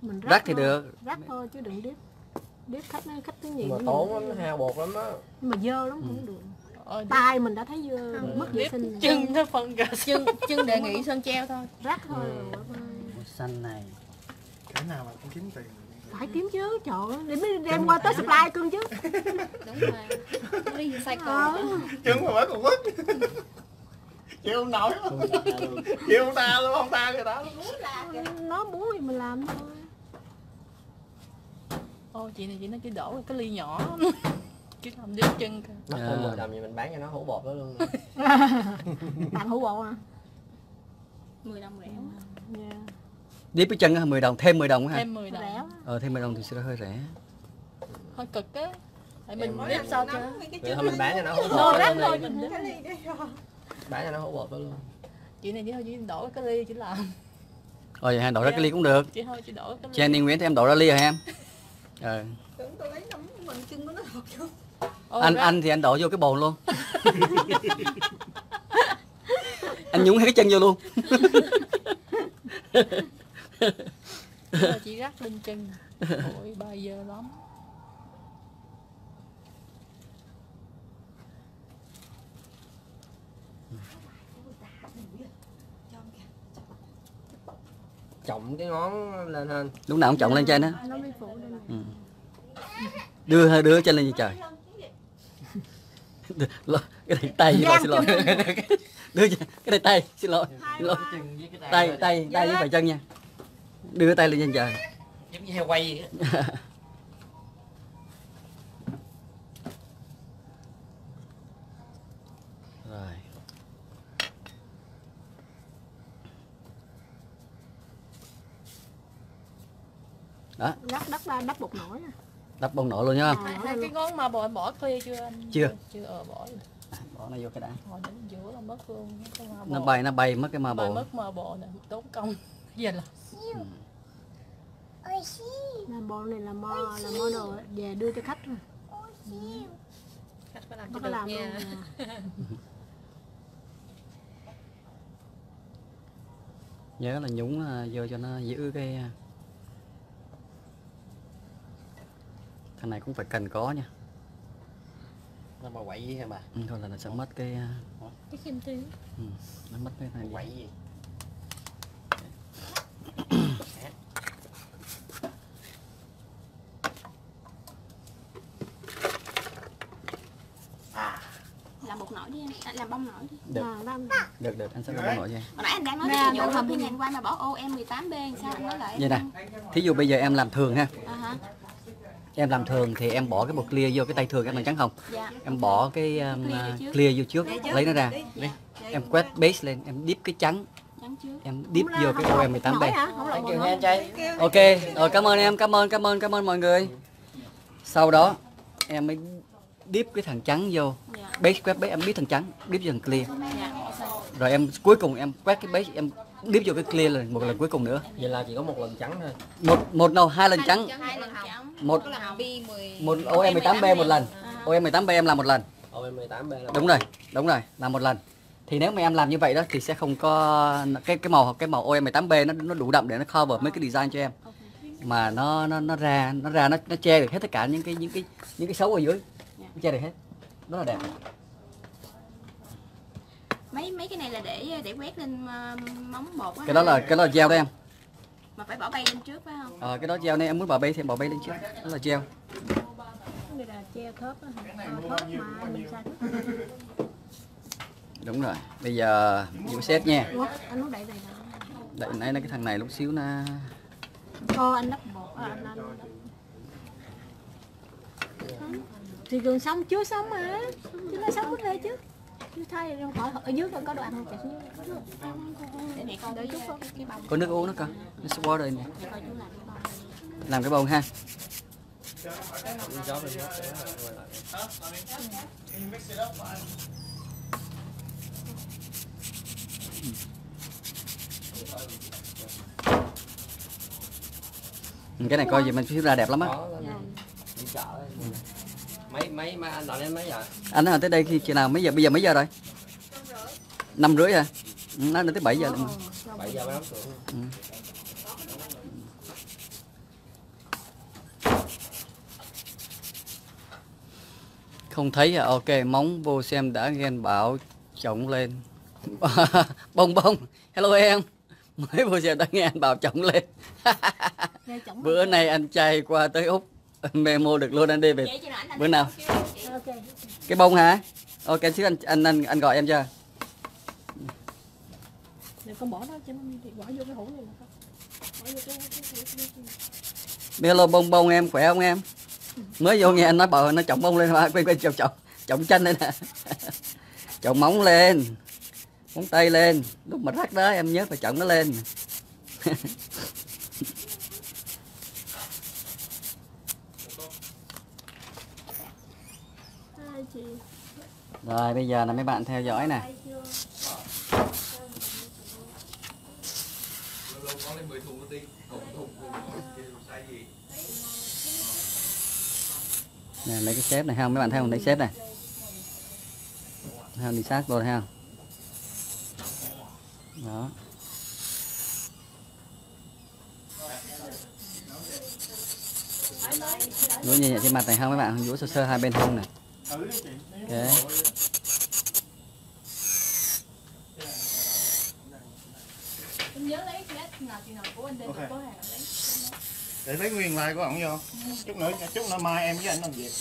Mình rắc thì thôi. được. rắc thôi chứ đừng điếp. Điếp khách nó khách thứ nhưng nhiều mà tốn lắm hao bột lắm á. Nhưng mà dơ lắm không được. Ờ, tay mình đã thấy dơ mất vệ sinh rồi. chân nó phân gà chân chân đề nghị sơn treo thôi. Rắc thôi màu xanh này cái nào mà cũng kiếm tiền. Phải kiếm chứ trời ơi, để mới đem qua tới supply cưng chứ. Đúng rồi. Đi cycle Ờ. trứng mà mới còn mất chịu không nổi. Chịu không ta luôn không ta người ta nó muốn thì mình làm thôi. Ô chị này chị nói chỉ đổ cái ly nhỏ. Chứ làm điếp chân kìa. Mất À. thêm 10 đồng thì mình bán cho nó hũ bột đó luôn. Tặng hũ bộ à 10 đồng rẻ quá. Yeah. điếp cái chân á, 10 đồng thêm 10 đồng á hả? Thêm 10 đồng. Rẻ ờ thêm 10 đồng thì sẽ hơi rẻ. Hơi cực á. Tại mình điếp sao cái vậy thôi mình bán cho nó hũ Nó bột rắc đó thôi luôn rồi. bán cho nó hũ bột đó luôn. Chị này chỉ thôi chỉ đổ cái ly chỉ làm. Ờ vậy hả? Đổ ra cái ly cũng được. Chị thôi chỉ đổ cái ly. Jenny Nguyễn thì em đổ ra ly rồi em. Ờ. Tưởng tôi lấy nắm bằng chân nó thật chứ. Ô, anh ra- anh thì anh đổ vô cái bồn luôn. Anh nhúng hết cái chân vô luôn. Chị rắc lên chân. Ôi ba giờ lắm trọng cái ngón lên hơn lúc nào cũng trọng lên trên á. Này ừ. đưa đưa chân lên như trời. Lo- cái này tay xin lỗi xin lỗi. đưa cái này tay xin lỗi. Xin lỗi. tay tay tay với phải chân nha. Đưa tay lên trên trời. Giống như heo quay vậy đó đất ra đất bột nổi à. đắp bông nổ luôn nhá À, nổi cái luôn. ngón mà bò em bỏ clear chưa anh? Chưa. Chưa ờ bỏ rồi. bỏ nó vô cái đã Hồi đến giữa là mất luôn cái nó bay nó bay mất cái ma Bay bộ mất ma bò nè, tốn công. Giờ là Là bộ này là mo là mo đồ về đưa cho khách rồi khách phải làm được làm luôn nha. à. nhớ là nhúng à, vô cho nó giữ cái thằng này cũng phải cần có nha. Nó mà quậy hả bà? Ừ, thôi là nó sẽ mất cái à, Cái kim tuyến. ừ, nó mất cái này quậy gì? Làm bột nổi đi anh. À, làm bông nổi đi. Được. À, làm. Được được anh sẽ làm nổi cho em hồi nãy anh đang nói cái vụ bên ngày qua mà bỏ ô em 18 b sao anh nói lại? Vậy nè thí dụ bây giờ em làm thường ha. À hả em làm thường thì em bỏ cái bột clear vô cái tay thường em làm trắng không? Dạ. Em bỏ cái um, Clear vô trước. clear vô trước lấy nó ra. Đi. em quét base lên em dip cái trắng. Trắng trước. Em dip vô cái OM 18 b. ok rồi cảm ơn em cảm ơn cảm ơn cảm ơn mọi người. Sau đó em mới dip cái thằng trắng vô. Dạ. Base quét base em biết thằng trắng dip vô thằng clear. Dạ. Rồi em cuối cùng em quét cái base em dip vô cái clear lần một lần cuối cùng nữa. Vậy là chỉ có một lần trắng thôi. Một một đầu hai lần trắng một Có làm bi 10 một OM 18 b một lần. OM 18 b em làm một lần. Ô em 18 b là đúng rồi đúng rồi làm một lần. Thì nếu mà em làm như vậy đó thì sẽ không có cái cái màu cái màu OM 18 b nó nó đủ đậm để nó cover mấy cái design cho em. Mà nó nó nó ra nó ra nó nó che được hết tất cả những cái những cái những cái xấu ở dưới. Nó che được hết. Rất là đẹp. Mấy mấy cái này là để để quét lên ờ, móng bột á cái đó là cái đó là gel đó em mà phải bỏ bay lên trước phải không? Ờ, cái đó gel này em muốn bảo bay thì em bảo bay lên trước. Đó là gel này là treo thớp á. Hả? Thớp mà mình sai đúng rồi. Bây giờ dụ set nha. Ủa, anh muốn đẩy này nè đợi nãy là cái thằng này lúc xíu nó Thôi anh lắp bột à, anh, anh, thì gần xong chưa xong mà. Chứ nó xong có thể chứ Thay ở dưới con có đồ ăn không chạy xuống để mẹ con chút cái, bông có nước uống nữa con nước water này làm cái bông ha. Cái này coi gì mình xíu ra đẹp lắm á. Dạ mấy mấy mấy anh làm đến mấy giờ? Anh nói tới đây khi khi nào mấy giờ? Bây giờ mấy giờ rồi? Năm rưỡi à? Ừ, nói đến tới 7 giờ. Luôn. 7 giờ mới đóng cửa. Ừ. không thấy à? Ok móng vô xem đã ghen bảo chồng lên. Bông bông. Hello em. Mới vô xem đã nghe anh bảo chồng lên. Bữa nay anh trai qua tới úc memo được luôn anh đi về. Bữa nào. ok. Cái bông hả? Ok xíu anh anh anh anh gọi em chưa? Để con bỏ nó cho nó thì bỏ vô cái hũ này là con bỏ vô cái cái cái cái- cái- hello bông bông em khỏe không em? Mới vô nghe anh nói bảo nó trồng bông lên mà quên quên trồng trồng trồng chanh lên nè. Trồng móng lên móng tay lên. Lúc mà rắc đó em nhớ phải trồng nó lên rồi, bây giờ là mấy bạn theo dõi này. Nè lấy cái xếp này ha mấy bạn thấy không? Lấy xếp này. Ha đi sát vô ha đó. Vỗ nhẹ nhẹ trên mặt này ha mấy bạn vỗ sơ sơ hai bên hông này thử đi chị ok em nhớ lấy cái nào chị nào của anh đem Ok. okay. có hàng lấy. Để lấy nguyên like của ổng vô. Chút nữa chút nữa mai em với anh làm việc.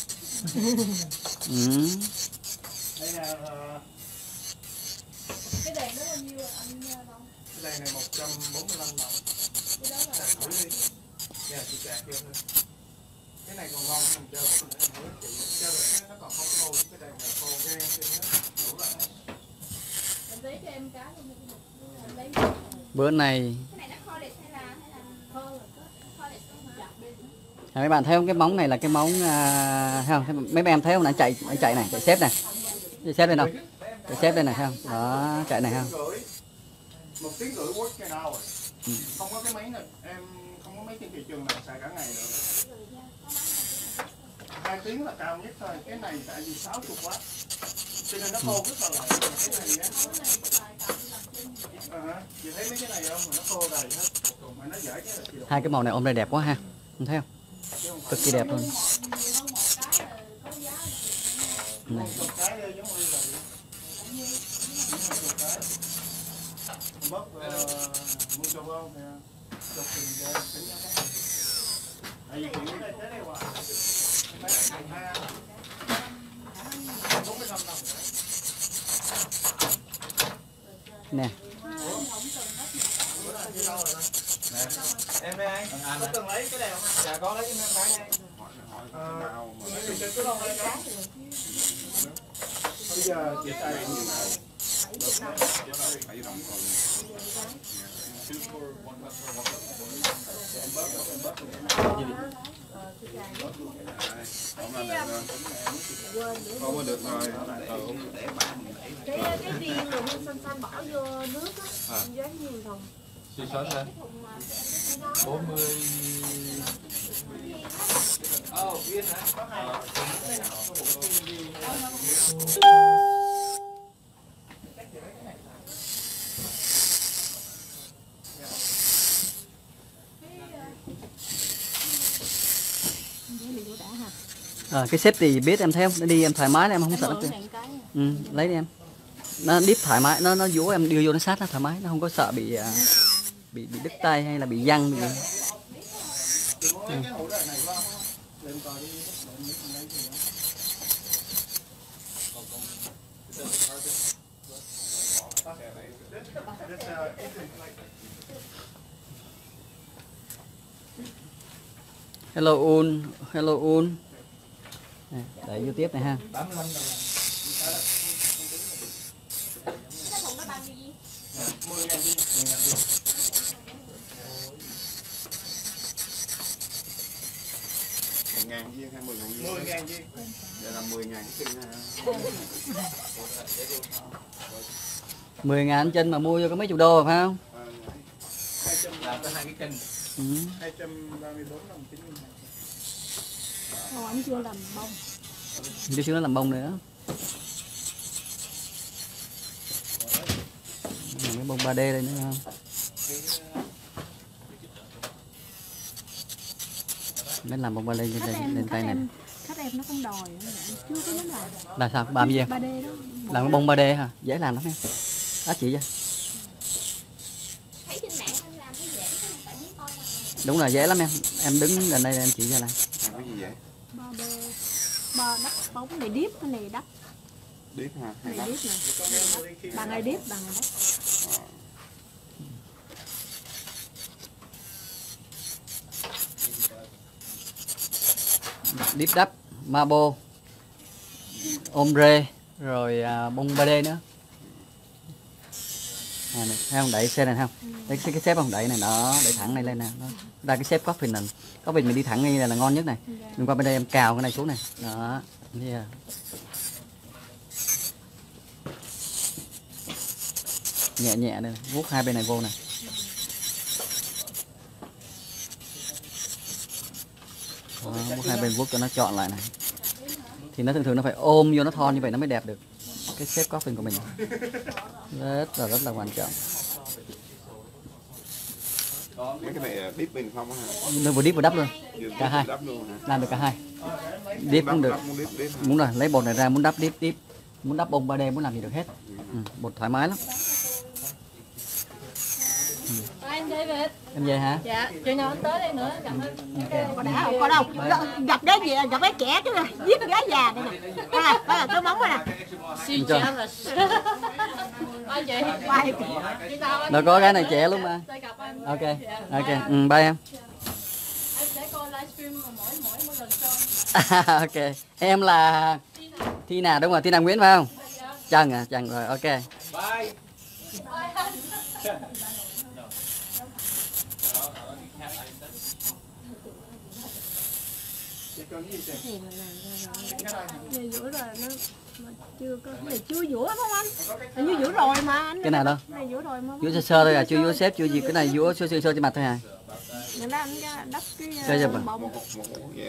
Ừ. đây là ờ, cái đèn đó bao nhiêu anh ờ, Long? cái đây này 145 đồng cái đó là dạ chị trả kia thôi cái này còn ngon hơn chơi này em hứa chị chơi được cái nó còn không khô cái đây là khô cái nó đủ lại anh lấy cho em cái luôn lấy. Bữa này nó kho đẹp hay là hay là kho rồi có kho đẹp không hả? Chặt bên à, mấy bạn thấy không? Cái móng này là cái móng à, thấy không? Mấy em thấy không? Anh chạy anh chạy này chạy xếp này. Chạy xếp lên không chạy xếp lên này thấy không? Đó chạy này không? Một tiếng rưỡi work cái nào rồi không có cái máy này em không có mấy trên thị trường nào xài cả ngày được hai tiếng là cao nhất thôi. Cái này tại vì 60 quá. Cho nên nó khô rất là lạnh. Cái này á. Hả, chị thấy mấy cái này không? Mà nó khô đầy hết. Mà nó cái là đụng hai cái màu này ôm đây đẹp quá ha. Không thấy không? Cực kỳ đẹp luôn. Này. cho để chuyện cái này này nè. Em đây anh. Anh có cần lấy cái này không? Dạ có lấy cái cái đây. Ờ, bây giờ chị xài nhiều không có được rồi cái cái viên rồi mình xanh xanh bỏ vô nước á dán nhiều thùng suy sớm lên 40 mươi. viên hả? À, cái xếp thì biết em thấy không? Nó đi em thoải mái em không sợ nó ừ, lấy đi em. Nó đít thoải mái nó nó vỗ em đưa vô nó sát nó thoải mái nó không có sợ bị à, bị bị đứt tay hay là bị văng bị isn't like hello un. Hello un Để vô tiếp này ha 85 đồng 10 ngàn 10 viên hay mười ngàn viên 10 ngàn viên Vậy là mười ngàn 10 ngàn Trinh mà mua vô có mấy chục đô phải không? Ờ, làm có hai cái chân Ừ. 234 đồng 90 anh chưa làm bông xíu nó làm bông nữa. Làm cái bông 3D đây nữa không? Mới làm bông 3D lên, lên, em lên tay này. em khách em nó không đòi chưa có dám làm Là sao? Làm gì em? 3D đó Làm cái bông 3D hả? Dễ làm lắm em. Đó chị này là Đúng là dễ lắm em. Em đứng gần đây em chỉ cho làm. làm cái gì vậy 3D ba đắp bóng này điếp cái này đắp. Điếc ha hay này điếp này. Bằng này điếp bằng này đắp. Deep đắp, Mabo, Ombre, rồi à, bông 3D nữa. À, này, thấy không? Đẩy xe này không? Đấy, cái, cái xếp không? Đẩy này, đó, đẩy thẳng này lên nè. Đó. Ra cái xếp coffin này. Coffin mình đi thẳng như này là ngon nhất này. Mình qua bên đây em cào cái này xuống này. Đó. Yeah. Nhẹ nhẹ đây, vuốt hai bên này vô này. Đó, vuốt hai bên vuốt cho nó chọn lại này. Thì nó thường thường nó phải ôm vô nó thon như vậy nó mới đẹp được. Cái shape coffin của mình. Rất là rất là quan trọng. mấy cái này là điếc bình không hả Nó vừa dip vừa đắp luôn. Cả hai. Làm được cả hai. Dip cũng được. muốn rồi, lấy bột này ra muốn đắp dip dip. Muốn đắp bông 3D muốn làm gì được hết. Ừ, bột thoải mái lắm. Anh David Em về hả? dạ chừng nào anh tới đây nữa gặp anh có đã không có đâu gặp đấy gì gặp bé trẻ chứ giết gái già đây nè đây là đây là cái móng này nè siêu Cho. jealous bye chị Bye. Chào. Đâu có cái này trẻ luôn mà. Ok. Dạ. Ok. Ừ, bye em. em sẽ coi livestream mà mỗi mỗi mỗi lần cho ok. Em là Tina đúng rồi, Tina Nguyễn phải không? Trần à, Trần rồi, ok. bye Này rửa rồi nó mà chưa có này chưa rửa phải không anh hình như rửa rồi mà anh Cái nào đâu? này rồi mà Vúa sơ sơ thôi à, chưa vúa xếp chưa gì, cái này vúa sơ sơ sơ trên mặt thôi à. anh đắp cái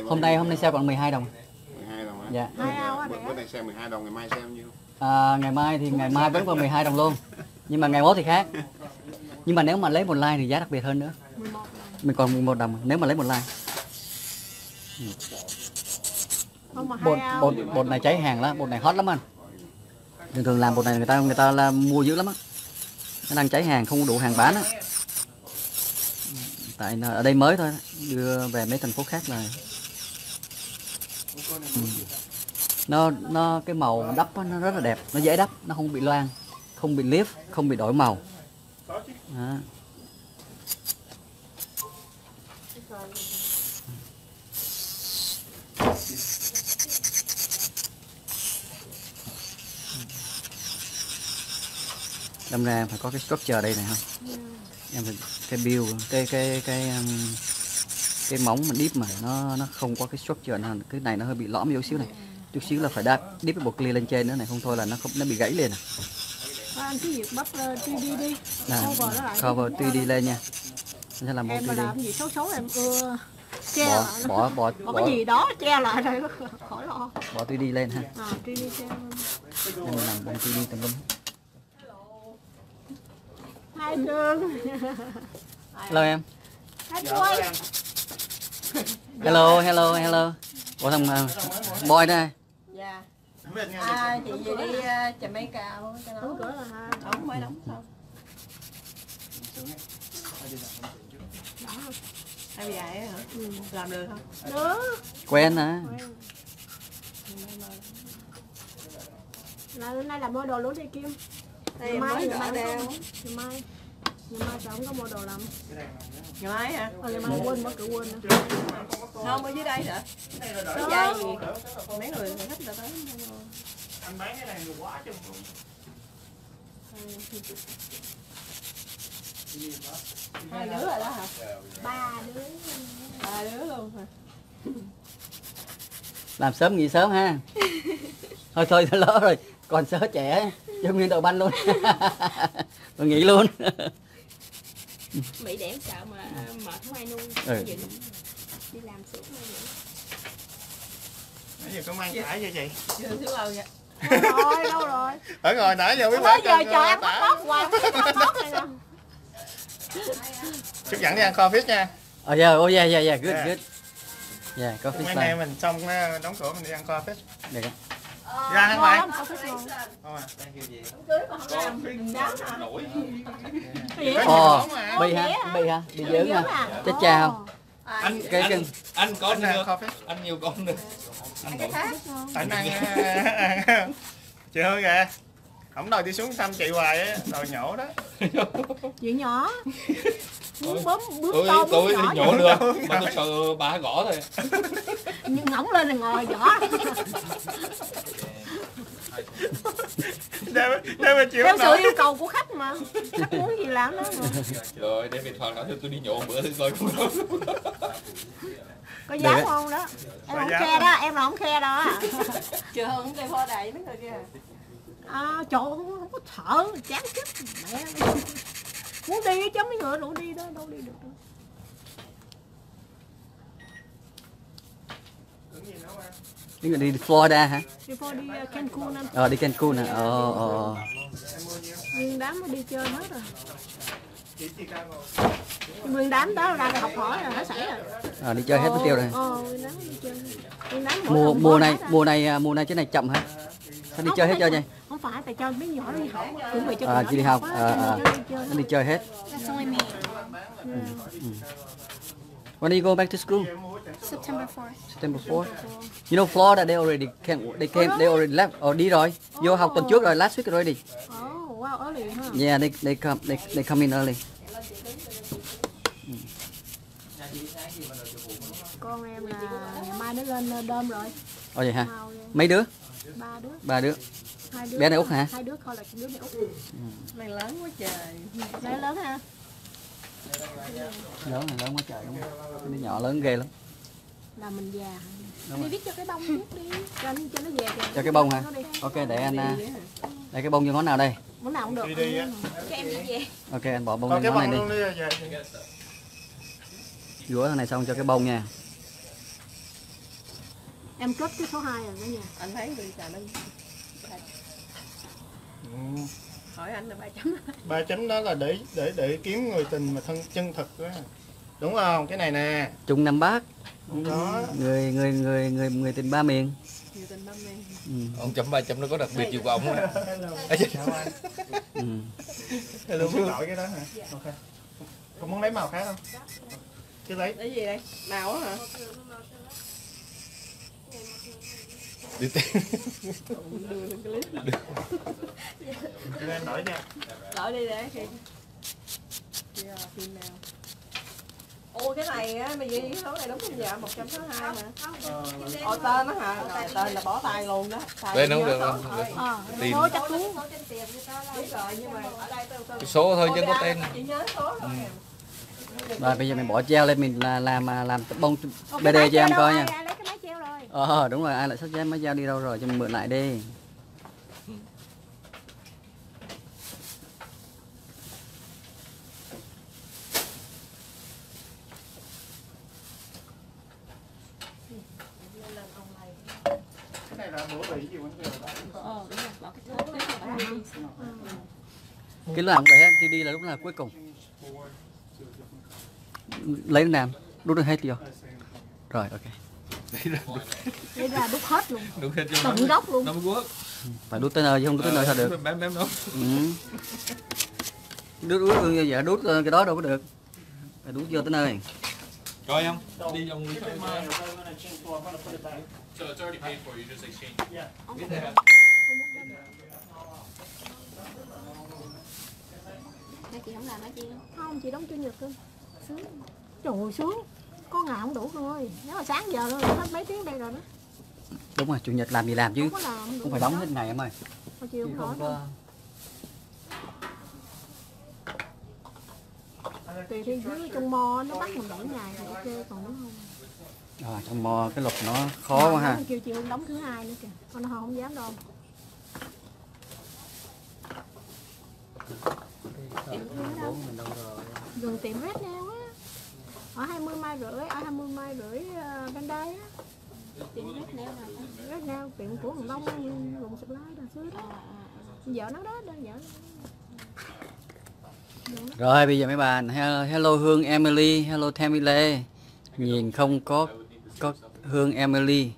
Hôm nay hôm nay sale còn 12 đồng. 12 đồng á Dạ. Bữa, nay xem 12 đồng ngày mai xem nhiêu À, ngày mai thì ngày mai vẫn còn 12 đồng luôn. Nhưng mà ngày mốt thì khác. Nhưng mà nếu mà lấy một like thì giá đặc biệt hơn nữa. 11 Mình còn 11 đồng nếu mà lấy một like. Bột bột bột này cháy hàng lắm, bột này hot lắm anh. Thường thường làm bột này người ta người ta là mua dữ lắm á. Nó đang cháy hàng không đủ hàng bán á. Tại ở đây mới thôi, đưa về mấy thành phố khác là Ừ. nó nó cái màu đắp nó rất là đẹp, nó dễ đắp, nó không bị loang, không bị liếp, không bị đổi màu. Đó. Đâm ra phải có cái structure đây này không? Em phải cái build cái cái cái um, cái móng mà deep mà nó nó không có cái structure nào cái này nó hơi bị lõm yếu xíu này. Chút xíu là phải đáp deep cái bột clear lên trên nữa này không thôi là nó không nó bị gãy liền à. Thôi anh cứ việc bắp uh, 3D đi Này, cover cover 3D lên nha. Nó sẽ làm bông em mà 3D làm gì xấu xấu em ưa che bỏ lại. bỏ bỏ Bỏ bỏ, cái gì đó che lại rồi khỏi lo. Bỏ 3D lên ha. À 3D che em làm bông 3D tùm lum hai trường hello em Dạ, em. hello hello hello ủa thằng uh, boy đây Dạ. À, được chị về đi uh, Jamaica luôn cho nó. đóng cửa là Đóng mới đóng xong. Hay bị vậy hả? Làm được không? nữa quen hả là hôm nay là mua đồ luôn đi kim Đây ngày mai ngày mai đeo. ngày mai ngày mai sao không có mua đồ làm Ngày mai hả? à, ngày mai quên mất cửa quên nữa Không, ở dưới đây hả? Cái dây gì? Mấy người thích là tới. Anh bán cái này nhiều quá chứ. hai đứa rồi đó hả ba đứa ba đứa luôn hả làm sớm nghỉ sớm ha thôi thôi lỡ rồi còn sớ trẻ cho nguyên đầu banh luôn. Tôi nghỉ luôn. Mỹ đẻo sợ mà mệt không ai nuôi Ừ. Dựng. đi làm suốt nãy giờ có mang tải cho chị. Chưa thiếu lâu vậy đâu rồi đâu rồi? Ở ngồi nãy giờ biết mới giờ cho- chờ em bắt tóc hoài chúc dẫn đi ăn fish nha. Oh yeah oh yeah yeah yeah good Yeah. good. Yeah mấy fish anh em fry mình xong ờ, đóng cửa mình đi ăn fish được. Ra ăn à nhiều Ồ, món mà. bi hả? Bi hả? Bi dướng Dướng hả? à? chết cha không? Anh Cái- anh, anh có Anh anh nhiều con nữa anh đủ anh ăn ờ, hương kìa không đòi đi xuống thăm chị hoài á đòi nhổ đó. Chuyện nhỏ. Muốn bấm bước tôi to tôi nhỏ nhổ được. Mà tôi sợ bà gõ thôi. Nhưng ngỗng lên là ngồi vỏ để để mà chịu theo sự yêu cầu của khách mà. Khách muốn gì làm đó mà. rồi để điện thoại nói tôi đi nhổ bữa thứ coi cũng đâu có dám không đó? Em không khe đó em là không khe đó chưa không cây pho đầy mấy người kia à, trời ơi, không có thở chán chết mẹ muốn đi chấm mấy người đủ đi đó đâu đi được đâu. Người đi Florida hả? Đi uh, Cancun anh. Ờ đi Cancun hả ờ ờ. Nguyên đám nó đi chơi hết rồi. Nguyên đám đó ra học hỏi rồi nó xảy rồi? Ờ đi chơi hết mất tiêu rồi. Ờ nguyên đám đi chơi. Nguyên đám mùa mùa này hết à. mùa này à, mùa này cái này chậm hả? Sao đi Không, chơi hết phải- vậy không phải tại cho mấy nhỏ đi. Học chuẩn bị cho à chị đi học á, à, à. nó đi chơi. nó đi chơi hết. That's only me. when you go back to school? September 4th. September 4 you know Florida they already came they came they already left oh đi rồi. Vô học tuần trước rồi last week already oh wow early ha yeah they they come they, they come in early. Con em là ngày mai nó lên đơm rồi. Ồ vậy hả? Mấy đứa? Ba đứa. Ba đứa Bé này Úc hả? hai đứa coi là đứa này út. Mày lớn quá trời. Bé lớn ha? Lớn này lớn quá trời đúng không? Cái đứa nhỏ lớn ghê lắm. Là mình già. Đúng đi rồi. viết cho cái bông trước đi. Cho nó cho nó về kìa. Cho cái bông hả? Nó đi. ok để anh à, để cái bông vô ngón nào đây? Bữa nào cũng được. Đi đi Cho em đi về. ok anh bỏ bông vô cái ngón này đi. đi rửa thằng này xong cho cái bông nha. Em kết cái số 2 rồi đó nha. Anh thấy đi xà hỏi anh là ba chấm. Ba chấm đó là để để để kiếm người tình mà thân chân thực á. Đúng không? Cái này nè. Trung Nam Bắc. Đó người người người người người tình ba miền. Tình ừ. ông chấm ba chấm nó có đặc biệt gì của ông á. Ừ. Hello, muốn đổi cái đó hả? Ok. Còn muốn lấy màu khác không? Chứ lấy. Cái gì đây? Màu á hả đi tìm đưa lên clip Đưa em đổi nha đổi đi để khi Kia, phim nào Ôi cái này á, mày ghi số này đúng không dạ 162 hả? Ồ tên đó hả? Rồi, tên là bỏ tay luôn đó. Đây nó không được không? ờ số chắc Biết rồi nhưng mà ở đây tôi cái số thôi chứ Ôi, có tên Chỉ nhớ số thôi. Rồi bây giờ mình bỏ treo lên mình là làm à, làm bông BD cho em treo coi nha. treo ờ đúng rồi ai lại sắp xếp máy giao đi đâu rồi cho mình mượn lại đi. Cái đi. làm vậy á, thì đi là lúc nào cuối cùng lấy đến làm đút được hết chưa rồi. Ok. Đây ra đút hết luôn. Hết cho tận gốc luôn. nó mới quất. Phải đút tới nơi chứ không đút tới nơi sao được. Bém bém nó ừ. đút đút như vậy đút ờ, cái đó đâu có được. Phải đút vô tới nơi. Coi không? Đi. Thế chị không làm hả chị? Không? không chị đóng chủ nhật cơ. Sướng trời ơi, sướng. Có ngày không đủ thôi nếu mà sáng giờ thôi hết mấy tiếng đây rồi đó. Đúng rồi chủ nhật làm gì làm chứ. Không có làm không phải đóng hết ngày em ơi. Hồi chiều không không có tùy theo dưới trong mo nó bắt mình 7 ngày thì ok còn đúng không Rồi, trong mò cái luật nó khó quá ha. Kêu chị Hương đóng thứ hai nữa kìa. Con nó không dám đâu rồi. Gần tiệm Red Nail á ở 20 mai rưỡi ở 20 mai rưỡi ờ, bên đây á Tiệm Red tiệm của thằng Đông dùng supply đằng xưa đó vợ nó đó đơn vợ Rồi bây giờ mấy bạn hello Hương Emily, hello Tammy Lê. Nhìn không có có Hương Emily.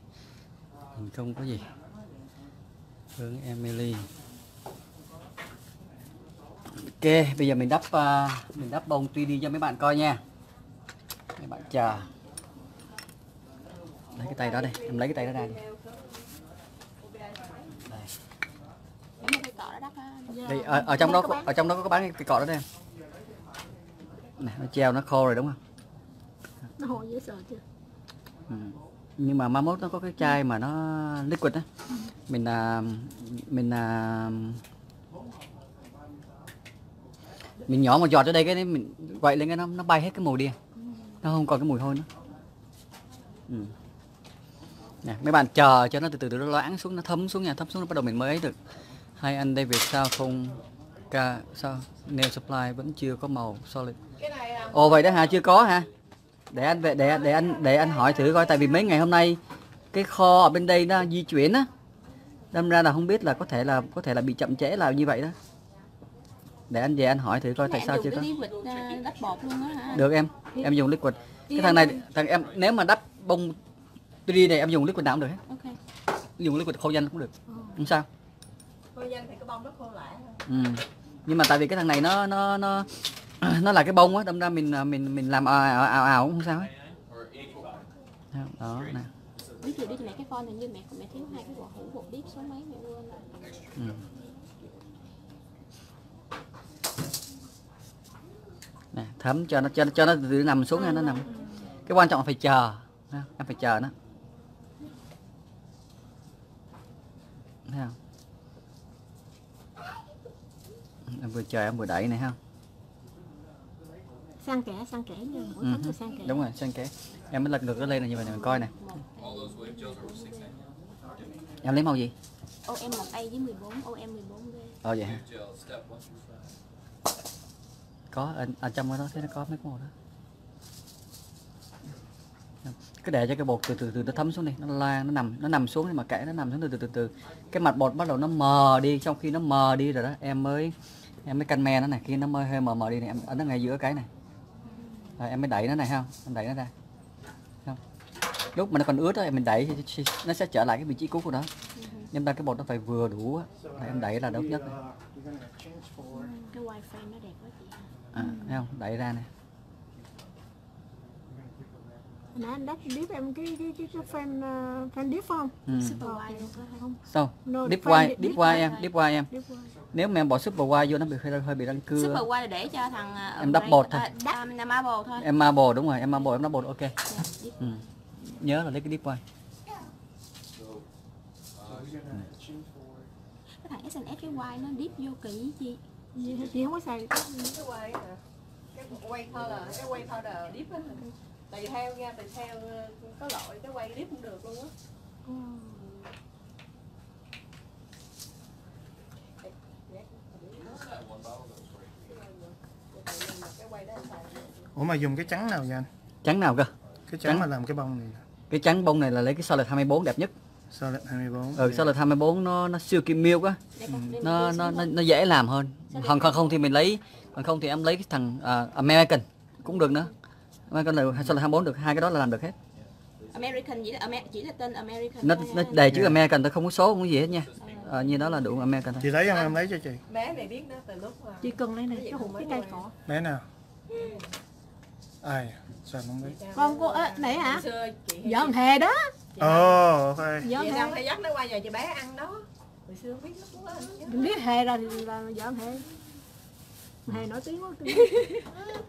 Nhìn không có gì. Hương Emily. Ok, bây giờ mình đắp ờ, mình đắp bông tuy đi cho mấy bạn coi nha. Mấy bạn chờ. Lấy cái tay đó đây, em lấy cái tay đó ra đi. Đây, ở, ở trong đó có- ở trong đó có bán cái, cọ đó đây em. Nè, nó treo nó khô rồi đúng không? nó hồi dễ sợ chưa Ừ. nhưng mà mai mốt nó có cái chai mà nó liquid á mình là mình là mình nhỏ một giọt ở đây cái đấy mình quậy lên cái nó nó bay hết cái mùi đi nó không còn cái mùi hôi nữa. Ừ. nè, mấy bạn chờ cho nó từ từ từ nó loãng xuống, nó thấm xuống nha, thấm xuống, nó bắt đầu mình mới ấy được. Hai anh đây việc sao không ca sao nail supply vẫn chưa có màu solid? Ồ, vậy đó hả? Chưa có hả? Để anh về để để anh để anh hỏi thử coi, tại vì mấy ngày hôm nay cái kho ở bên đây nó di chuyển á, đâm ra là không biết là có thể là, có thể là bị chậm trễ là như vậy đó để anh về anh hỏi thử coi tại sao chưa có à, đắp bột luôn á hả? được em em dùng liquid cái thằng này thằng em nếu mà đắp bông 3D này em dùng liquid nào cũng được hết Ok. dùng liquid khô nhanh cũng được không sao Thôi dân thì cái bông nó khô lại ừ. nhưng mà tại vì cái thằng này nó nó nó nó là cái bông á đâm ra mình à, mình mình làm ào ào ào, ào cũng không sao hết đó nè Biết gì biết mẹ cái phone hình như mẹ mẹ thiếu hai cái bộ hũ bột điếp số mấy mẹ quên rồi. Ừ. nè thấm cho nó cho nó cho nó từ từ nằm xuống nha nó nằm. Cái quan trọng là phải chờ ha, em phải chờ nó. Thấy không? Em vừa chờ em vừa đẩy này ha sang kẻ sang kẻ nha mỗi ừ. là sang kẻ. Đúng rồi sang kế em mới lật ngược nó lên là như vậy này mình coi này nine. em lấy màu gì? OM 1A với 14, OM 14B. ờ vậy hả Gel step one through five. Có ở, ở trong đó thấy nó có mấy cái màu đó. Cứ để cho cái bột từ từ từ nó thấm xuống đi nó lan nó nằm nó nằm xuống mà kệ nó nằm xuống từ từ từ từ. Cái mặt bột bắt đầu nó mờ đi trong khi nó mờ đi rồi đó em mới em mới canh me nó này khi nó mới hơi mờ mờ đi này em ấn nó ngay giữa cái này. Rồi em mới đẩy nó này ha em đẩy nó ra. Không? lúc mà nó còn ướt đó em mình đẩy thì nó sẽ trở lại cái vị trí cũ của nó. Nhưng ta cái bột nó phải vừa đủ em đẩy là đúng nhất này. Cái wifi nó đẹp quá chị. À, thấy không đẩy ra này nãy anh đắp điếp em cái cái cái, cái fan uh, fan điếp không Ừ. Super wide không? sao No, deep wide deep- deep deep wide em deep wide em Deep wide. nếu mà em bỏ super wide vô nó bị hơi, hơi bị răng cưa Super wide là để cho thằng à, Em đắp bột thôi. à, đắp um, marble thôi. em marble đúng rồi em marble em marble ok Dạ, deep. ừ. nhớ là lấy cái deep wide Cái thằng SNS cái wide nó deep vô kỳ chị. Gì hết, chị không có xài Cái quay hả? Cái quay powder, cái quay powder dip á. Tùy theo nha, tùy theo ờ, có loại cái quay dip cũng được luôn á. Ủa mà dùng cái trắng nào vậy anh? trắng nào cơ Cái trắng, Trắng. mà làm cái bông này. cái trắng bông này là lấy cái solid 24 đẹp nhất Solid 24. ừ solid 24 nó nó silky milk á Để con- để nó nó nó, nó dễ làm hơn. Còn không không thì mình lấy còn không thì em lấy cái thằng à, American cũng được nữa. American là solid 24 được hai cái đó là làm được hết. American chỉ là chỉ là tên American nó nó đề chữ American thôi không có số không có gì hết nha. À, như đó là đủ American thôi. Chị lấy không em lấy cho chị. Bé này biết nó từ lúc mà chỉ cần đây này cái cái cây cỏ Bé nào? Ai? Sao không biết? con cô nãy hả? Chị thằng hề đó Ồ, ok. vợ Chị thằng đâu hề hay dắt nó qua nhà chị bé ăn đó. Hồi xưa không biết nó cũng ăn. đừng biết hề là là vợ thằng hề hề nổi tiếng quá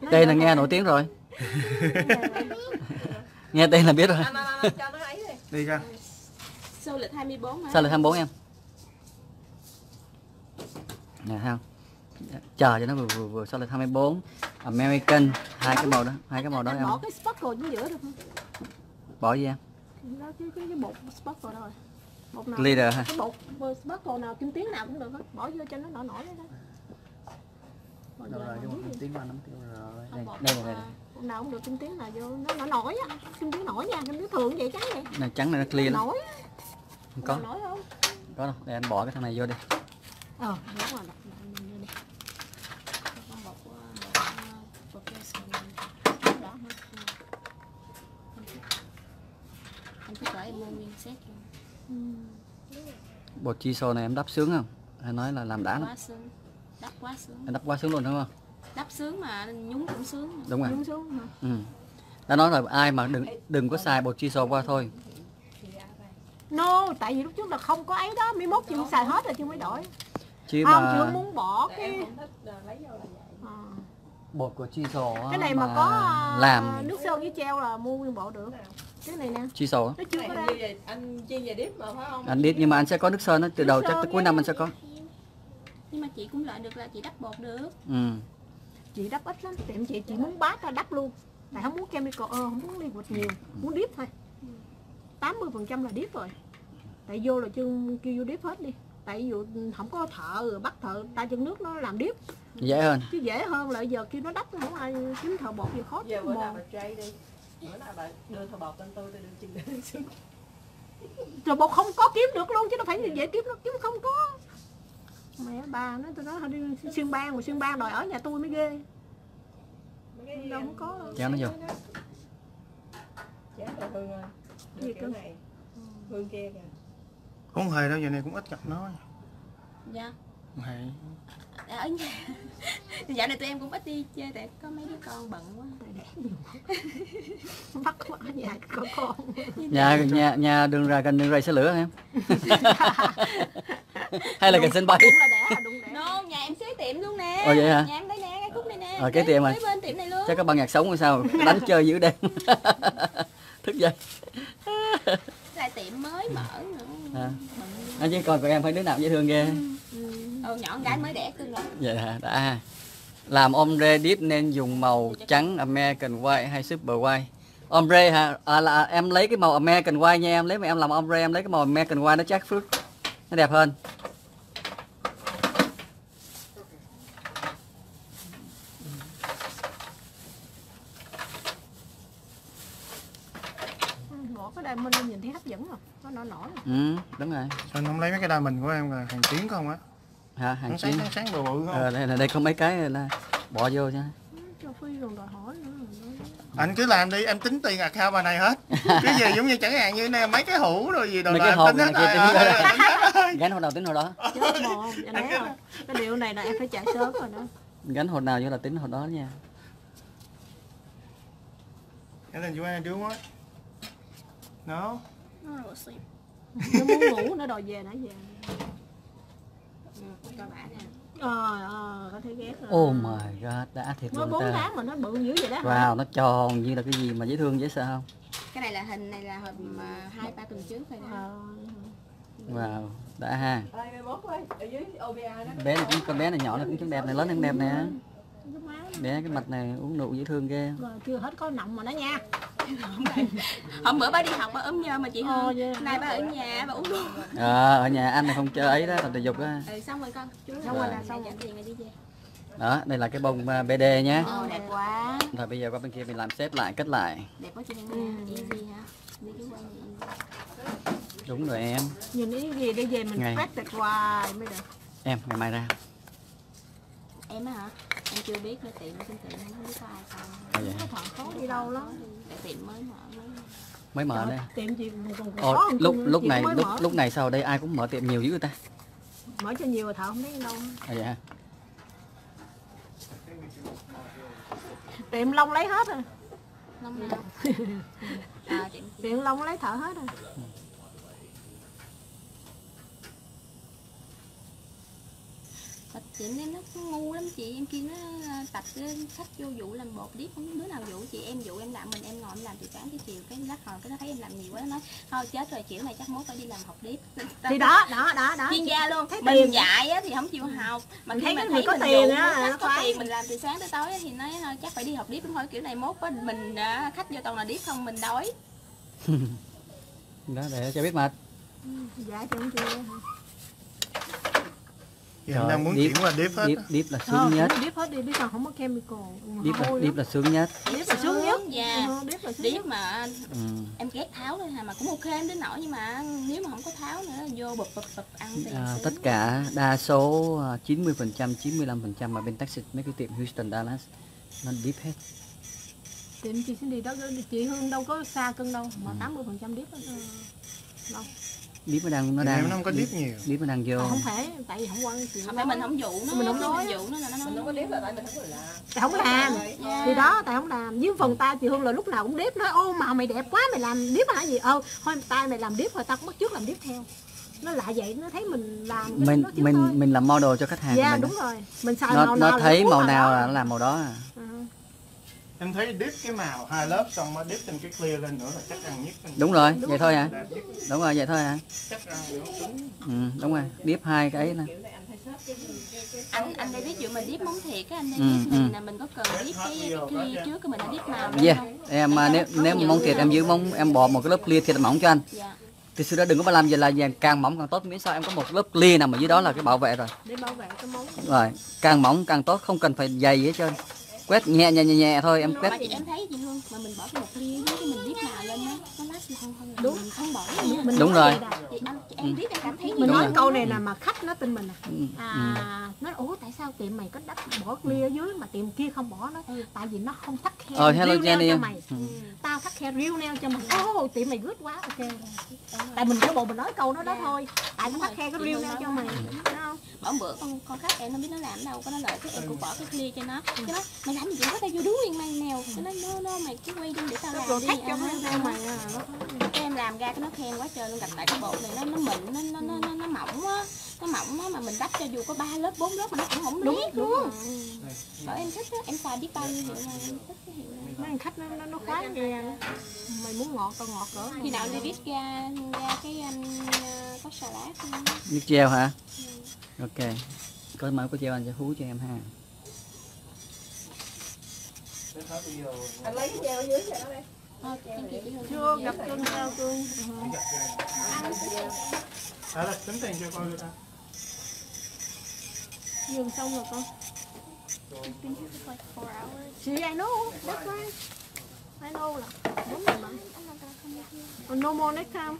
đây là nghe nổi tiếng rồi nghe tên là biết rồi À, mà, mà, mà, cho nó ấy đi. Đi ra. Số lịch 24 hả? sao là 24 em nè thấy không chờ cho nó vừa vừa vừa sau là 24 American hai cái màu đó hai cái màu đó em bỏ cái sparkle giữa được không bỏ gì em đó cái cái, cái bột sparkle đó rồi? Bột nào? Glitter hả? cái bột sparkle nào kim tuyến nào cũng được hết bỏ vô cho nó nổi nổi lên đó. Rồi đâu rồi mà gì. tiếng qua nắm tiêu rồi. Đây đây này, đây này. bột nào cũng được kim tuyến nào vô. Nó nó nổi á kim tuyến nổi nha kim tuyến thường vậy trắng vậy. Này trắng này nó clear nổi không có. Nổi không? Có đâu để anh bỏ cái thằng này vô đi. Ờ đúng rồi đặt lại mình vô đi con bột của bột, bột đó hả? anh cứ gửi em mua nguyên set luôn. Bột chi sô này em đắp sướng không? Hay nói là làm đã lắm quá sướng. Đắp quá sướng. Em đắp quá sướng luôn đúng không? Đắp sướng mà nhúng cũng sướng đúng rồi. Nhúng xuống hả? ừ. đã nói rồi ai mà đừng đừng có xài bột chi sô qua thôi. No tại vì lúc trước là không có ấy đó. 11 chị xài hết rồi chị mới đổi. Chứ không mà chị không muốn bỏ cái Ờ. bột của chi sô cái này mà có à, làm nước sơn với treo là mua nguyên bộ được cái này nè. Chi á. nó chưa có ra. Anh, anh chiên về dip mà phải không? anh biết nhưng mà anh sẽ có nước sơn đó từ đầu chắc tới cuối năm anh sẽ có. Nhưng mà chị cũng lợi được là chị đắp bột được. Ừ. chị đắp ít lắm. Tiệm chị chị muốn bát ra đắp luôn. Tại không muốn chemical ờ, không muốn liquid nhiều. Muốn dip thôi. 80 phần trăm là dip rồi. Tại vô là chưa kêu vô dip hết đi. Tại ví dụ không có thợ rồi bắt thợ tay chân nước nó làm dip dễ hơn. Chứ dễ hơn là giờ kêu nó đắp không ai kiếm thợ bột gì khó Giờ kiếm bữa Bữa nào bà đưa thợ bột lên tôi, tôi đưa chừng đến xuống. Rồi bột không có kiếm được luôn chứ đâu phải dễ kiếm đâu kiếm không có. Mẹ bà nói tôi nói thôi đi xuyên ban mà xuyên ban đòi ở nhà tôi mới ghê. Đâu không có. Đâu. nó vô. Chén rồi Hương Đưa cơ? kiểu này. Hương kia kìa. Không hề đâu, giờ này cũng ít gặp nó. dạ. Không hề. À, ở nhà. Dạo này tụi em cũng ít đi chơi tại có mấy đứa con bận quá bắt quá nhà có con. Nhà nhà nhà đường ra gần đường ray xe lửa em? Hay là gần sân bay? đúng là đẻ là đúng đẻ no nhà em xế tiệm luôn nè. Ồ, vậy hả? nhà em đây nè cái khúc này nè. Ờ, cái tiệm rồi. kế bên tiệm này luôn. Chắc có ban nhạc sống hay sao? Đánh chơi dữ đêm thức dậy. Lại tiệm mới mở nữa. À. anh chứ coi của em thấy đứa nào dễ thương ghê. Ừ. Nhỏ con gái mới đẻ cưng rồi vậy hả? Đã làm ombre dip nên dùng màu trắng American white hay super white. Ombre hả? À, là em lấy cái màu American white nha em lấy mà em làm ombre em lấy cái màu American white nó chắc fruit nó đẹp hơn. Mình nhìn thấy hấp dẫn rồi nó nổi rồi. ừ đúng rồi. Sao không lấy mấy cái đa mình của em là hàng tiếng không á? Hả hàng sáng sáng sáng bự bự không? ờ đây đây có mấy cái là bỏ vô nha cho phi còn đòi hỏi nữa. Anh cứ làm đi, em tính tiền account bà này hết. Cái gì giống như chẳng hạn như này mấy cái hũ rồi gì đồ mấy cái hộp tính này hết kia tính gánh hồi nào tính hồi đó? Chết mồm cái điều này là em phải chạy sớm rồi đó. Gánh hồi nào vô là tính hồi đó nha. You wanna do what? No? nó. Rồi xịp. Nó muốn ngủ nó đòi về nó về coi bả nè ờ ờ có thể ghét rồi. Oh my god đã thiệt luôn 4 ta. tháng mà nó bự dữ vậy đó wow nó tròn như là cái gì mà dễ thương dễ không? Cái này là hình này là hồi mà hai ba tuần trước thôi đó. Ờ, wow đã ha. Đây, mai mốt ơi, ở dưới OBA đó. Bé này cũng con bé này nhỏ này cũng đẹp này lớn cũng đẹp nè. nó bé cái mặt này uống rượu dễ thương ghê. Mà chưa hết có nọng mà đó nha. Hôm bữa bà đi học bà ốm nhơ mà chị Ờ, hơn vậy hả? nay bà ở nhà bà uống luôn. Ờ ở nhà anh này không chơi ấy đó tập thể dục á. Ừ xong rồi con chú Xong rồi là xong tiền rồi đi về. Đó đây là cái bông à, BD nhé. Ồ đẹp quá. Rồi bây giờ qua bên kia mình làm xếp lại kết lại. Đẹp quá chị Ừ. Easy hả? Đi quay đúng rồi em. Nhìn ý gì để về mình Ngày. practice hoài mới được. Em ngày mai ra em á hả? Em chưa biết nữa tiệm trên tiệm không biết có ai không. À, hả? có khó đi đâu lắm. Tiệm mới mở mới mới mở đây tiệm chị còn Ồ, khó lúc lúc này lúc mở. lúc này sau đây ai cũng mở tiệm nhiều dữ người ta? Mở cho nhiều rồi thợ không thấy đâu. À, hả? Tiệm long lấy hết rồi. Long nào? À tiệm tiệm long lấy thợ hết rồi hết chị em nó ngu lắm chị em kia nó à, tập khách vô vụ làm bột điếp không đứa nào vụ. Chị em vụ em làm mình em ngồi em làm từ sáng tới chiều cái lát hồi cái nó thấy em làm nhiều quá nó nói thôi chết rồi chiều này chắc mốt phải đi làm học điếp thì đó đó đó đó. Chuyên gia luôn Thấy mình tiền. dạy á, thì không chịu học mà khi thấy mà thấy mình có mình tiền á, có khoái. tiền mình làm từ sáng tới tối á, thì nói thôi chắc phải đi học điếp thôi kiểu này mốt á, mình à, khách vô toàn là điếp không mình đói. Đó để cho biết mà dạ chị không chịu Thì em đang muốn chuyển qua deep hết deep, deep là Ờ, sướng nhất. deep hết đi, deep còn không có chemical mà deep là, deep là sướng nhất. Deep là sướng nhất. Dạ. Ờ, deep là sướng nhất. mà ừ. em ghét tháo thôi mà cũng ok em đến nỗi nhưng mà nếu mà không có tháo nữa vô bụp bụp bụp ăn thì à, tất cả đa số à, 90 phần trăm 95 phần trăm ở bên Texas mấy cái tiệm Houston Dallas nó deep hết. Tiệm chị xin đi đó chị Hương đâu có xa cân đâu mà 80 phần trăm deep đó, ờ, đâu deep nó đang nó đang nó không có deep nhiều. deep nó đang vô Ờ, không thể tại vì không quan chuyện không phải mình không dụ nó mình không nói mình dụ nó là nó mình không có điếp là tại mình không có làm tại không làm Dạ. thì đó tại không làm với phần tay chị Hương là lúc nào cũng deep nói ô màu mày đẹp quá mày làm deep hả gì ờ thôi tay mày làm deep rồi tao cũng bắt trước làm deep theo nó lạ vậy nó thấy mình làm mình nó mình thôi. mình làm model cho khách hàng dạ mình đúng á. rồi mình xài nó màu nó nào thấy màu nào đó. là nó làm màu đó à. Em thấy deep cái màu hai lớp xong mới deep thêm cái clear lên nữa là chắc ăn nhất. đúng rồi vậy thôi à Đẹp nhất. đúng rồi vậy thôi à nó cứng. ừ, đúng rồi deep hai cái nè anh anh đây ví dụ mình điếp móng thiệt á anh đây Ừ, biết mình ừ. là mình có cần điếp cái cái clear trước cái mình đã điếp màu yeah không? em à, nếu nếu mà mong thiệt em giữ mong em bỏ một cái lớp clear thiệt mỏng cho anh. Dạ. Thì sau đó đừng có làm gì là vàng càng mỏng càng tốt. Miễn sao em có một lớp clear nằm ở dưới đó là cái bảo vệ rồi. Để bảo vệ cái móng rồi càng mỏng càng tốt không cần phải dày gì hết trơn quét nhẹ nhẹ nhẹ nhẹ thôi em quét. em thấy chị Hương mà mình bỏ cái một clear dưới cái mình điếp màu lên á nó lát không không Đúng. mình không bỏ Mình Đúng rồi. chị anh chị em điếp em cảm thấy mình nói rồi. câu này là mà khách nó tin mình à. Ừ, à nói ủa tại sao tiệm mày có đắp bỏ clear ở dưới mà tiệm kia không bỏ nó? Tại vì nó không thắt khe Ờ, hello Jenny. cho mày. Ừ. tao thắt khe riêu neo cho mày. Ô tiệm mày good quá ok. Tại mình cái bộ mình nói câu đó đó thôi. Tại nó thắt khe cái riêu neo cho mày bỏ bữa con con khách em nó biết nó làm đâu có nó lợi cái em cũng bỏ cái clear cho nó. Cái nó mày làm gì vậy có tao vô đuối nguyên mày nèo cái nó nó nó mày cứ quay đi để tao làm rồi đi. thắt cho Ờ, nó ờ, cho mày à cái em làm ra cái nó khen quá trời luôn gặp lại cái bột này nó nó mịn nó nó nó, nó, nó mỏng á. Nó mỏng á mà mình đắp cho dù có ba lớp bốn lớp mà nó cũng không Đúng, liếc đúng luôn. bởi em thích á em xài biết bao nhiêu hiệu này em thích cái hiệu này. Mấy khách nó nó, nó khoái nghe. mày muốn ngọt tao ngọt cỡ. Khi nào David ra ra cái um, có salad nước treo hả? Ok. Có mở có treo anh sẽ hú cho em ha anh lấy cái dao dưới cho nó chị chị Hương. chưa gặp cưng sao cưng Đó là tính tiền cho coi người ta. dừng xong rồi con See, I know. That's right. I know là đúng rồi mà. Oh, no more next time.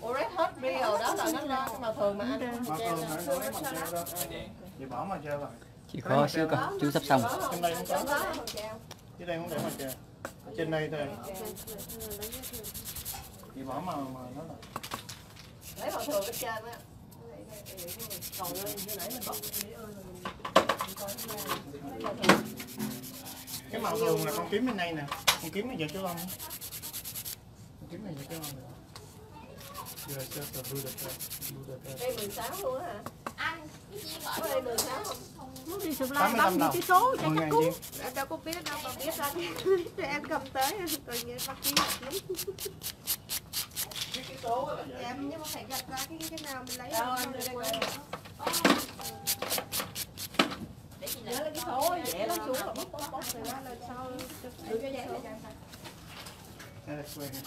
ủa red hot real đó là nó cái màu thường mà anh Mà treo. Vậy bỏ màu treo vào. chỉ khó xíu coi chú sắp xong Trên đây không có. Dưới đây không để màu treo. Trên đây thôi. Chị bỏ màu màu nó là lấy màu thường ở trên á. Còn lên như nãy mình bỏ cái màu thường là con kiếm bên đây nè. Con kiếm này giờ chú ông con kiếm này giờ chú ông được rồi đu được rồi đây 16 luôn á hả? Anh cái gì gọi có đây 16 không? Muốn đi supply 85 bấm cái số cho 10 chắc ngàn cú. Em đâu có biết đâu mà biết ra thì em cầm tới tự nhiên bắt ký lắm Dạ nhưng mà phải gạch ra cái cái nào mình lấy đâu đâu anh đây để chị lấy cái số dễ lắm xuống là bốc bốc bốc Rồi qua lần sau cái này cho anh ta đây là quên nè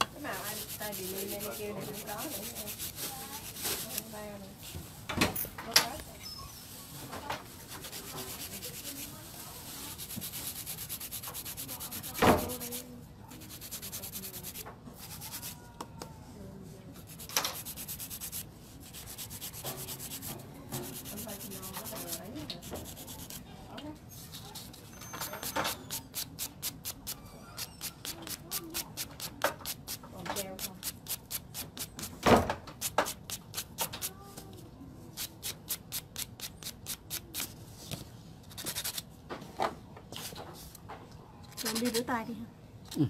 cái màu anh tay bị lên đây kêu này không đó nữa nha bao này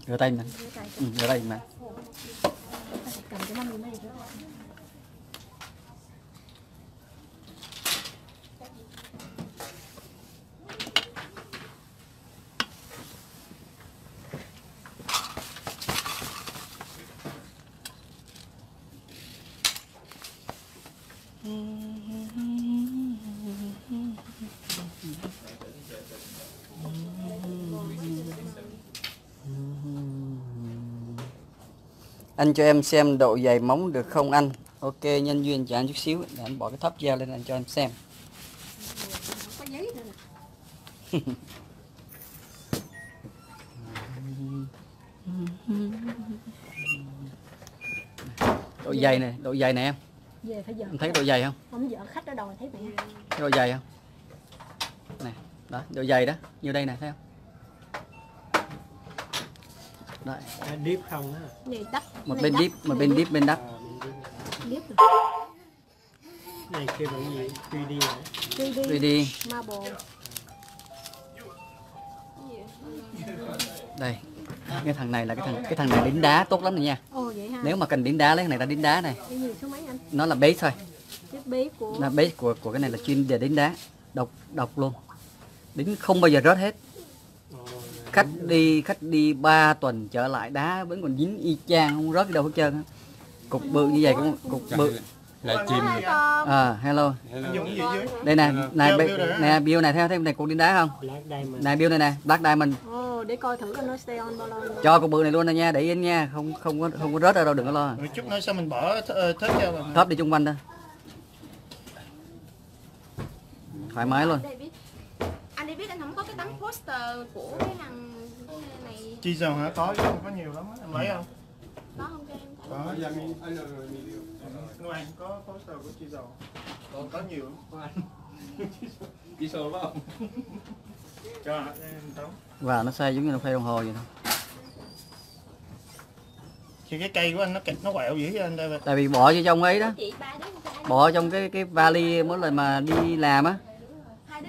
Rửa tay. ừ, rửa tay mà cầm cái năm mươi mấy đó. Anh cho em xem độ dày móng được không anh? Ok, nhân duyên cho anh chút xíu để anh bỏ cái thấp gel lên anh cho em xem. Độ dày này, độ dày này em. về phải Em thấy độ dày không? khách ở đòi thấy mẹ Thấy độ dày không? Nè, đó, độ dày đó, như đây này thấy không? Đấy, Deep không á. này đắp một bên deep, một bên deep bên đắp. deep Này kêu bằng gì? 3D hả? 3D 3D. marble Đây. Cái thằng này là cái thằng cái thằng này đính đá tốt lắm này nha. ồ vậy ha Nếu mà cần đính đá lấy thằng này ta đính đá này. cái gì số mấy anh Nó là base thôi. bếp của Là base của của cái này là chuyên để đính đá. Độc độc luôn. Đính không bao giờ rớt hết. Khách đi khách đi 3 tuần trở lại đá vẫn còn dính y chang không rớt đi đâu hết trơn á. Cục bự như vậy cũng cục bự. Lại chìm. À hello. Dưới? Đây nè, này nè bill này theo thêm này cục đính đá không? Này bill này nè, Black Diamond. ồ để coi thử coi nó stay on bao lâu. Cho cục bự này luôn nè nha, để yên nha, không không có không có rớt ra đâu đừng có lo. Chút nữa sao mình bỏ ờ, thớt theo vào Thớp đi chung quanh thôi. Thoải mái luôn. Anh David anh không có cái tấm poster của cái thằng Chi dầu hả? Có chứ, có nhiều lắm á. Em lấy không? có không cho em Có. Ngoài có poster của chi dầu. Có, có nhiều lắm. Đi solo phải không? Cho em tống. Và nó xoay giống như nó xoay đồng hồ vậy thôi. Thì cái cây của anh nó kịch nó quẹo dữ vậy anh đây Tại vì bỏ vô trong ấy đó, bỏ trong cái cái vali mỗi lần mà đi làm á,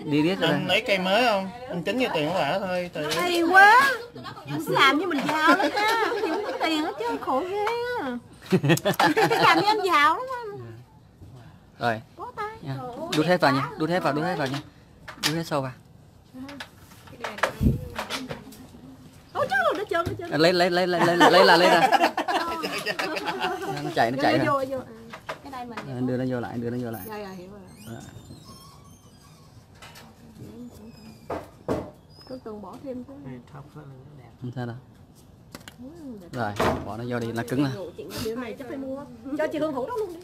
đi riết rồi. Anh lấy cây mới không? Anh tính như tiền của bả thôi. Hay quá anh làm như mình giàu lắm á thì không có tiền hết chứ khổ ghê á làm như anh giàu lắm anh Rồi, nha. Đút hết vào nha, đút hết vào, đút hết vào nha. Đút hết sâu vào. Lấy lấy lấy lấy lấy lấy là lấy ra. Nó chạy nó chạy mình À, Đưa nó vô lại, đưa nó vô lại. dạ dạ hiểu rồi Đó. Tôi từng bỏ thêm cái Này, top rất là đẹp. Không sao đâu. Rồi, bỏ nó vô đi, là cứng là. điều này chắc phải mua cho chị hương hũ đó luôn đi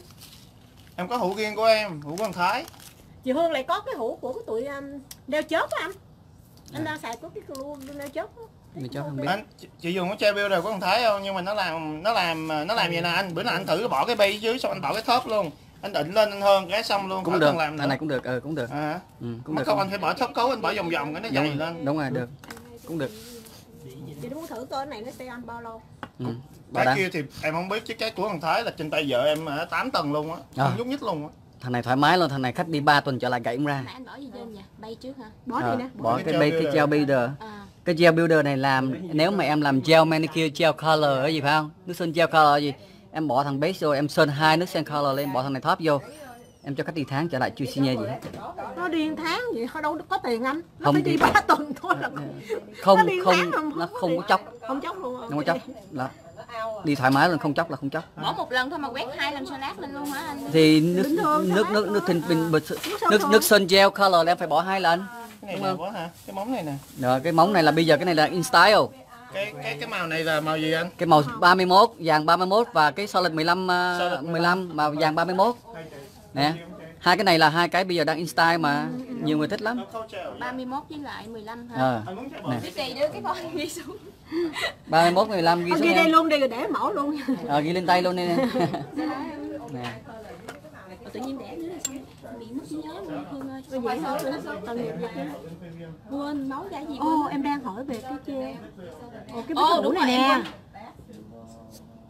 Em có hũ riêng của em, hũ con Thái. chị hương lại có cái hũ của cái tụi um, đeo chớp á anh anh đang xài có cái luôn đeo chớp á. Mình cho không biết. Anh chị, dùng cái treo builder của con Thái không? Nhưng mà nó làm nó làm nó làm vậy nè anh. Bữa nào anh thử bỏ cái bay dưới xong anh bỏ cái thớp luôn. Anh định lên anh hơn cái xong luôn. Cũng được, cần làm nữa. này cũng được, ờ cũng được. À, Ừ, cũng mất được. không không? anh phải bỏ thớp cấu anh bỏ vòng vòng cái nó dày Đúng, lên. đúng rồi, được. Cũng được. chị muốn thử coi cái này nó stay on bao lâu Ừ. Cái kia thì em không biết chứ cái của thằng Thái là trên tay vợ em 8 tầng luôn á. À. Không nhúc nhích luôn á. Thằng này thoải mái luôn, thằng này khách đi 3 tuần trở lại gãy cũng ra. mà anh bỏ gì trên vậy bay trước hả bỏ Ờ, đi nè bỏ cái cái bay cái builder. gel builder. à Cái gel builder này làm nếu mà em làm gel manicure, gel color gì phải không? Nước sơn gel color gì? Em bỏ thằng base vô, em sơn hai nước sơn color lên, bỏ thằng này top vô. Em cho khách đi tháng trở lại chưa xin nhê gì hết. nó đi tháng vậy thôi đâu có tiền anh nó Không phải đi ba tuần thôi là Không Nó không tháng không- nó không có không có chóc, không chốc luôn không có chóc. Đó. Đi thoải mái luôn, không chóc là không chóc. bỏ một lần thôi mà quét hai lần salad lên luôn hả anh Thì nước nước nước nước thịnh bình bịch- sơn nước nước sơn gel color là em phải bỏ hai lần. Cái này Đúng không? quá hả? Cái móng này nè. Rồi cái móng này là bây giờ cái này là in style. Cái cái cái màu này là màu gì anh? Cái màu 31, vàng 31 và cái solid 15 uh, Solid 15 màu vàng 31. Nè. Hai cái này là hai cái bây giờ đang in style mà nhiều người thích lắm. 31 với lại 15 hả Ờ. Nè. Cái đưa cái phone ghi xuống 31 15 ghi xuống ghi đây luôn đi rồi để mẫu luôn Ờ, ghi lên tay luôn đây nè. nè. Tự nhiên đẻ nữa là xong. Bị mất trí nhớ rồi Phương ơi Bây giờ hỏi tội nghiệp vậy chứ quên nấu ra gì Ô em đang hỏi về cái chê Ồ cái Ô, đúng hũ rồi, này em nè.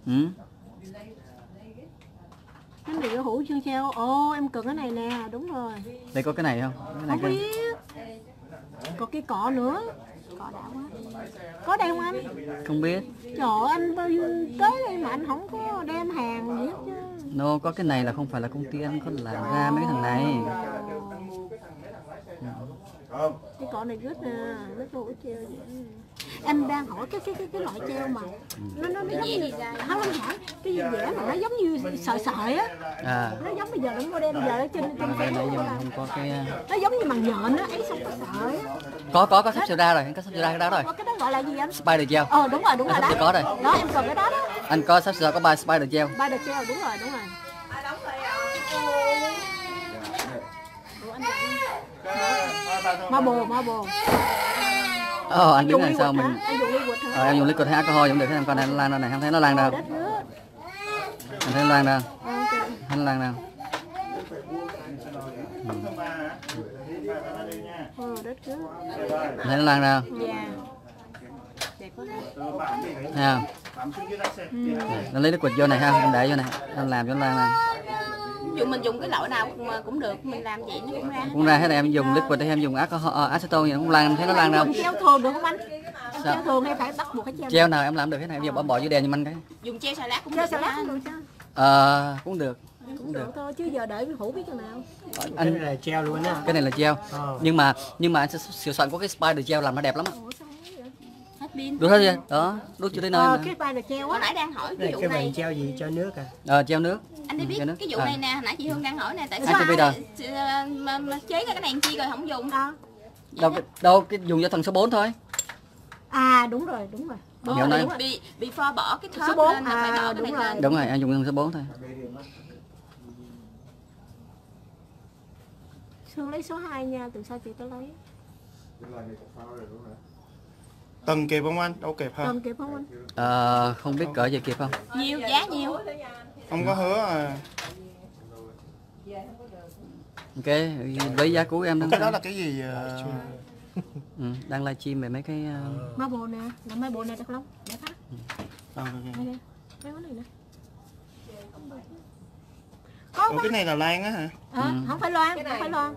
Ừ. Cái này cái hũ chân treo? Ồ em cần cái này nè đúng rồi. Đây có cái này không? Cái này Không cái biết. Có cái cọ nữa. Cọ đã quá. Có đây không? Anh không biết. Trời ơi, anh bao nhiêu tới đây mà anh không có đem hàng gì hết chứ no có cái này là không phải là công ty anh có làm ra mấy thằng này. Cái cọ này rất nè rất vô treo anh đang hỏi cái cái cái cái loại treo mà. Nó nó nó giống như không anh hỏi cái gì vẽ mà nó giống như sợi sợi á. À. Nó giống bây giờ nó model bây giờ nó trên trên cái không có cái nó giống như bằng nhện á ấy xong có sợi á. Có có có sắp sửa ra rồi có sắp sửa ra cái đó rồi. Cái đó gọi là gì anh? Spider gel. Ờ đúng rồi đúng rồi đó. có rồi. Đó em cần cái đó đó. Anh có sắp sửa có ba spider gel. Đợt treo đúng rồi đúng rồi. Ma bồ Ồ, anh sao quật hả? mình ờ, em dùng liquid hay alcohol cũng được thấy em con này nó lan đâu này không thấy nó lan đâu. Anh thấy nó lan đâu. Ok. Thấy nó lan đâu. Ờ thấy nó lan đâu. Dạ. Ha. Thấy không? Nó lấy liquid vô này ha anh để vô này. Anh làm cho nó lan nè dùng mình dùng cái loại nào mà cũng được mình làm vậy nó cũng ra cũng ra hết em dùng liquid hay em dùng alcohol uh, acetone cũng lan em thấy nó lan đâu. Treo thường được không anh? Em treo thường hay phải bắt buộc phải treo treo nào em làm được cái này bây giờ bỏ bỏ dưới đèn giùm anh cái. Dùng treo salad cũng treo salad mà. cũng được chứ. Ờ cũng được. Cũng được thôi chứ giờ đợi hủ biết chừng nào. Cái anh này là treo luôn á. cái này là Ờ. nhưng mà nhưng mà anh sẽ sửa soạn có cái spider gel làm nó đẹp lắm á. Hết pin. Hết chưa? Đó đút chưa tới nơi ờ mà cái ba đợt treo á. Nãy đang hỏi cái Cái vụ cái này. bàn treo gì cho nước à? Ờ treo nước anh đi biết cái cái vụ À. này nè hồi nãy chị Hương đang hỏi nè tại À, sao chế ra cái này làm chi rồi không dùng à, đâu cái- đâu cái dùng cho tầng số 4 thôi à đúng rồi đúng rồi đúng Hiểu rồi, đúng rồi. bị before bỏ cái Số thớp bốn, lên là phải à, bỏ cái đúng này rồi. lên đúng rồi anh dùng tầng số 4 thôi Sương lấy số 2 nha, từ sau chị tới lấy. Tầng kịp không anh? Đâu kịp ha? Cần kịp không anh? ờ, không biết cỡ giờ kịp không nhiều giá nhiều Không có hứa à. ok lấy giá cuối em Cái đang đó là cái gì? ờ, ừ, đang livestream về mấy cái ờ, Ma bồ nè, làm ma bồ nè được không? Đẹp hả? ờ, Đây nè, mấy món này nè. Có Ủa cái này là lan á hả? À, không phải loan, không phải loan.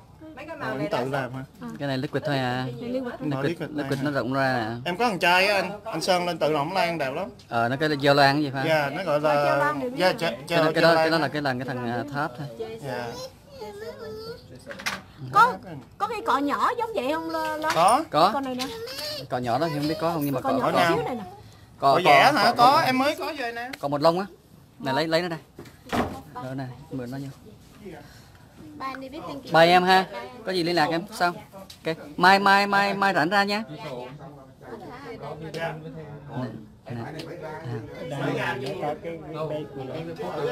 Ờ, anh tự làm hả? cái này liquid thôi à liquid. Liquid, lan nó rộng ra nè Em có thằng trai á anh, anh Sơn lên tự làm lan đẹp lắm. ờ nó cái loang cái gì phải Dạ, nó gọi là lan Dạ, cái đó cái đó lan. cái là cái lần cái thằng ờ, tháp thôi Dạ. Có có cái cọ nhỏ giống vậy không lo. Có. có Con này nè, cỏ nhỏ đó thì không biết có không nhưng mà con có nhỏ Cọ nhỏ xíu này nè. Có vẽ hả? Có, em mới có về nè. còn một lông á này lấy lấy nó đây đó này mượn nó vô ba anh đi biết tên kia bye em ha có gì liên lạc em sao? Ok mai mai mai mai rảnh ra nha.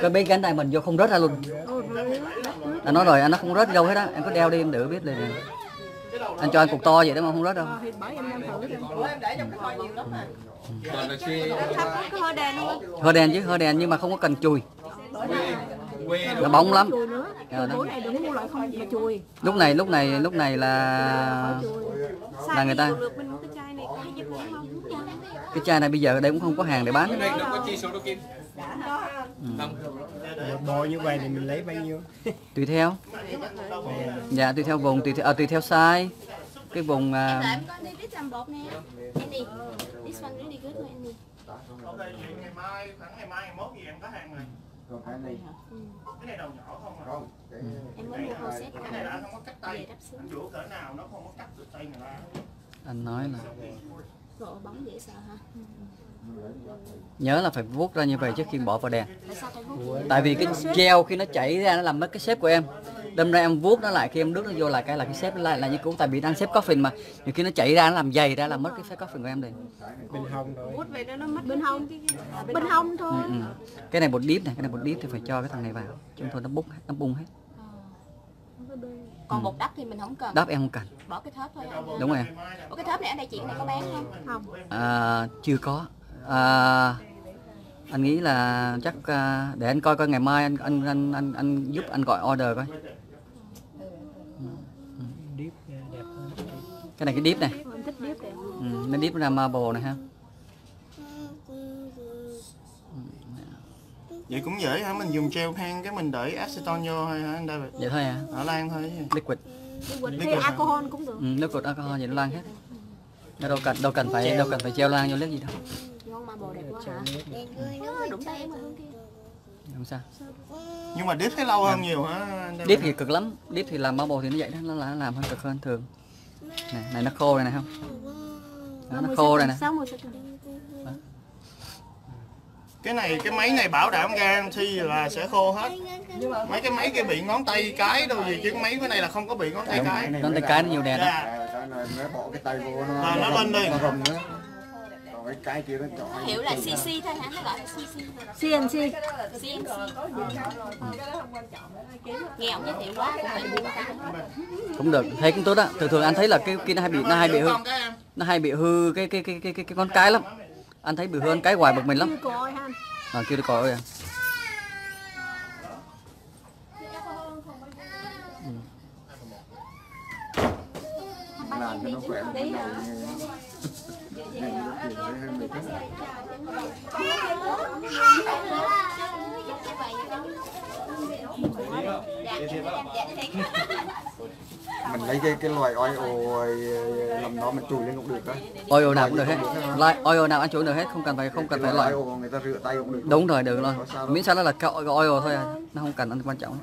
Cái mấy cánh này mình vô không rớt ra luôn. Anh nói rồi anh nó không rớt đâu hết á em có đeo đi em đỡ biết liền. Anh cho anh cục to vậy đó mà không rớt đâu. Ờ, rồi. Đèn hơi đèn chứ hơi đèn nhưng mà không có cần chùi nó bóng lắm. chùi. lúc này lúc này lúc này là là người ta cái chai này bây giờ ở đây cũng không có hàng để bán. Một bộ như vậy thì mình lấy bao nhiêu? Tùy theo. Dạ tùy theo vùng tùy theo à, tùy theo size. Cái vùng Em à, đợi em có hàng rồi. Cái này đầu nhỏ không à? Em mới mua hồ set Cái này là anh không có cắt tay. Anh vũ cỡ nào nó không có cắt được tay người ta. anh nói là Độ bóng dễ sợ hả? Nhớ là phải vuốt ra như vậy trước khi bỏ vào đèn. Tại vì cái gel khi nó chảy ra nó làm mất cái shape của em đâm ra em vuốt nó lại khi em đút nó vô là cái là cái shape nó lại là như cũ tại vì đang shape coffin mà. Nhiều khi nó chảy ra nó làm dày ra làm mất cái shape coffin của em liền bên hông rồi hút về nó nó mất Bên hông. Bên hông thôi. ừ, ừ. cái này bột deep này cái này bột deep thì phải cho cái thằng này vào. Chứ không thôi nó bung nó bung hết. Còn bột đắp thì mình không cần. Đáp em không cần. Bỏ cái thớp thôi anh. Đúng rồi Ủa cái thớp này ở đây chuyện này có bán không? Không. à, chưa có. À, anh nghĩ là chắc à, để anh coi coi ngày mai anh anh anh anh, anh giúp anh gọi order coi cái này cái deep này. Ừ, nó deep ra marble này ha. Vậy cũng dễ hả? Mình dùng treo than cái mình để acetone vô thôi hả anh David? vậy thôi à Ở lan thôi. Chứ. liquid Liquid Liquid hay hả? alcohol cũng được. ừ, liquid alcohol vậy nó lan hết. Nó đâu cần đâu cần phải đâu cần phải treo lan vô liếc gì đâu. Ngon mà bồ đẹp quá hả? Đụng tay em kia. Không sao. Nhưng mà dip thấy lâu hơn nhiều hả? Deep thì cực lắm. Deep thì làm bubble thì nó vậy đó nó là làm hơn cực hơn thường này, này nó khô này này không? Đó, nó khô này nè. 60 second cái này cái máy này bảo đảm guarantee là sẽ khô hết. Mấy cái máy kia bị ngón tay cái đâu gì chứ máy cái này là không có bị ngón tay cái. ngón tay cái nó nhiều đèn đó Dạ. cái này nó bỏ cái tay vô nó. Là nó lên liền. Cái cái kia nó chọn hiểu là CC thôi hả? Nó gọi là CC CNC CNC Nghe ông giới thiệu quá cũng được. Thấy cũng tốt á. Thường thường anh thấy là cái kia nó hay bị nó hay bị hư nó hay bị hư cái cái cái cái cái, cái con cái lắm. Anh thấy bị hư con cái hoài bực mình lắm. Kêu à, kia được coi à. Làm cho nó khỏe một cái đầu mình lấy cái cái loài oi ồ làm nó mình chùi lên cũng được đó oil nào cũng được hết. Like, oil nào anh chủ được hết không cần phải không cần phải loại oi người ta rửa tay cũng được. Đúng rồi được rồi. Miễn sao nó là cái oil thôi à. Nó không cần anh quan trọng.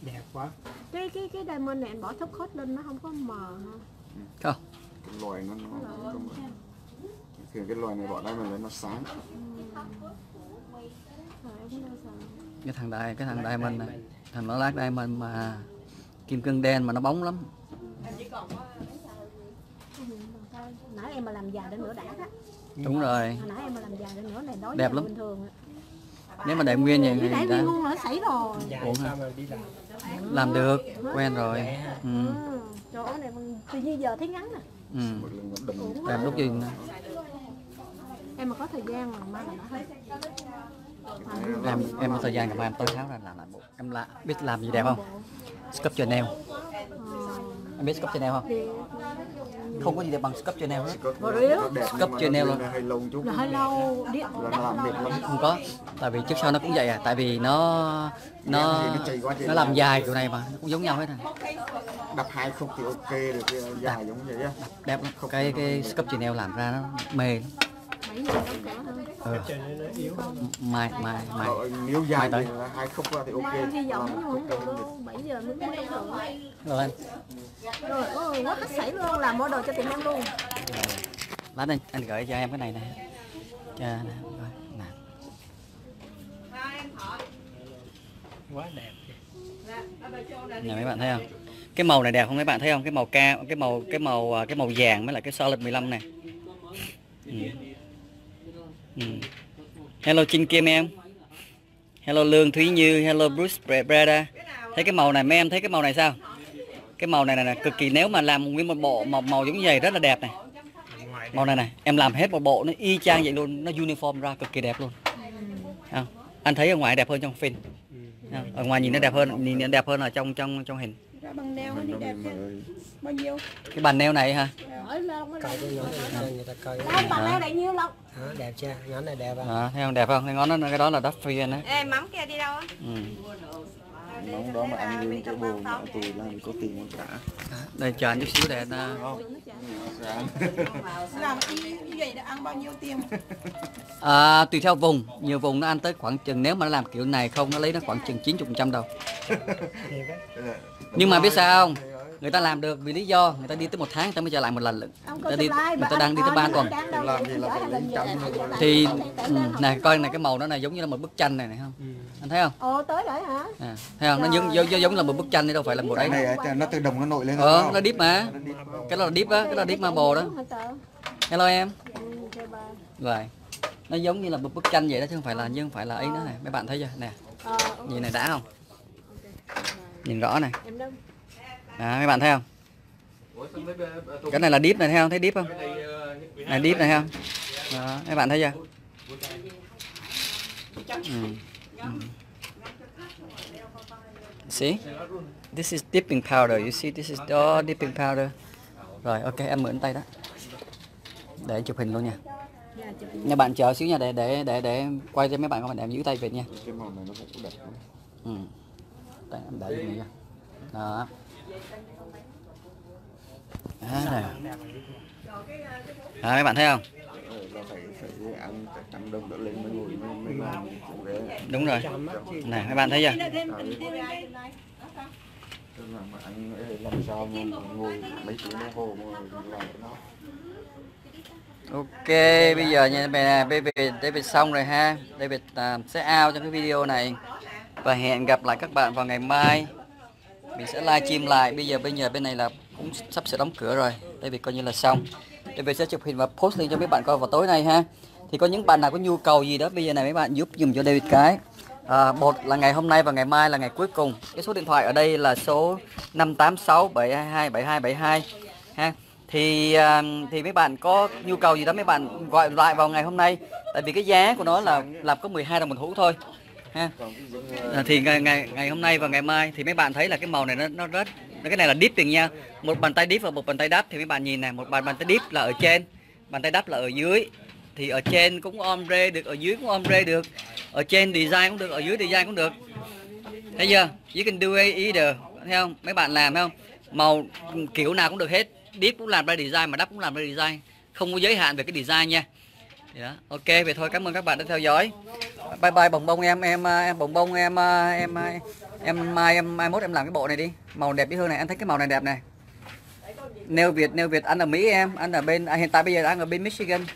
Đẹp quá. Cái cái cái diamond này anh bỏ thấp khót lên nó không có mờ ha không cái loài nó nó không thường cái loài này bỏ đây mình lấy nó sáng. Cái thằng đai cái thằng diamond này. thằng nó lát diamond mà kim cương đen mà nó bóng lắm. Nãy em mà làm dài đến nửa đã đó đúng rồi. Hồi nãy em mà làm dài đến nửa này đói Đẹp lắm. bình thường á. nếu mà để nguyên vậy nãy thì đã nguyên luôn là xảy rồi. Ủa hả? Làm được. Quen rồi. Ừ. Ừ, chỗ này tự nhiên giờ thấy ngắn nè Ừ. làm lúc gì nữa. em mà có thời gian mà mai là hết. Em em có thời gian gặp em tôi tháo ra làm lại bộ. Em lạ biết làm gì đẹp không? Sculpture nail em biết sculpture nail không? Không có gì đẹp bằng sculpture nail hết. Sculpture nail luôn. hơi lâu chút. Là hơi lâu đi là nó làm mệt lắm. Không có tại vì trước sau nó cũng vậy à tại vì nó nó nó làm dài kiểu này mà nó cũng giống nhau hết à. Đập hai khúc thì ok được dài giống vậy á. Đẹp lắm. Cái cái sculpture nail làm ra nó mê lắm. Ừ. mai mai mai. Ờ, nếu dài mai tới. thì là hai khúc ra thì ok. Mai em hy vọng Làm nó khúc không được đâu 7 giờ mới mới được. Rồi anh. Rồi quá hết sảy luôn. Làm mua đồ cho tiệm em luôn. Lát anh anh gửi cho em cái này nè. Cho nè. Rồi nè. Quá đẹp nè mấy bạn thấy không? Cái màu này đẹp không mấy bạn? Thấy không? Cái màu ca cái màu cái màu à, cái màu vàng với lại cái solid 15 này. Ừ. Ừ. hello Trinh Kim em hello Lương Thúy Như hello Bruce Bre- Breda thấy cái màu này mấy em thấy cái màu này sao cái màu này này, này cực kỳ nếu mà làm nguyên một bộ màu màu giống như vậy rất là đẹp này màu này này em làm hết một bộ nó y chang vậy luôn nó uniform ra cực kỳ đẹp luôn không? anh thấy ở ngoài đẹp hơn trong phim không? ở ngoài nhìn nó đẹp hơn nhìn nó đẹp hơn ở trong trong trong hình Ra bằng nail thì đẹp nha. Bao nhiêu? cái bàn neo này hả Lên cái này người ta Đâu, bàn nail này nhiêu lắm. Đó, đẹp chưa? Ngón này đẹp không? À, thấy không? Đẹp không? Cái ngón đó cái đó là Duffian á Ê, mắm kia đi đâu á? ừ. món đó mà ăn lương chỗ bồ mà tôi làm có tiền không cả đây chờ anh chút xíu để anh à, Làm như vậy đã ăn bao nhiêu tiền? à, tùy theo vùng. Nhiều vùng nó ăn tới khoảng chừng nếu mà nó làm kiểu này không nó lấy nó khoảng chừng 90 trăm đâu. Nhưng mà biết sao không người ta làm được vì lý do người ta đi tới một tháng người ta mới trở lại một lần người ta đi người ta đang đi tới ba tuần. nhưng thì tẩy ừ, này coi này cái màu đó này giống như là một bức tranh này này không? Anh thấy không? Ồ tới rồi hả? À, thấy không? Nó giống giống, giống là một bức tranh đấy đâu phải là một đấy. cái này nó tự động nó nổi lên ờ nó deep mà. Cái đó là deep á cái đó là deep marble đó. hello em. Rồi. Nó giống như là một bức tranh vậy đó chứ không phải là chứ không phải là ấy nữa này mấy bạn thấy chưa? Nè. Ờ, nhìn này đã không? Nhìn rõ này em đâu à, mấy bạn thấy không? Cái này là deep này thấy không? Thấy deep không? Này deep này thấy không? đó, mấy bạn thấy chưa? Ừ. Ừ. see? This is dipping powder you see? This is the dipping powder. Rồi ok em mượn tay đó. Để chụp hình luôn nha. Nha bạn chờ xíu nha để để để để quay cho mấy bạn các bạn em giữ tay về nha. Cái màu này nó cũng đẹp lắm. ừ. tay em đẩy như vậy đó đó này. À, các bạn thấy không? Đúng rồi. Này các bạn thấy chưa? Tức là mà anh làm sao mà ngồi mấy tiếng đồng hồ mà làm nó Ok, bây giờ nha mẹ David, David xong rồi ha. David uh, sẽ out trong cái video này. Và hẹn gặp lại các bạn vào ngày mai. Mình sẽ live stream lại. Bây giờ bây giờ bên này là cũng sắp sửa đóng cửa rồi. đây vì coi như là xong. David sẽ chụp hình và post lên cho mấy bạn coi vào tối nay ha. Thì có những bạn nào có nhu cầu gì đó bây giờ này mấy bạn giúp dùm cho David cái. À, một là ngày hôm nay và ngày mai là ngày cuối cùng. Cái số điện thoại ở đây là số 586 722 7272 ha thì à, thì mấy bạn có nhu cầu gì đó mấy bạn gọi lại vào ngày hôm nay tại vì cái giá của nó là làm có 12 đồng một hũ thôi ha. À, thì ngày, ngày ngày hôm nay và ngày mai thì mấy bạn thấy là cái màu này nó nó rất cái này là dip tiền nha. Một bàn tay dip và một bàn tay đắp. Thì mấy bạn nhìn này một bàn bàn tay dip là ở trên bàn tay đắp là ở dưới. Thì ở trên cũng ombre được ở dưới cũng ombre được. Ở trên design cũng được ở dưới design cũng được. Thấy chưa? You can do it either. Thấy không? Mấy bạn làm thấy không? Màu kiểu nào cũng được hết. Deep cũng làm ra design mà đắp cũng làm ra design. Không có giới hạn về cái design nha dạ. Ok vậy thôi cảm ơn các bạn đã theo dõi. Bye bye bồng bông em em à, em bồng bông em à, em à, em mai em mai mốt em làm cái bộ này đi. Màu đẹp biết hơn này anh thấy cái màu này đẹp này. Nêu việt nêu việt anh ở mỹ em anh ở bên à, hiện tại bây giờ đang ở bên michigan.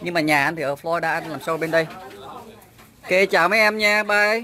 Nhưng mà nhà anh thì ở florida anh làm show bên đây. Ok chào mấy em nha bye.